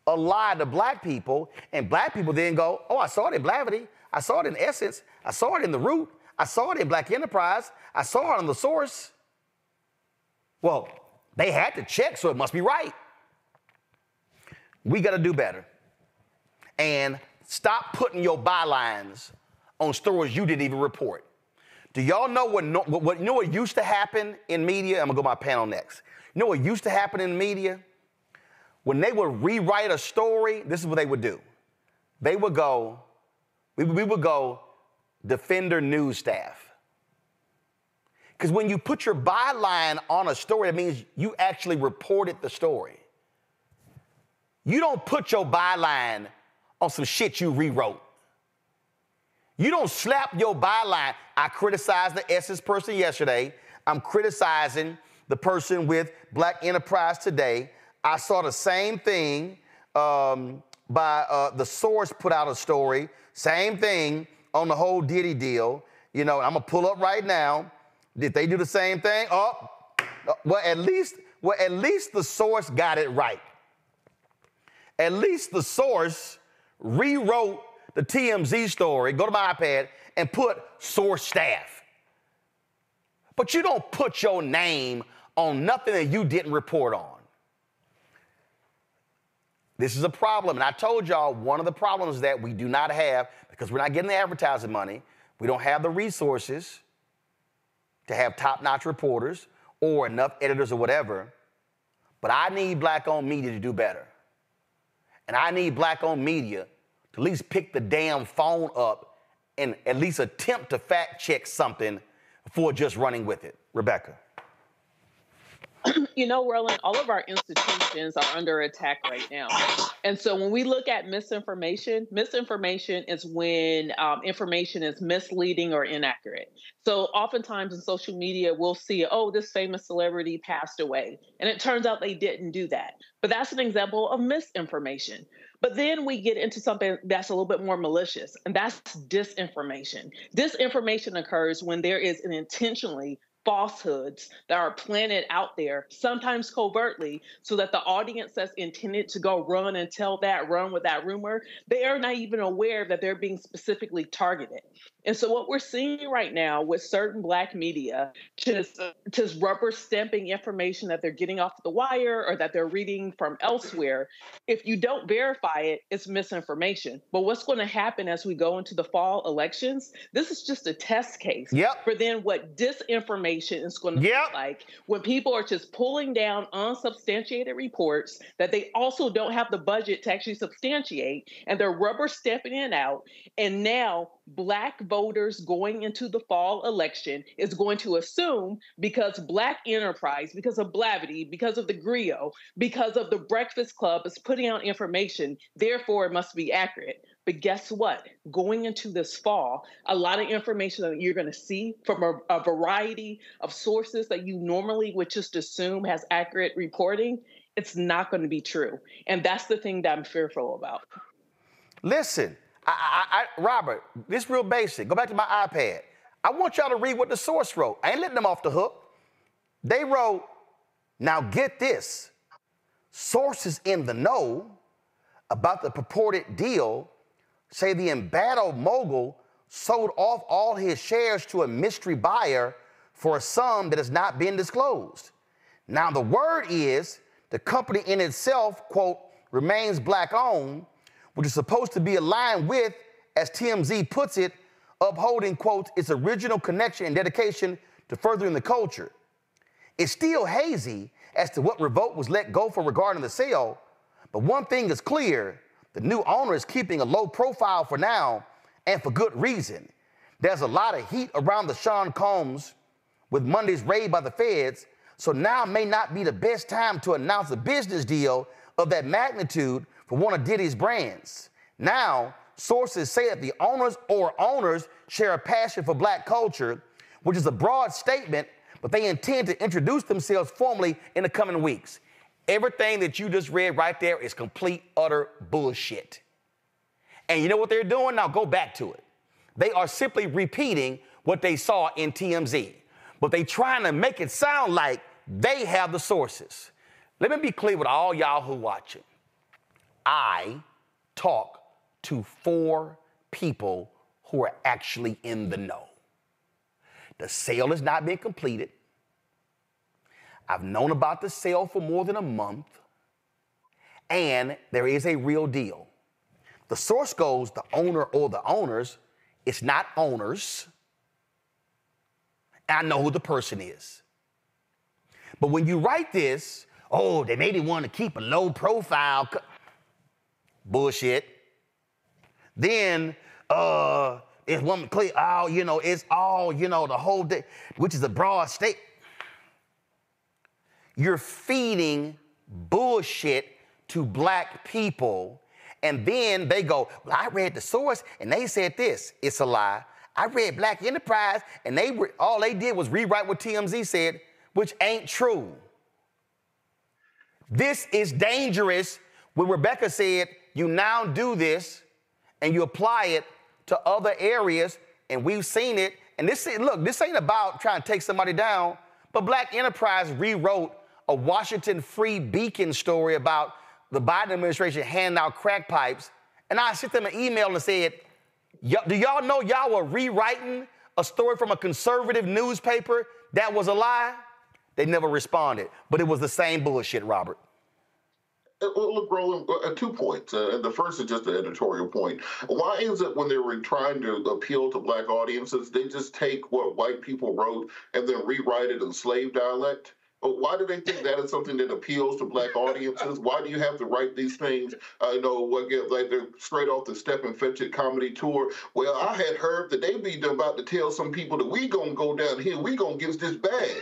a lie to black people, and black people then go, Oh, I saw it in Blavity. I saw it in Essence. I saw it in The Root. I saw it in Black Enterprise. I saw it on The Source. Well, they had to check, so it must be right. We got to do better. And stop putting your bylines on stories you didn't even report. Do y'all know what, what, what, you know what used to happen in media? I'm gonna go my panel next. You know what used to happen in media? When they would rewrite a story, this is what they would do. They would go, we, we would go, defender news staff. Because when you put your byline on a story, it means you actually reported the story. You don't put your byline on some shit you rewrote. You don't slap your byline. I criticized the Essence person yesterday. I'm criticizing the person with Black Enterprise today. I saw the same thing um, by uh, the source put out a story. Same thing on the whole Diddy deal. You know, I'm gonna pull up right now. Did they do the same thing? Oh, well, at least, well, at least the source got it right. At least the source rewrote the TMZ story, go to my iPad, and put source staff. But you don't put your name on nothing that you didn't report on. This is a problem. And I told y'all one of the problems that we do not have, because we're not getting the advertising money, we don't have the resources to have top notch reporters or enough editors or whatever. But I need black owned media to do better. And I need black owned media to at least pick the damn phone up and at least attempt to fact check something before just running with it. Rebecca. you know, Roland, all of our institutions are under attack right now. And so when we look at misinformation, misinformation is when um, information is misleading or inaccurate. So oftentimes in social media, we'll see, oh, this famous celebrity passed away. And it turns out they didn't do that. But that's an example of misinformation. But then we get into something that's a little bit more malicious, and that's disinformation. Disinformation occurs when there is an intentionally falsehoods that are planted out there, sometimes covertly, so that the audience that's intended to go run and tell that, run with that rumor, they are not even aware that they're being specifically targeted. And so what we're seeing right now with certain black media just just rubber stamping information that they're getting off the wire or that they're reading from elsewhere, if you don't verify it, it's misinformation. But what's going to happen as we go into the fall elections? This is just a test case yep. for then what disinformation is going to yep. look like when people are just pulling down unsubstantiated reports that they also don't have the budget to actually substantiate and they're rubber stamping it out. And now black voters going into the fall election is going to assume because black enterprise because of blavity because of the grio because of the breakfast club is putting out information therefore it must be accurate. But guess what? Going into this fall a lot of information that you're going to see from a, a variety of sources that you normally would just assume has accurate reporting it's not going to be true. And that's the thing that i'm fearful about. Listen I, I, I, Robert, this real basic. Go back to my iPad. I want y'all to read what the source wrote. I ain't letting them off the hook. They wrote, now get this sources in the know about the purported deal say the embattled mogul sold off all his shares to a mystery buyer for a sum that has not been disclosed. Now, the word is the company in itself, quote, remains black owned, which is supposed to be aligned with, as TMZ puts it, upholding, quote, its original connection and dedication to furthering the culture. It's still hazy as to what Revolt was let go for regarding the sale, but one thing is clear the new owner is keeping a low profile for now, and for good reason. There's a lot of heat around the Sean Combs with Monday's raid by the feds, so now may not be the best time to announce a business deal of that magnitude for one of Diddy's brands. Now, sources say that the owners or owners share a passion for black culture, which is a broad statement, but they intend to introduce themselves formally in the coming weeks. Everything that you just read right there is complete, utter bullshit. And you know what they're doing? Now go back to it. They are simply repeating what they saw in TMZ, but they trying to make it sound like they have the sources. Let me be clear with all y'all who watching. I talk to four people who are actually in the know. The sale has not been completed. I've known about the sale for more than a month, and there is a real deal. The source goes the owner or the owners, it's not owners. I know who the person is. But when you write this, oh, they maybe want to keep a low profile. Bullshit. Then, uh, it's one clear, oh, you know, it's all, you know, the whole day, which is a broad state. You're feeding bullshit to black people. And then they go, well, I read the source and they said this. It's a lie. I read Black Enterprise and they all they did was rewrite what TMZ said, which ain't true. This is dangerous when Rebecca said, you now do this and you apply it to other areas, and we've seen it. And this, look, this ain't about trying to take somebody down, but Black Enterprise rewrote a Washington Free Beacon story about the Biden administration handing out crack pipes. And I sent them an email and said, Do y'all know y'all were rewriting a story from a conservative newspaper that was a lie? They never responded, but it was the same bullshit, Robert. Uh, look, Roland, uh, two points. Uh, the first is just an editorial point. Why is it when they were trying to appeal to black audiences, they just take what white people wrote and then rewrite it in slave dialect? Why do they think that is something that appeals to black audiences? Why do you have to write these things? I uh, know like they're straight off the Step and Fetch It comedy tour. Well, I had heard that they be about to tell some people that we gonna go down here, we gonna get this bag.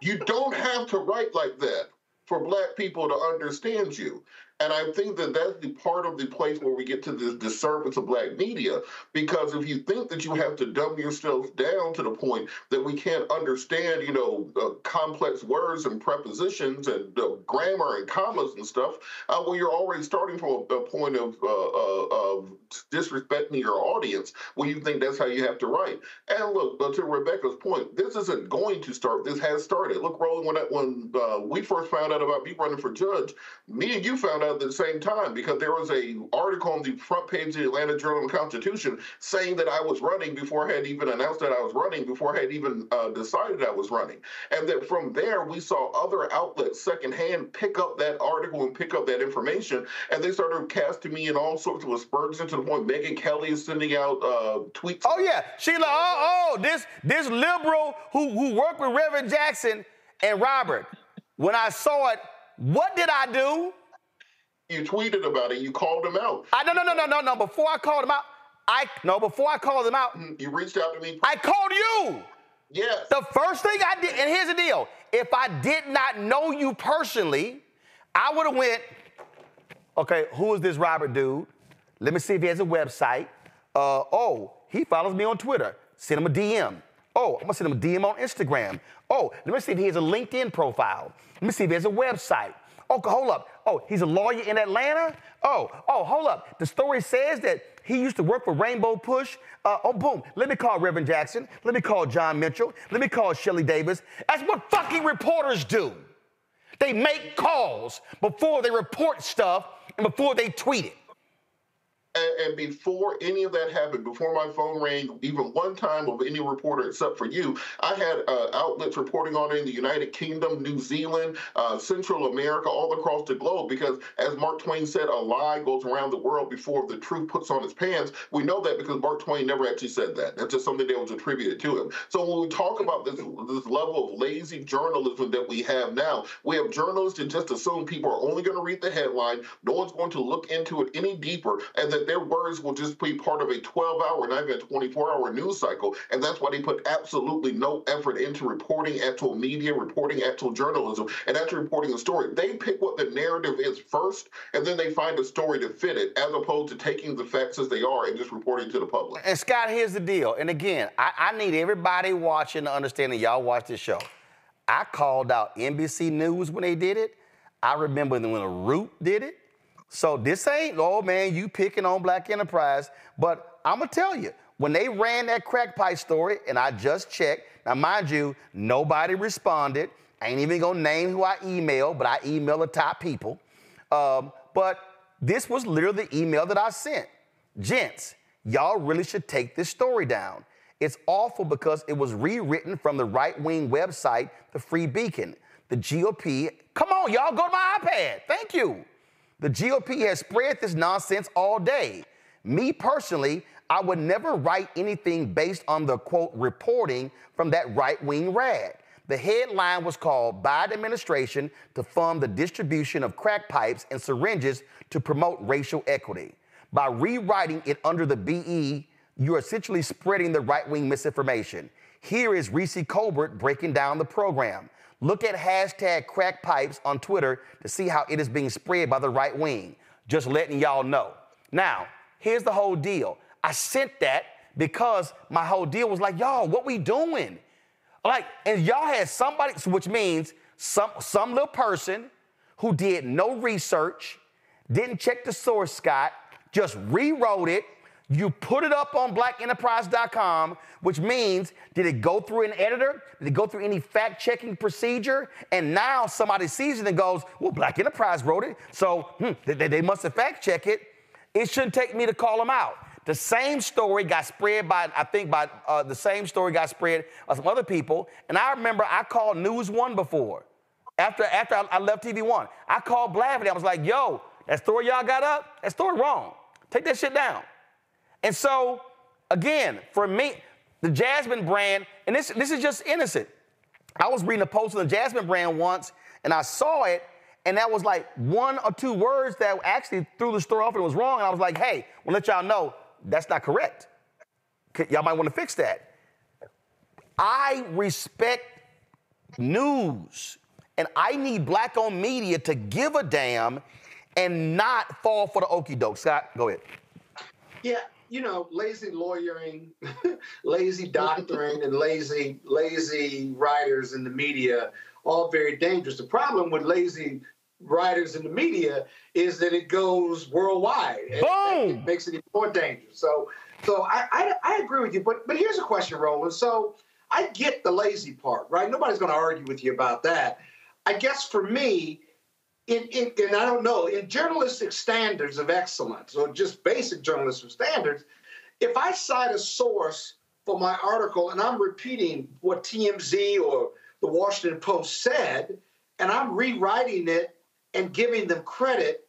you don't have to write like that for black people to understand you. And I think that that's the part of the place where we get to this disservice of black media. Because if you think that you have to dumb yourself down to the point that we can't understand, you know, uh, complex words and prepositions and uh, grammar and commas and stuff, uh, well, you're already starting from a, a point of, uh, uh, of disrespecting your audience when you think that's how you have to write. And look, but to Rebecca's point, this isn't going to start. This has started. Look, Roland, when, when uh, we first found out about me running for judge, me and you found out at the same time because there was a article on the front page of the Atlanta Journal Constitution saying that I was running before I had even announced that I was running, before I had even uh, decided I was running. And that from there, we saw other outlets secondhand pick up that article and pick up that information. And they started casting me in all sorts of aspersions to the point Megyn Kelly is sending out uh, tweets. Oh, yeah. Sheila, oh, oh, this, this liberal who, who worked with Reverend Jackson and Robert, when I saw it, what did I do? You tweeted about it. You called him out. I no no no no no no. Before I called him out, I no. Before I called him out, mm, you reached out to me. I called you. Yes. The first thing I did, and here's the deal: if I did not know you personally, I would have went. Okay, who is this Robert dude? Let me see if he has a website. Uh, oh, he follows me on Twitter. Send him a DM. Oh, I'm gonna send him a DM on Instagram. Oh, let me see if he has a LinkedIn profile. Let me see if he has a website. Okay, hold up. Oh, he's a lawyer in Atlanta? Oh, oh, hold up. The story says that he used to work for Rainbow Push. Uh, oh, boom. Let me call Reverend Jackson. Let me call John Mitchell. Let me call Shelly Davis. That's what fucking reporters do. They make calls before they report stuff and before they tweet it. And, before any of that happened, before my phone rang, even one time of any reporter except for you, I had uh, outlets reporting on it in the United Kingdom, New Zealand, uh, Central America, all across the globe. Because as Mark Twain said, a lie goes around the world before the truth puts on its pants. We know that because Mark Twain never actually said that. That's just something that was attributed to him. So when we talk about this this level of lazy journalism that we have now, we have journalists that just assume people are only going to read the headline. No one's going to look into it any deeper, and that their words will just be part of a 12-hour, not even a 24-hour news cycle. And that's why they put absolutely no effort into reporting actual media, reporting actual journalism, and actually reporting a story. They pick what the narrative is first, and then they find a story to fit it, as opposed to taking the facts as they are and just reporting to the public. And Scott, here's the deal. And again, I, I need everybody watching to understand that y'all watch this show. I called out NBC News when they did it. I remember when Root did it. So this ain't, oh man, you picking on Black Enterprise. But I'm gonna tell you, when they ran that crack pipe story, and I just checked, now mind you, nobody responded. I ain't even gonna name who I emailed, but I emailed the top people. Um, but this was literally the email that I sent. Gents, y'all really should take this story down. It's awful because it was rewritten from the right wing website, the Free Beacon. The GOP, come on, y'all, go to my iPad. Thank you. The GOP has spread this nonsense all day. Me personally, I would never write anything based on the quote reporting from that right wing rag. The headline was called Biden administration to fund the distribution of crack pipes and syringes to promote racial equity. By rewriting it under the BE, you're essentially spreading the right wing misinformation. Here is Reese Colbert breaking down the program. Look at hashtag crack pipes on Twitter to see how it is being spread by the right wing. Just letting y'all know. Now, here's the whole deal. I sent that because my whole deal was like, y'all, what we doing? Like, and y'all had somebody, which means some some little person who did no research, didn't check the source, Scott, just rewrote it. You put it up on blackenterprise.com, which means did it go through an editor? Did it go through any fact checking procedure? And now somebody sees it and goes, well, Black Enterprise wrote it, so hmm, they, they must have fact checked it. It shouldn't take me to call them out. The same story got spread by, I think, by uh, the same story got spread by some other people. And I remember I called News One before. After, after I, I left TV One, I called Blavity. I was like, yo, that story y'all got up, that story wrong. Take that shit down. And so, again, for me, the Jasmine brand, and this, this is just innocent. I was reading a post on the Jasmine brand once, and I saw it, and that was like one or two words that actually threw the store off and it was wrong. And I was like, hey, we'll let y'all know that's not correct. Y'all might want to fix that. I respect news, and I need black owned media to give a damn and not fall for the okey doke. Scott, go ahead. Yeah, you know, lazy lawyering, lazy doctoring, and lazy lazy writers in the media, all very dangerous. The problem with lazy writers in the media is that it goes worldwide. Boom! It, makes it even more dangerous. So, so I, I, I agree with you. But but here's a question, Roland. So I get the lazy part, right? Nobody's going to argue with you about that. I guess for me, in, in and I don't know in journalistic standards of excellence or just basic journalistic standards, if I cite a source for my article and I'm repeating what TMZ or the Washington Post said, and I'm rewriting it and giving them credit,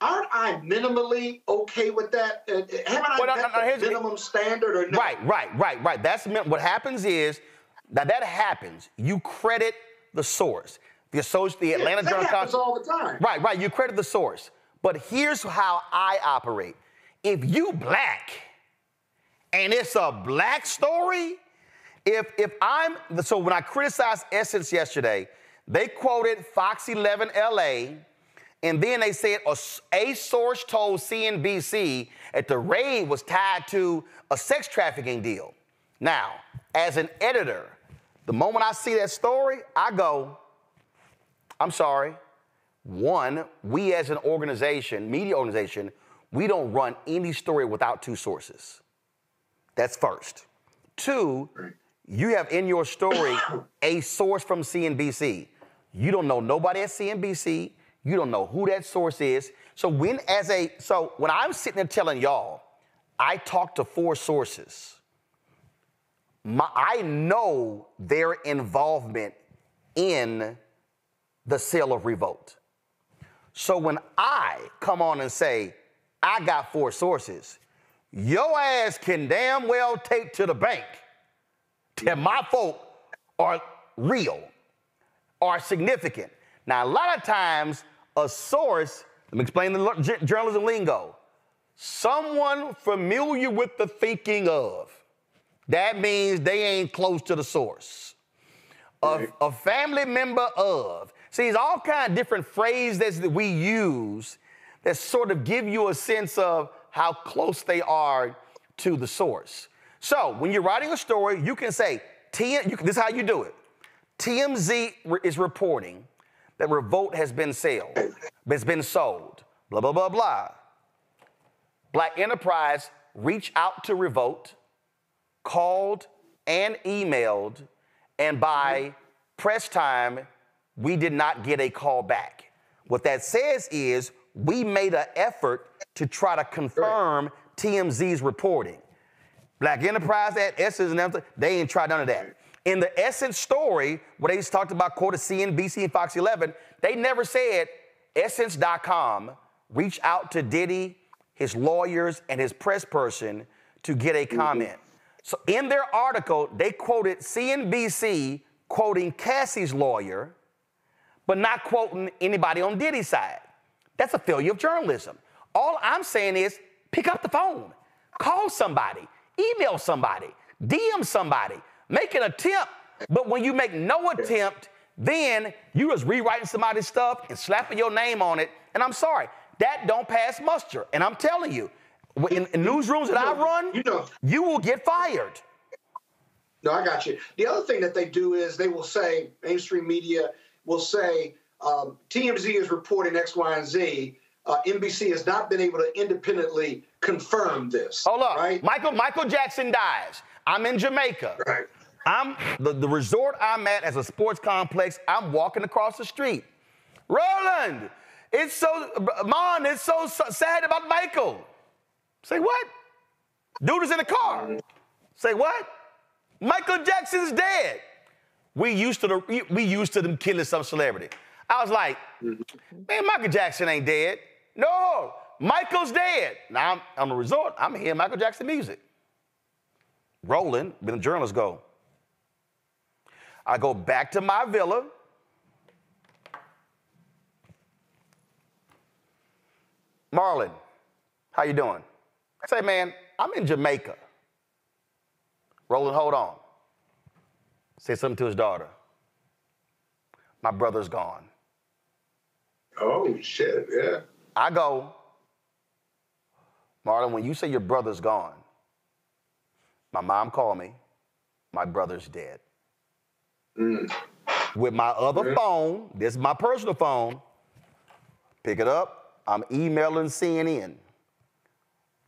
aren't I minimally okay with that? Uh, haven't I Well, met no, no, the here's the- minimum standard or no? Right, right, right, right. That's what happens is that that happens. You credit the source. The associate, the Atlanta that Journal Constitution. all the time. Right, right. You credit the source. But here's how I operate. If you black and it's a black story, if if I'm so when I criticized Essence yesterday, they quoted Fox 11 LA, and then they said a source told CNBC that the raid was tied to a sex trafficking deal. Now, as an editor, the moment I see that story, I go, I'm sorry. One, we as an organization, media organization, we don't run any story without two sources. That's first. Two, you have in your story a source from CNBC. You don't know nobody at CNBC. You don't know who that source is. So when as a so when I'm sitting there telling y'all, I talked to four sources. My, I know their involvement in the sale of Revolt. So when I come on and say, I got four sources, your ass can damn well take to the bank that my folk are real, are significant. Now, a lot of times, a source, let me explain the journalism lingo, someone familiar with the thinking of. That means they ain't close to the source. A, a family member of. See, there's all kind of different phrases that we use that sort of give you a sense of how close they are to the source. So when you're writing a story, you can say, TM, you, this is how you do it. TMZ is reporting that Revolt has been sold, It's been sold, blah, blah, blah, blah. Black Enterprise reached out to Revolt, called and emailed, and by press time, we did not get a call back. What that says is we made an effort to try to confirm TMZ's reporting. Black Enterprise at Essence and everything, they ain't tried none of that. In the Essence story, where they talked about quoted CNBC and Fox 11, they never said Essence.com reached out to Diddy, his lawyers, and his press person to get a comment. Mm-hmm. So in their article, they quoted CNBC quoting Cassie's lawyer, but not quoting anybody on Diddy's side. That's a failure of journalism. All I'm saying is pick up the phone, call somebody, email somebody, DM somebody, make an attempt. But when you make no attempt, then you just rewriting somebody's stuff and slapping your name on it. And I'm sorry, that don't pass muster. And I'm telling you, in, in newsrooms that I run, you know, you will get fired. No, I got you. The other thing that they do is they will say, mainstream media will say, um, TMZ is reporting X, Y, and Z. Uh, NBC has not been able to independently confirm this. Hold up. Right? Michael Michael Jackson dies. I'm in Jamaica. Right. I'm the, the resort I'm at as a sports complex. I'm walking across the street. Roland, it's so Mon, it's so, so sad about Michael. Say what? Dude is in the car. Say what? Michael Jackson's dead. We used to the we used to them killing some celebrity. I was like, mm-hmm. man, Michael Jackson ain't dead. No, Michael's dead. Now I'm on the resort. I'm hearing Michael Jackson music. Rolling, then the journalists go. I go back to my villa. Marlon, how you doing? I say, man, I'm in Jamaica. Roland, hold on. Say something to his daughter. My brother's gone. Oh, shit, yeah. I go, Marlon, when you say your brother's gone, my mom called me, my brother's dead. Mm. With my other phone, this is my personal phone, pick it up, I'm emailing CNN.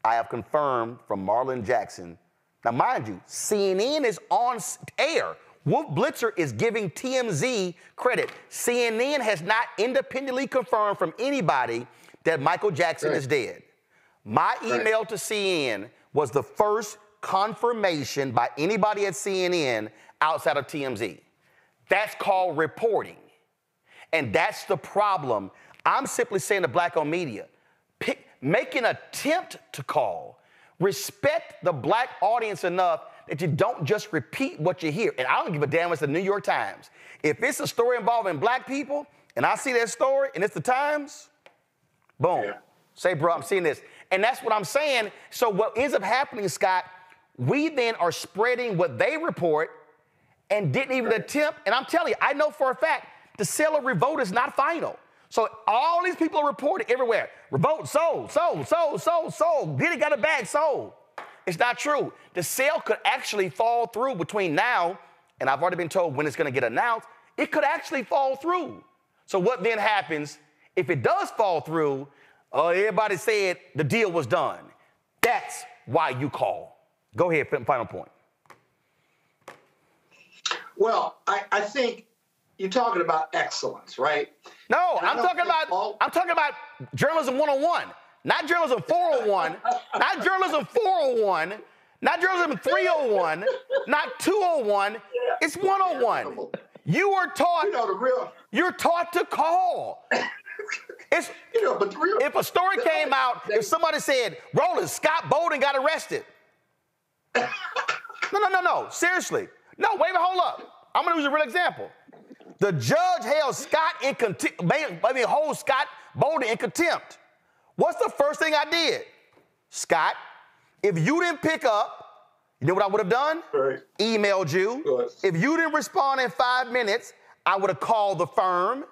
I have confirmed from Marlon Jackson. Now, mind you, CNN is on air. Wolf Blitzer is giving TMZ credit. CNN has not independently confirmed from anybody that Michael Jackson right. is dead. My email right. to CNN was the first confirmation by anybody at CNN outside of TMZ. That's called reporting. And that's the problem. I'm simply saying to black owned media, pick, make an attempt to call. Respect the black audience enough that you don't just repeat what you hear. And I don't give a damn it's the New York Times. If it's a story involving black people and I see that story and it's the Times, boom. Yeah. Say, bro, I'm seeing this. And that's what I'm saying. So what ends up happening, Scott, we then are spreading what they report and didn't even attempt. And I'm telling you, I know for a fact the sale of Revolt is not final. So all these people are reporting everywhere. Revolt sold, sold, sold, sold, sold. Diddy got a bag sold. It's not true. The sale could actually fall through between now and I've already been told when it's going to get announced. It could actually fall through. So what then happens if it does fall through? Uh, everybody said the deal was done. That's why you call. Go ahead, final point. Well, I, I think you're talking about excellence, right? No, And I'm talking about all- I'm talking about journalism 101, not journalism 401, not journalism 401, not journalism 301, not 201. It's 101. You are taught. You know the real. You're taught to call. It's You know, but real. if a story came out, if somebody said, Roland, Scott Bolden got arrested. no, no, no, no. Seriously. No, wait a minute, hold up. I'm gonna use a real example. The judge held Scott in contempt, I mean, hold Scott Bolden in contempt. What's the first thing I did? Scott, if you didn't pick up, you know what I would have done? Right. Emailed you. If you didn't respond in five minutes, I would have called the firm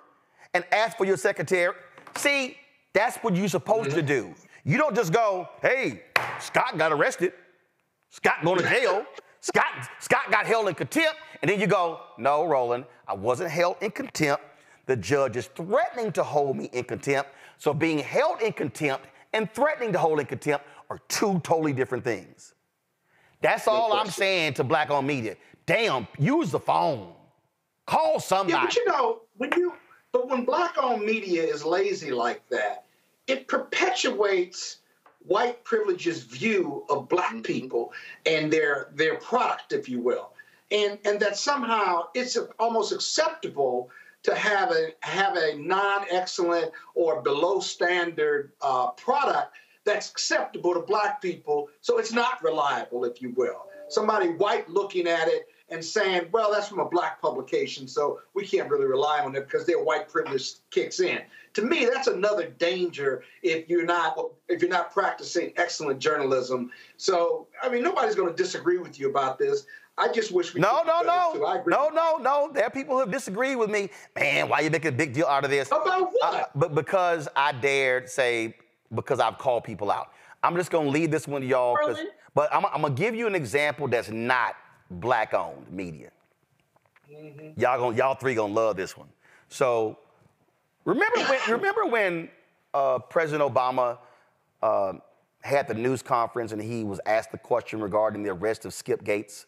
and asked for your secretary. See, that's what you're supposed to mm-hmm. do. You don't just go, hey, Scott got arrested. Scott going to jail. Scott, Scott got held in contempt. And then you go, no, Roland, I wasn't held in contempt. The judge is threatening to hold me in contempt. So being held in contempt and threatening to hold in contempt are two totally different things. That's all I'm saying to black on media. Damn, use the phone. Call somebody. Yeah, but you know, when you but when black owned media is lazy like that, it perpetuates white privilege's view of black mm-hmm. people and their their product, if you will. And and that somehow it's almost acceptable to have a have a non-excellent or below standard uh, product that's acceptable to black people. So it's not reliable, if you will. Somebody white looking at it and saying, well, that's from a black publication, so we can't really rely on it because their white privilege kicks in. To me, that's another danger if you're not if you're not practicing excellent journalism. So, I mean, nobody's going to disagree with you about this. I just wish we No, could do no, no. too. I agree. No, no, no. There are people who have disagreed with me. Man, why you making a big deal out of this? About what? Uh, but because I dared say, because I've called people out. I'm just gonna leave this one to y'all. 'cause- Roland? But I'm, I'm gonna give you an example that's not black-owned media. Y'all gonna, y'all three gonna love this one. So remember when, remember when uh, President Obama uh, had the news conference and he was asked the question regarding the arrest of Skip Gates?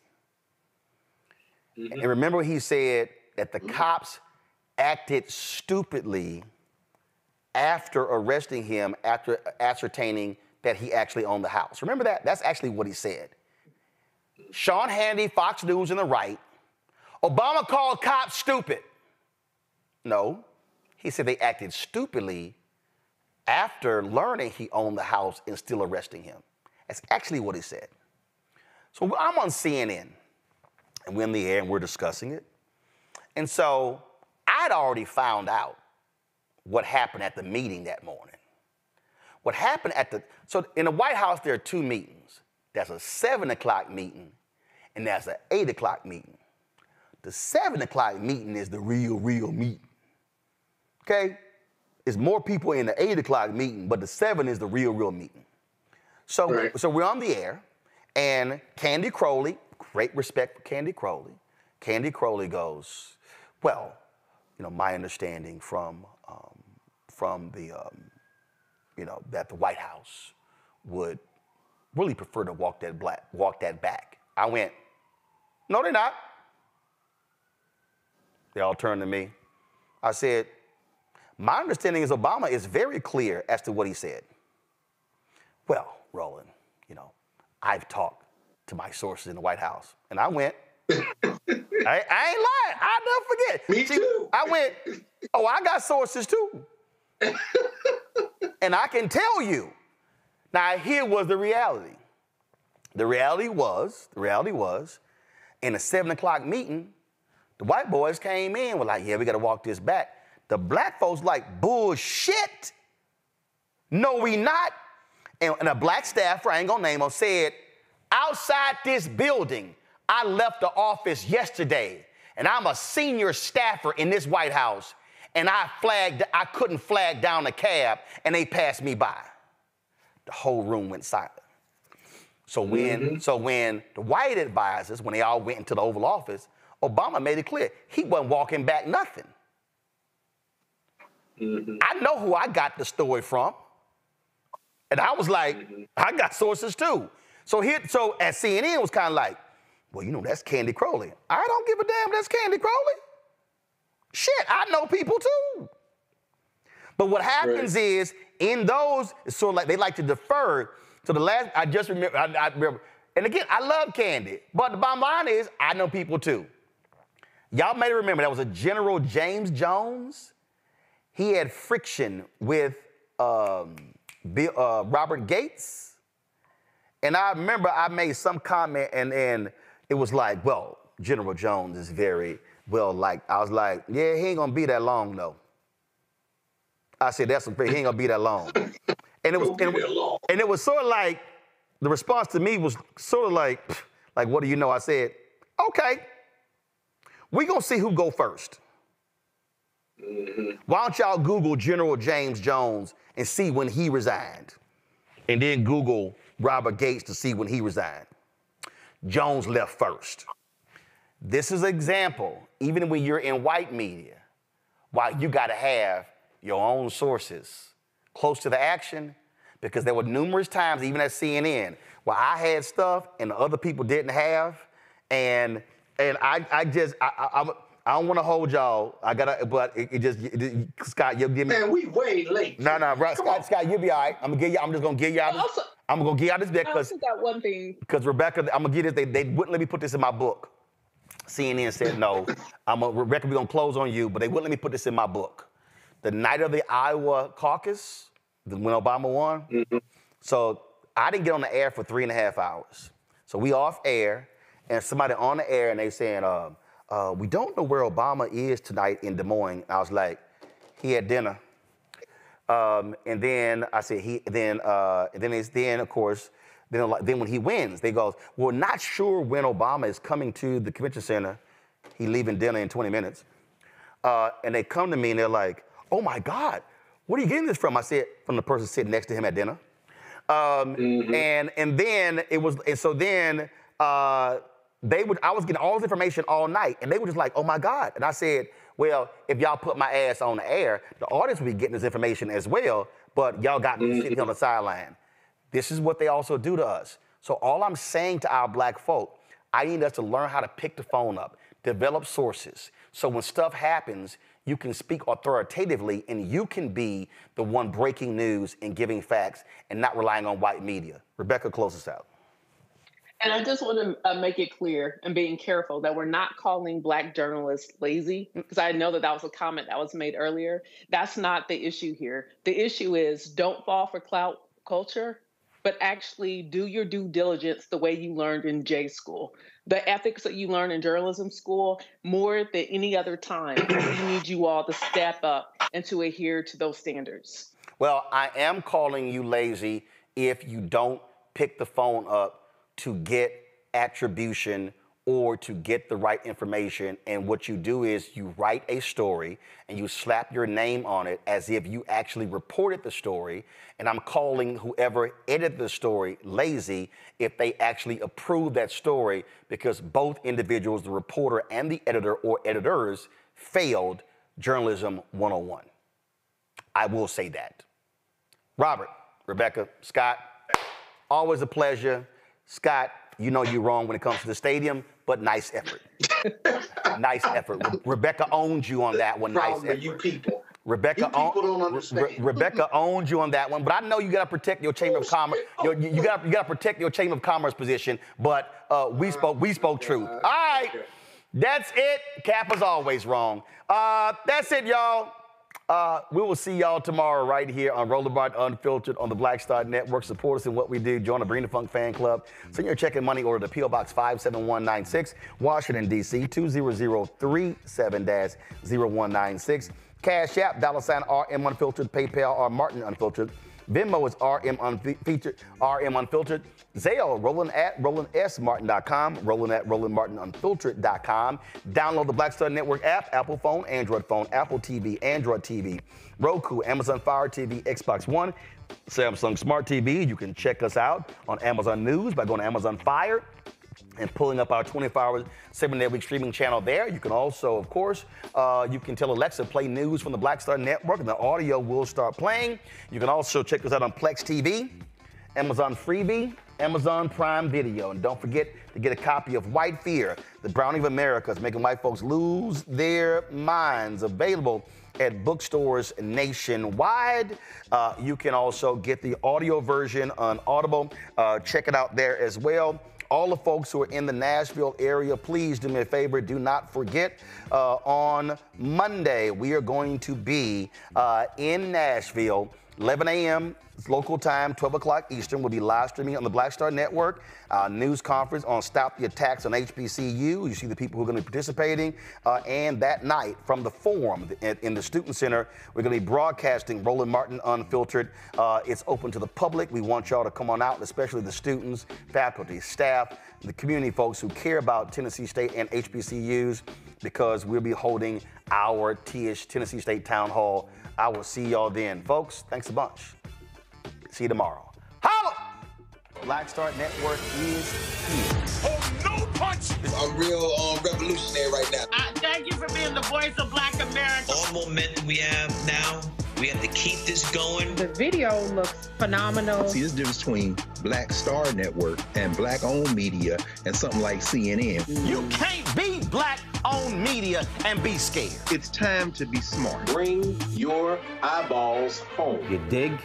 Mm-hmm. And remember, he said that the mm-hmm. cops acted stupidly after arresting him, after ascertaining that he actually owned the house. Remember that? That's actually what he said. Sean Hannity, Fox News, and the right. Obama called cops stupid. No, he said they acted stupidly after learning he owned the house and still arresting him. That's actually what he said. So I'm on CNN and we're in the air and we're discussing it. And so I'd already found out what happened at the meeting that morning. What happened at the, so in the White House, there are two meetings. There's a seven o'clock meeting and there's an eight o'clock meeting. The seven o'clock meeting is the real, real meeting. Okay? It's more people in the eight o'clock meeting, but the seven is the real, real meeting. So, so we're on the air, and Candy Crowley, great respect for Candy Crowley. Candy Crowley goes, well, you know, my understanding from um, from the, um, you know, that the White House would really prefer to walk that black, walk that back. I went, no, they're not. They all turned to me. I said, my understanding is Obama is very clear as to what he said. Well, Roland, you know, I've talked to my sources in the White House, and I went. I, I ain't lying. I'll never forget. Me too. I went. Oh, I got sources too, and I can tell you. Now, here was the reality. The reality was, the reality was, in a seven o'clock meeting, the white boys came in, were like, yeah, we gotta walk this back. The black folks like, bullshit. No, we not. And, and a black staffer, I ain't gonna name him, said, outside this building, I left the office yesterday, and I'm a senior staffer in this White House, and I flagged, I couldn't flag down a cab, and they passed me by. The whole room went silent. So when, mm-hmm. so when the white advisors, when they all went into the Oval Office, Obama made it clear he wasn't walking back nothing. Mm-hmm. I know who I got the story from. And I was like, mm-hmm. I got sources too. So here, so at CNN was kind of like, well, you know, that's Candy Crowley. I don't give a damn, that's Candy Crowley. Shit, I know people too. But what happens is in those, it's sort of like they like to defer to the last. I just remember, I, I remember, and again, I love Candy, but the bottom line is I know people too. Y'all may remember that was a General James Jones. He had friction with um, Bill, uh, Robert Gates. And I remember I made some comment and, then it was like, well, General Jones is very well liked. I was like, yeah, he ain't gonna be that long though. I said, that's some, he ain't gonna be that long. And it was, and it was, and it was sort of like, the response to me was sort of like, like, what do you know? I said, okay, we gonna see who go 1st Why don't y'all Google General James Jones and see when he resigned? And then Google Robert Gates to see when he resigned. Jones left first. This is an example, even when you're in white media, why you gotta have your own sources close to the action, because there were numerous times, even at CNN, where I had stuff and other people didn't have, and and I I just I I, I don't want to hold y'all. I gotta, but it, it just it, Scott, you'll give me. Man, we way late. No, no, right, Scott, Scott, you'll be all right. I'm gonna get you. I'm just gonna get you out. This, I'm gonna get you out this bit I because also got one thing. because Rebecca, I'm gonna get this. They, they wouldn't let me put this in my book. CNN said no. I'm gonna, Rebecca, we're gonna close on you, but they wouldn't let me put this in my book. The night of the Iowa caucus, when Obama won. So I didn't get on the air for three and a half hours. So we off air, and somebody on the air, and they saying, uh, uh, "We don't know where Obama is tonight in Des Moines." I was like, "He had dinner." Um, and then I said, "He." Then, uh, then it's then of course. Then, then when he wins, they go, "We're not sure when Obama is coming to the convention center. He leaving dinner in 20 minutes." Uh, and they come to me and they're like, "Oh my God, what are you getting this from?" I said, "From the person sitting next to him at dinner." Um, And and then it was and so then uh, they would I was getting all this information all night, and they were just like, "Oh my God!" And I said, "Well, if y'all put my ass on the air, the audience will be getting this information as well, but y'all got me sitting on the mm-hmm. sideline." This is what they also do to us. So all I'm saying to our black folk, I need us to learn how to pick the phone up, develop sources. So when stuff happens, you can speak authoritatively and you can be the one breaking news and giving facts and not relying on white media. Rebecca, close us out. And I just want to uh, make it clear and being careful that we're not calling Black journalists lazy, because I know that that was a comment that was made earlier. That's not the issue here. The issue is don't fall for clout culture, but actually do your due diligence the way you learned in J school. The ethics that you learn in journalism school, more than any other time, we need you all to step up and to adhere to those standards. Well, I am calling you lazy if you don't pick the phone up to get attribution or to get the right information. And what you do is you write a story and you slap your name on it as if you actually reported the story. And I'm calling whoever edited the story lazy if they actually approve that story because both individuals, the reporter and the editor or editors, failed journalism 101. I will say that. Robert, Rebecca, Scott, always a pleasure. Scott, you know you're wrong when it comes to the stadium, but nice effort. nice effort. Re- Rebecca owns you on that one. Nice effort. you people. Rebecca, You people own- don't understand. Re- Rebecca owns you on that one, but I know you got to protect your chamber of commerce. Your, you, you got to protect your chamber of commerce position. But uh, we spoke we spoke truth. All right, that's it. Kappa's always wrong. Uh, that's it, y'all. Uh, we will see y'all tomorrow right here on Rollerball Unfiltered on the Black Star Network. Support us in what we do. Join the Bring the Funk fan club. Send your check and money order to P.O. Box 57196, Washington, D.C. 20037-0196. Cash App, dollar sign RM Unfiltered, PayPal, or Martin Unfiltered. Venmo is RM Unfeatured, RM Unfiltered. Zelle, Roland at RolandSMartin.com, Roland at RolandMartinUnfiltered.com. Download the Black Network app, Apple phone, Android phone, Apple TV, Android TV, Roku, Amazon Fire TV, Xbox One, Samsung Smart TV. You can check us out on Amazon News by going to Amazon Fire and pulling up our 24 hour, seven-day-week streaming channel there. You can also, of course, uh, you can tell Alexa play news from the Black Star Network and the audio will start playing. You can also check us out on Plex TV Amazon Freevee, Amazon Prime Video. And don't forget to get a copy of White Fear, The Browning of America is making white folks lose their minds. Available at bookstores nationwide. Uh, you can also get the audio version on Audible. Uh, check it out there as well. All the folks who are in the Nashville area, please do me a favor. Do not forget uh, on Monday, we are going to be uh, in Nashville 11 a.m. local time, 12 o'clock Eastern. We'll be live streaming on the Black Star Network news conference on Stop the Attacks on HBCU. You see the people who are going to be participating. Uh, and that night, from the Forum in, in, the Student Center, we're going to be broadcasting Roland Martin Unfiltered. Uh, it's open to the public. We want y'all to come on out, especially the students, faculty, staff, the community folks who care about Tennessee State and HBCUs because we'll be holding our TH Tennessee State Town Hall I will see y'all then. Folks, thanks a bunch. See you tomorrow. Holla! Black Star Network is here. Oh, no punch! I'm real um, revolutionary right now. Uh, thank you for being the voice of Black America. All momentum we have now we have to keep this going. The video looks phenomenal. See, this difference between Black Star Network and black owned media and something like CNN. You can't be black owned media and be scared. It's time to be smart. Bring your eyeballs home. You dig?